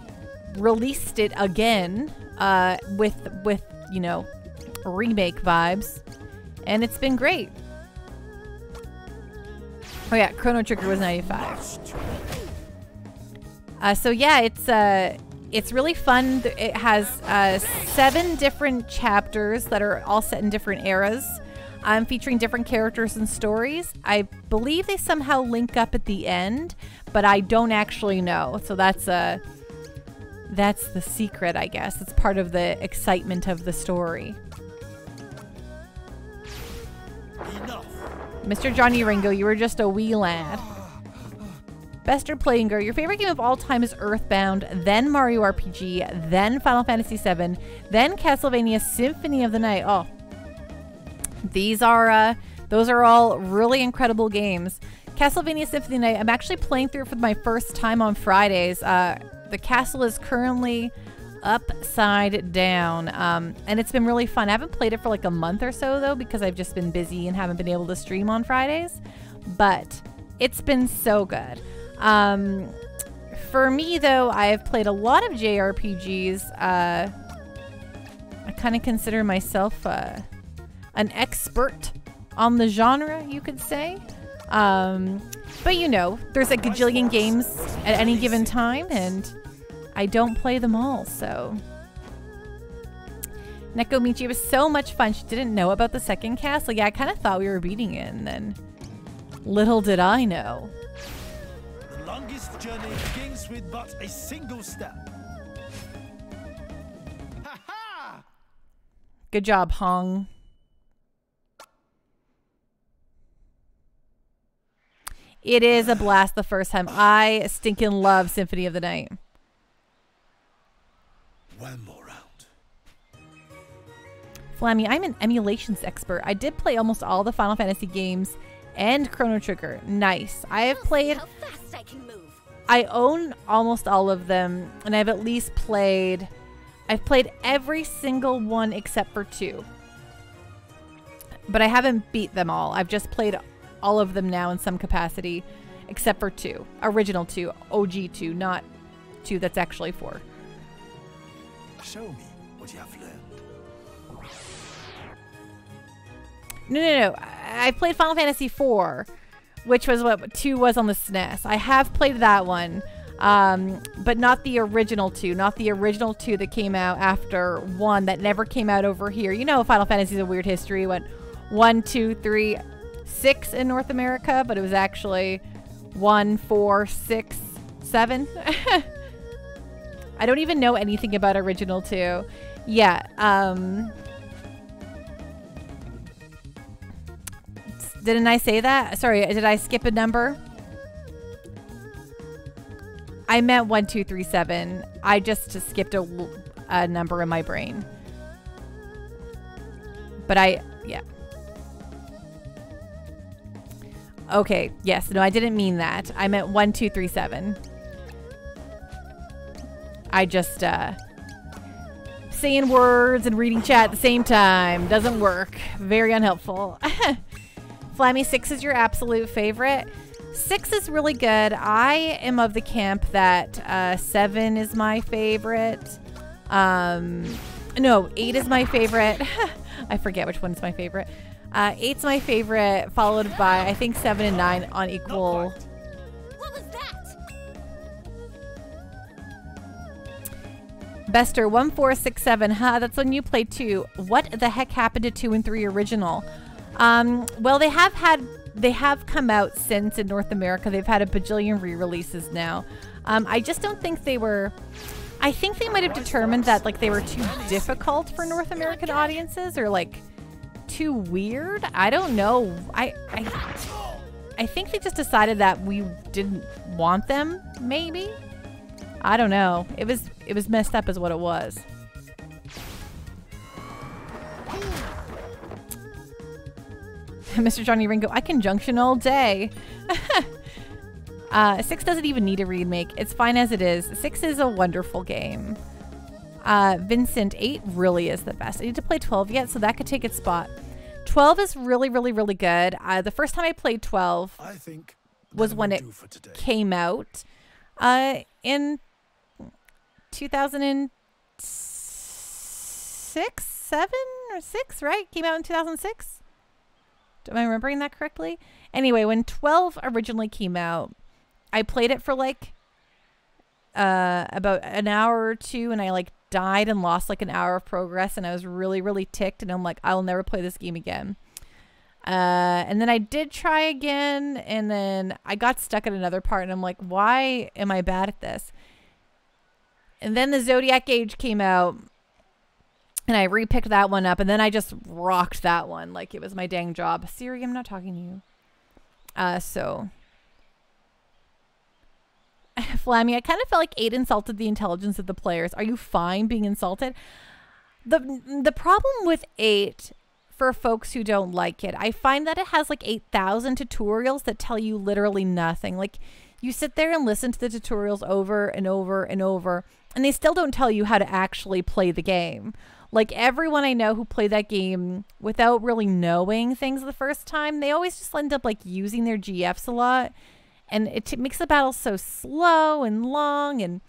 released it again uh, with with you know remake vibes, and it's been great. Oh yeah, Chrono Trigger was 95. Uh, so yeah, it's uh, it's really fun. It has uh, seven different chapters that are all set in different eras, featuring different characters and stories. I believe they somehow link up at the end, but I don't actually know. So that's a uh, that's the secret, I guess. It's part of the excitement of the story. Enough. Mr. Johnny Ringo, you were just a wee lad. Bester Playinger, your favorite game of all time is Earthbound, then Mario RPG, then Final Fantasy VII, then Castlevania Symphony of the Night. Oh, these are, uh, those are all really incredible games. Castlevania Symphony of the Night, I'm actually playing through it for my first time on Fridays. Uh, the castle is currently upside down. Um, and it's been really fun. I haven't played it for like a month or so though because I've just been busy and haven't been able to stream on Fridays. But it's been so good. Um, for me, though, I have played a lot of JRPGs. Uh, I kind of consider myself uh, an expert on the genre, you could say. Um, but you know, there's a gajillion games at any given time, and I don't play them all, so. Nekomichi, it was so much fun. She didn't know about the second castle. Yeah, I kind of thought we were beating it, and then little did I know The longest journey begins with but a single step. Ha ha! Good job, Hong. It is a blast the first time. I stinking love Symphony of the Night. One more round. Flammy, I'm an emulations expert. I did play almost all the Final Fantasy games and Chrono Trigger. Nice. I have played. How fast I, can move. I own almost all of them, and I've at least played. I've played every single one except for two. But I haven't beat them all. I've just played all of them now in some capacity, except for two. Original two, OG two, not two that's actually four. Show me what you have learned. No, no, no. I played Final Fantasy IV, which was what two was on the SNES. I have played that one, um, but not the original two. Not the original two that came out after one that never came out over here. You know, Final Fantasy is a weird history. Went one, two, three, six in North America, but it was actually one, four, six, seven. I don't even know anything about original two. Yeah. Um, Didn't I say that? Sorry, did I skip a number? I meant 1237. I just skipped a, a number in my brain. But I, yeah. Okay, yes, no, I didn't mean that. I meant one, two, three, seven. I just uh saying words and reading chat at the same time doesn't work. Very unhelpful. Flammy six is your absolute favorite. Six is really good. I am of the camp that uh, seven is my favorite. Um, no, eight is my favorite. I forget which one's my favorite. Uh, eight's my favorite, followed by I think seven and nine on equal. Bester1467, huh? That's when you play two. What the heck happened to two and three original? Um, well, they have had, they have come out since in North America. They've had a bajillion re releases now. Um, I just don't think they were. I think they might have determined that like they were too difficult for North American audiences or like too weird. I don't know. I I I think they just decided that we didn't want them maybe. I don't know. It was it was messed up, is what it was. Mr. Johnny Ringo, I conjunction all day. uh, six doesn't even need a remake. It's fine as it is. Six is a wonderful game. Uh, Vincent, eight really is the best. I need to play 12 yet, so that could take its spot. 12 is really, really, really good. Uh, the first time I played 12 I think was when it came out uh, in 2006, 7 or 6, right? Came out in 2006? Am I remembering that correctly? Anyway, when 12 originally came out, I played it for like uh, about an hour or two and I like died and lost like an hour of progress and I was really, really ticked and I'm like, I'll never play this game again. Uh, and then I did try again and then I got stuck at another part and I'm like, why am I bad at this? And then the Zodiac Age came out and I repicked that one up and then I just rocked that one like it was my dang job. Siri, I'm not talking to you. Uh, so Flammy, I kind of felt like Eight insulted the intelligence of the players. Are you fine being insulted? The the problem with Eight for folks who don't like it, I find that it has like 8,000 tutorials that tell you literally nothing. Like you sit there and listen to the tutorials over and over and over, and they still don't tell you how to actually play the game. Like everyone I know who played that game without really knowing things the first time, they always just end up like using their GFs a lot and it makes the battle so slow and long and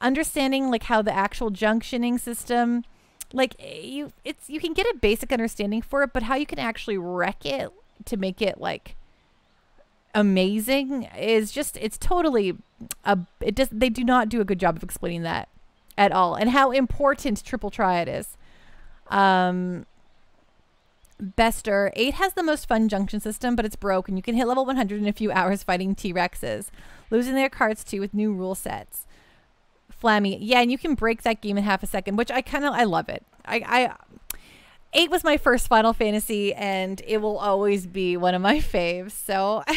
understanding like how the actual junctioning system like eh, you it's you can get a basic understanding for it but how you can actually wreck it to make it like amazing is just it's totally a it does they do not do a good job of explaining that at all and how important triple triad is um Bester, 8 has the most fun junction system, but it's broke, and you can hit level 100 in a few hours fighting T Rexes, losing their cards too with new rule sets. Flammy, yeah, and you can break that game in half a second, which I kind of I love it. I, I 8 was my first Final Fantasy, and it will always be one of my faves. So.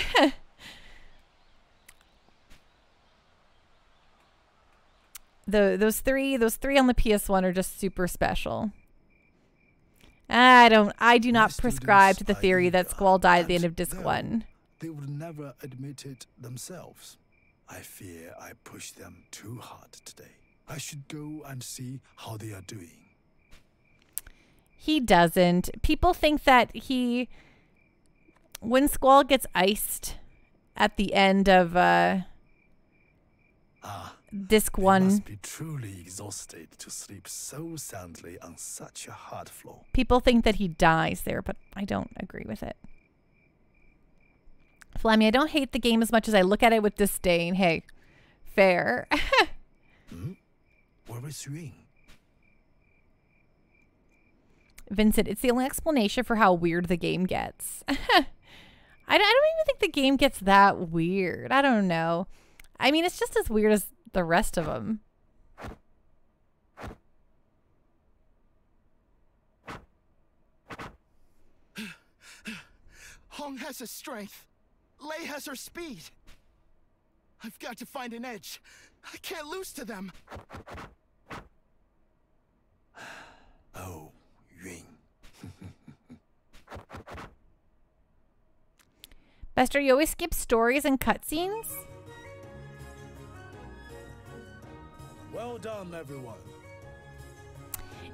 the those three those three on the PS1 are just super special. I don't. I do not prescribe to the theory that Squall died at the end of disc one. They would never admit it themselves. I fear I pushed them too hard today. I should go and see how they are doing. He doesn't. People think that he, when Squall gets iced at the end of uh, ah, disc one, must be truly exhausted to sleep so soundly on such a hard floor. people think that he dies there, but I don't agree with it. Flammy, I don't hate the game as much as I look at it with disdain. Hey, fair. hmm? Where is Ying? Vincent, it's the only explanation for how weird the game gets. I, don't- I don't even think the game gets that weird. I don't know. I mean, it's just as weird as the rest of them. Hong has his strength. Lei has her speed. I've got to find an edge. I can't lose to them. Oh, Ying. You always skip stories and cutscenes? Well done, everyone.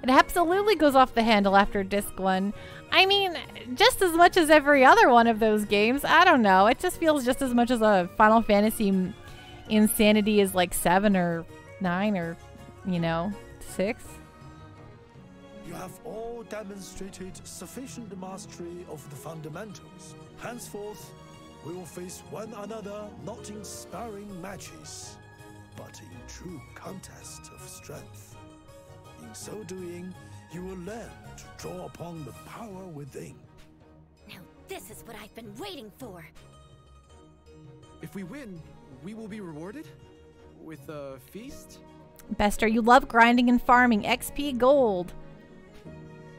It absolutely goes off the handle after disc one. I mean, just as much as every other one of those games. I don't know. It just feels just as much as a Final Fantasy insanity is like seven or nine or, you know, six. You have all demonstrated sufficient mastery of the fundamentals. Henceforth, we will face one another not in sparring matches, but in true contest of strength. In so doing, you will learn to draw upon the power within. Now this is what I've been waiting for. If we win, we will be rewarded with a feast. Bester, you love grinding and farming XP gold.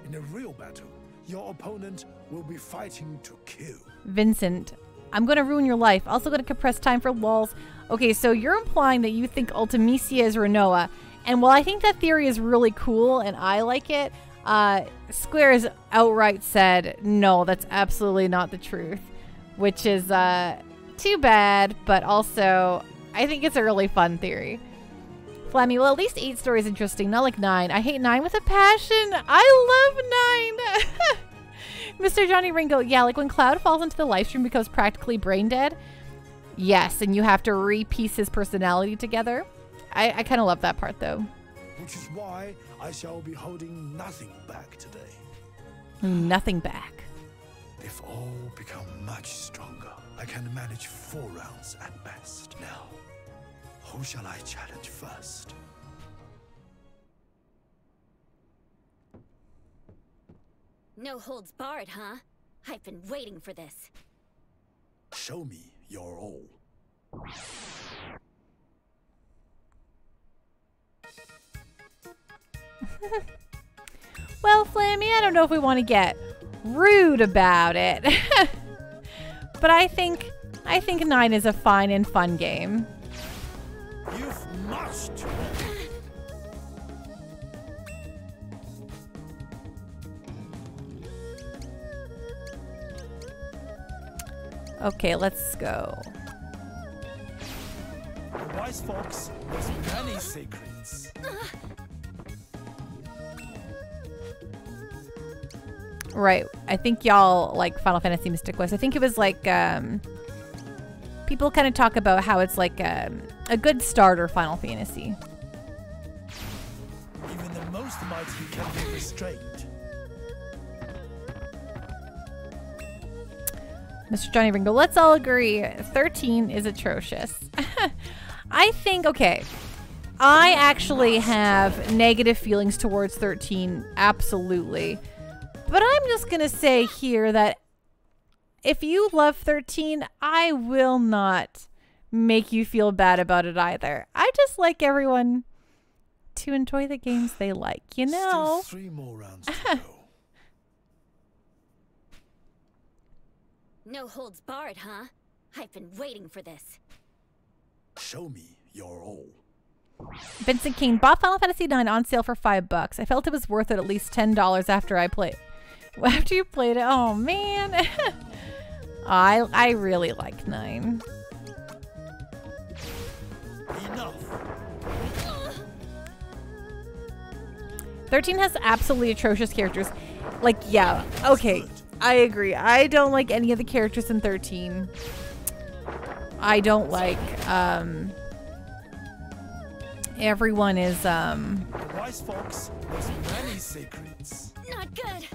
In a real battle, your opponent will be fighting to kill. Vincent, I'm going to ruin your life. Also going to compress time for lulz. Okay, so you're implying that you think Ultimecia is Rinoa. And while I think that theory is really cool and I like it, uh, Square has outright said, no, that's absolutely not the truth. Which is uh, too bad, but also, I think it's a really fun theory. Flammy, well, at least eight stories interesting, not like nine. I hate nine with a passion. I love nine. Mr. Johnny Ringo, yeah, like when Cloud falls into the life stream becomes practically brain dead. Yes, and you have to repiece his personality together. I, I kind of love that part though. Which is why I shall be holding nothing back today. Nothing back. If all become much stronger, I can manage four rounds at best. Now, who shall I challenge first? No holds barred, huh? I've been waiting for this. Show me your all. well, Flammy, I don't know if we want to get rude about it. but I think I think 9 is a fine and fun game. You've much Okay, let's go. The wise fox has many secrets. Right. I think y'all like Final Fantasy Mystic Quest. I think it was like um people kind of talk about how it's like um, a good starter Final Fantasy. Even the most mighty can be restrained. Mr. Johnny Ringo, let's all agree 13 is atrocious. I think, okay, I actually have negative feelings towards 13, absolutely. But I'm just going to say here that if you love 13, I will not make you feel bad about it either. I just like everyone to enjoy the games they like, you know? Still three more rounds to go. No holds barred, huh? I've been waiting for this. Show me your all. Vincent King bought Final Fantasy IX on sale for five bucks. I felt it was worth it at least ten dollars after I played. After you played it, oh man, I I really like nine. 13 has absolutely atrocious characters. Like, yeah, okay, I agree. I don't like any of the characters in 13. I don't like, um, everyone is, um... The wise fox many secrets. Not good.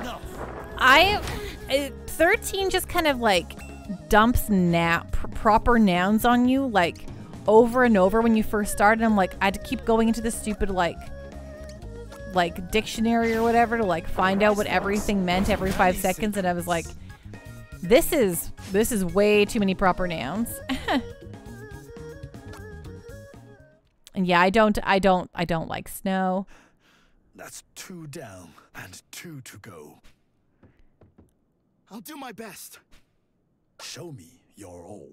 Enough. I... Uh, 13 just kind of like dumps na- pr- proper nouns on you like over and over when you first started. I'm like I had to keep going into the stupid like like dictionary or whatever to like find out what everything meant every 5 seconds and I was like this is this is way too many proper nouns. and yeah, I don't I don't I don't like snow. That's two down and two to go. I'll do my best. Show me your all.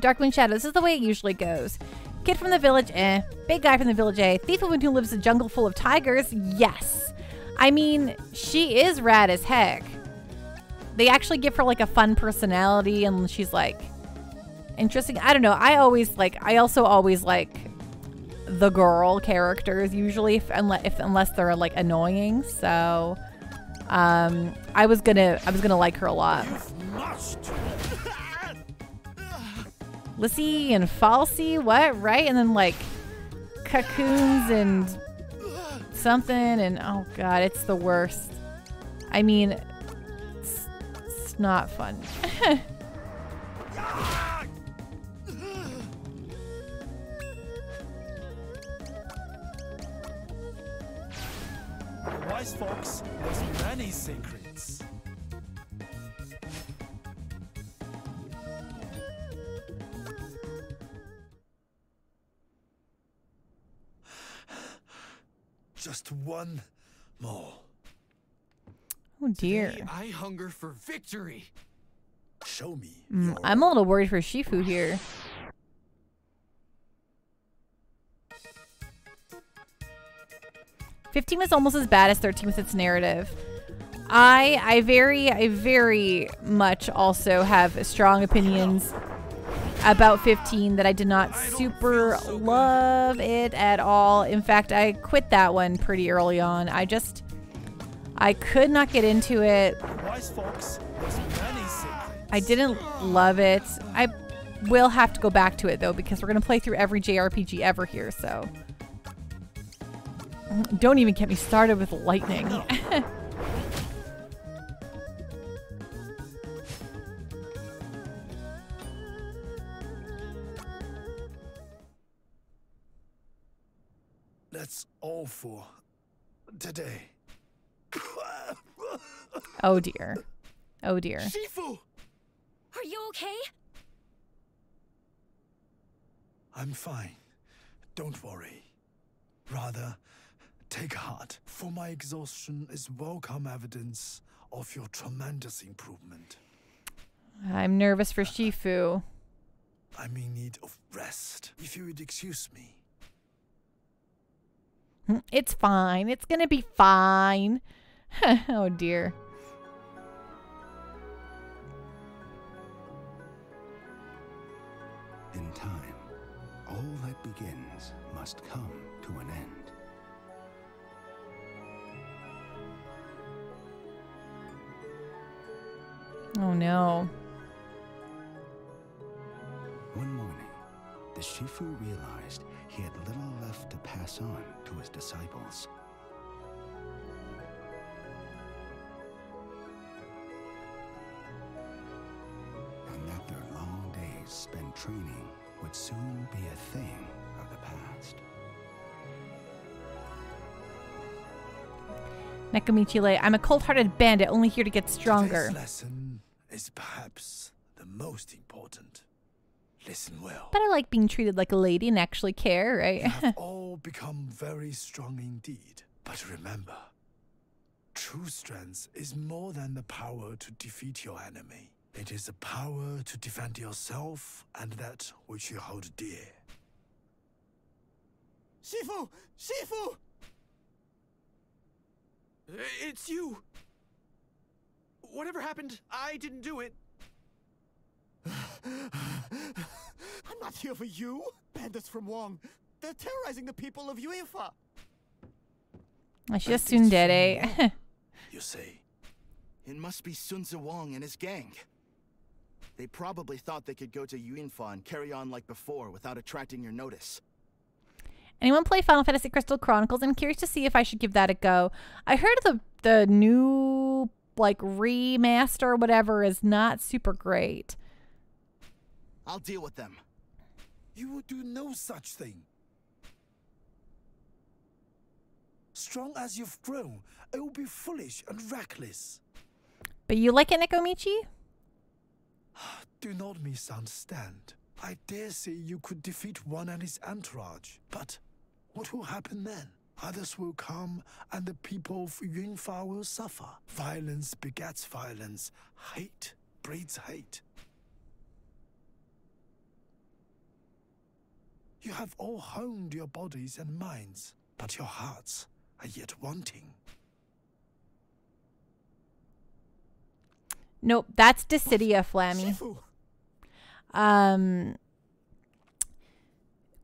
Darkwind Shadow. This is the way it usually goes. Kid from the village, eh. Big guy from the village, eh. Thief woman who lives in a jungle full of tigers, yes. I mean, she is rad as heck. They actually give her like a fun personality and she's like interesting. I don't know. I always like, I also always like the girl characters usually if unless, if unless they're like annoying. So um I was gonna I was gonna like her a lot. l'Cie and fal'Cie, what? Right? And then like cocoons and something and oh god, it's the worst. I mean it's, it's not fun. Wise fox has many secrets. Just one more. Oh dear. Today, I hunger for victory. Show me. Mm, I'm a little worried for Shifu here. Fifteen was almost as bad as thirteen with its narrative. I I very I very much also have strong opinions about 15 that I did not super love it at all. In fact, I quit that one pretty early on. I just I could not get into it. I didn't love it. I will have to go back to it though because we're going to play through every JRPG ever here, so don't even get me started with lightning. That's all for today. oh dear. Oh dear. Shifu! Are you okay? I'm fine. Don't worry. Rather, take heart, for my exhaustion is welcome evidence of your tremendous improvement. I'm nervous for Shifu. I'm in need of rest, if you would excuse me. It's fine. It's gonna be fine. oh dear. In time, all that begins must come Oh no. One morning, the Shifu realized he had little left to pass on to his disciples. And that their long days spent training would soon be a thing of the past. Nekomichi Lei, I'm a cold-hearted bandit, only here to get stronger. Today's lesson is perhaps the most important. Listen well. But I like being treated like a lady and actually care, right? You have all become very strong indeed. But remember, true strength is more than the power to defeat your enemy. It is the power to defend yourself and that which you hold dear. Shifu! Shifu! It's you. Whatever happened, I didn't do it. I'm not here for you. Bandits from Wong. They're terrorizing the people of Yuinfa. I should just soon did eh? You see, It must be Sun Wong and his gang. They probably thought they could go to Yuinfa and carry on like before without attracting your notice. Anyone play Final Fantasy Crystal Chronicles? I'm curious to see if I should give that a go. I heard the the new like remaster or whatever is not super great. I'll deal with them. you will do no such thing. Strong as you've grown, I will be foolish and reckless. But you like it, Nekomichi? Do not misunderstand. I dare say you could defeat one and his entourage, but what will happen then? Others will come, and the people of Yunfa will suffer. Violence begets violence. Hate breeds hate. You have all honed your bodies and minds, but your hearts are yet wanting. Nope, that's Dissidia, Flammy. Um,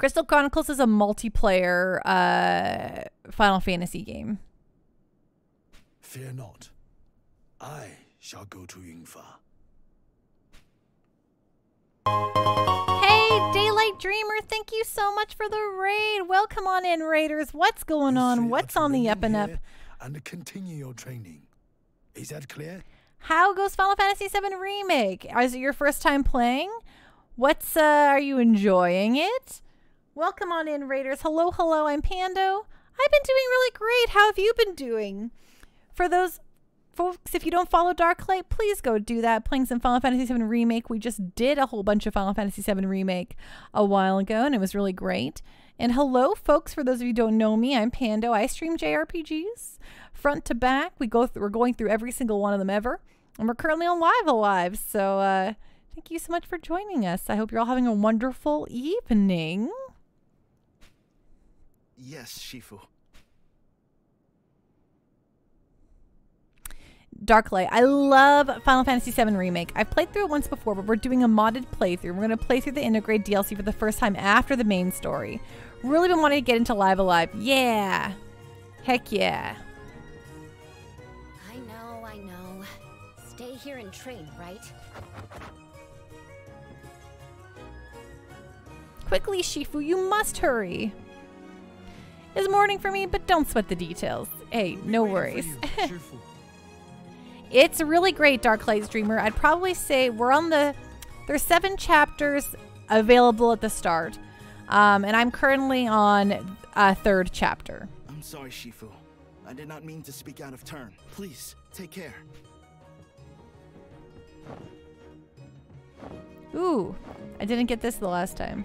Crystal Chronicles is a multiplayer uh, Final Fantasy game. Fear not. I shall go to Yunfa. Hey, Daylight Dreamer, thank you so much for the raid. Welcome on in, Raiders. What's going on? What's on the up and up? And continue your training. Is that clear? How goes Final Fantasy VII Remake? Is it your first time playing? What's uh are you enjoying it? Welcome on in, Raiders. Hello, hello, I'm Pando. I've been doing really great. How have you been doing? For those folks, if you don't follow Darklight, please go do that. Playing some Final Fantasy VII Remake. We just did a whole bunch of Final Fantasy VII Remake a while ago, and it was really great. And hello, folks. For those of you who don't know me, I'm Pando. I stream JRPGs front to back. We go we're going through every single one of them ever, and we're currently on Live A Live. So uh, thank you so much for joining us. I hope you're all having a wonderful evening. Yes, Shifu. Darklight. I love Final Fantasy VII Remake. I've played through it once before, but we're doing a modded playthrough. We're going to play through the Intergrade DLC for the first time after the main story. Really been wanting to get into Live A Live. Yeah. Heck yeah. I know, I know. Stay here and train, right? Quickly, Shifu, you must hurry. It's morning for me, but don't sweat the details. Hey, no worries. it's a really great, Darklight Dreamer. I'd probably say we're on the. There's seven chapters available at the start, um, and I'm currently on a third chapter. I'm sorry, Shifu. I did not mean to speak out of turn. Please, take care. Ooh, I didn't get this the last time.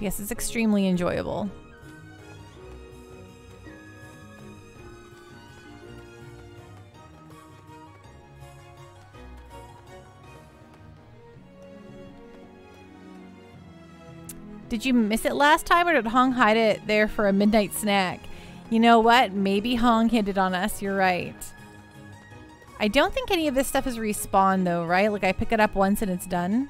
Yes, it's extremely enjoyable. Did you miss it last time or did Hong hide it there for a midnight snack? You know what? Maybe Hong hid it on us. You're right. I don't think any of this stuff is respawn though, right? Like I pick it up once and it's done.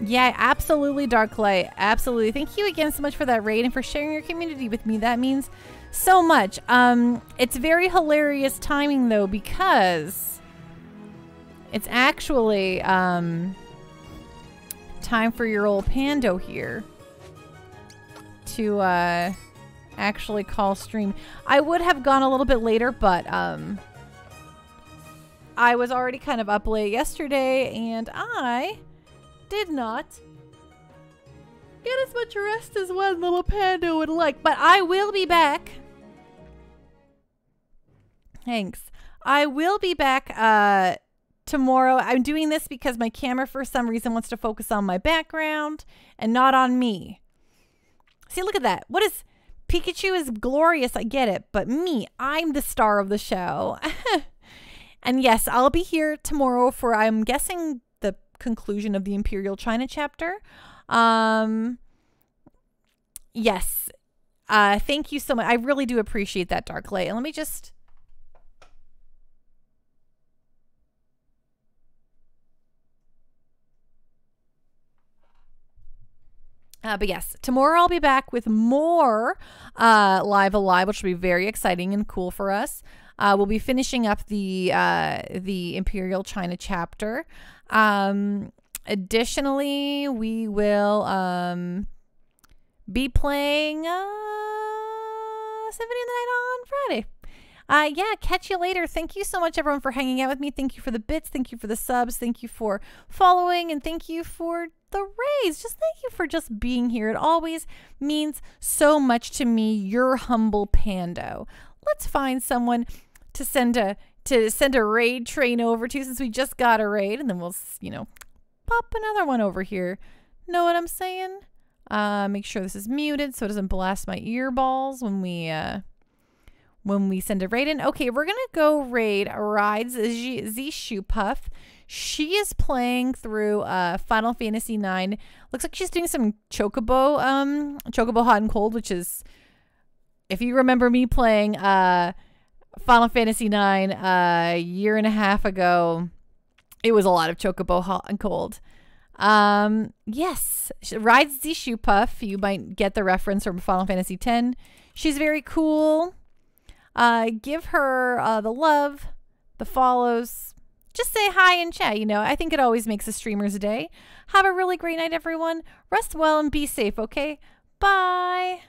Yeah, absolutely, Darklight. Absolutely. Thank you again so much for that raid and for sharing your community with me. That means so much. Um, it's very hilarious timing though because it's actually um time for your old Pando here to uh actually call stream. I would have gone a little bit later, but um I was already kind of up late yesterday and I did not get as much rest as one little panda would like, but I will be back. Thanks. I will be back uh tomorrow. I'm doing this because my camera for some reason wants to focus on my background and not on me. See, look at that. What is Pikachu is glorious, I get it, but me, I'm the star of the show. and yes, I'll be here tomorrow for I'm guessing conclusion of the Imperial China chapter. Um, yes. Uh, thank you so much. I really do appreciate that, Darklight. And let me just. Uh, but yes, tomorrow I'll be back with more uh, Live A Live, which will be very exciting and cool for us. Uh, we'll be finishing up the uh, the Imperial China chapter. Um, additionally, we will um, be playing uh, Symphony of the Night on Friday. Uh, yeah, catch you later. Thank you so much, everyone, for hanging out with me. Thank you for the bits. Thank you for the subs. Thank you for following. And thank you for the raise. Just thank you for just being here. It always means so much to me, your humble pando. Let's find someone to send a to send a raid train over to since we just got a raid, and then we'll you know pop another one over here. Know what I'm saying? Uh, make sure this is muted so it doesn't blast my earballs when we uh when we send a raid in. Okay, we're gonna go raid rides Z, Z Shoopuf. She is playing through uh Final Fantasy IX. Looks like she's doing some Chocobo um Chocobo Hot and Cold, which is if you remember me playing uh Final Fantasy uh, a year and a half ago, it was a lot of Chocobo Hot and Cold. Um, yes, she rides the Shoopuf. You might get the reference from Final Fantasy X. She's very cool. Uh, give her uh, the love, the follows. Just say hi and chat. You know, I think it always makes a streamer's a day. Have a really great night, everyone. Rest well and be safe, okay? Bye.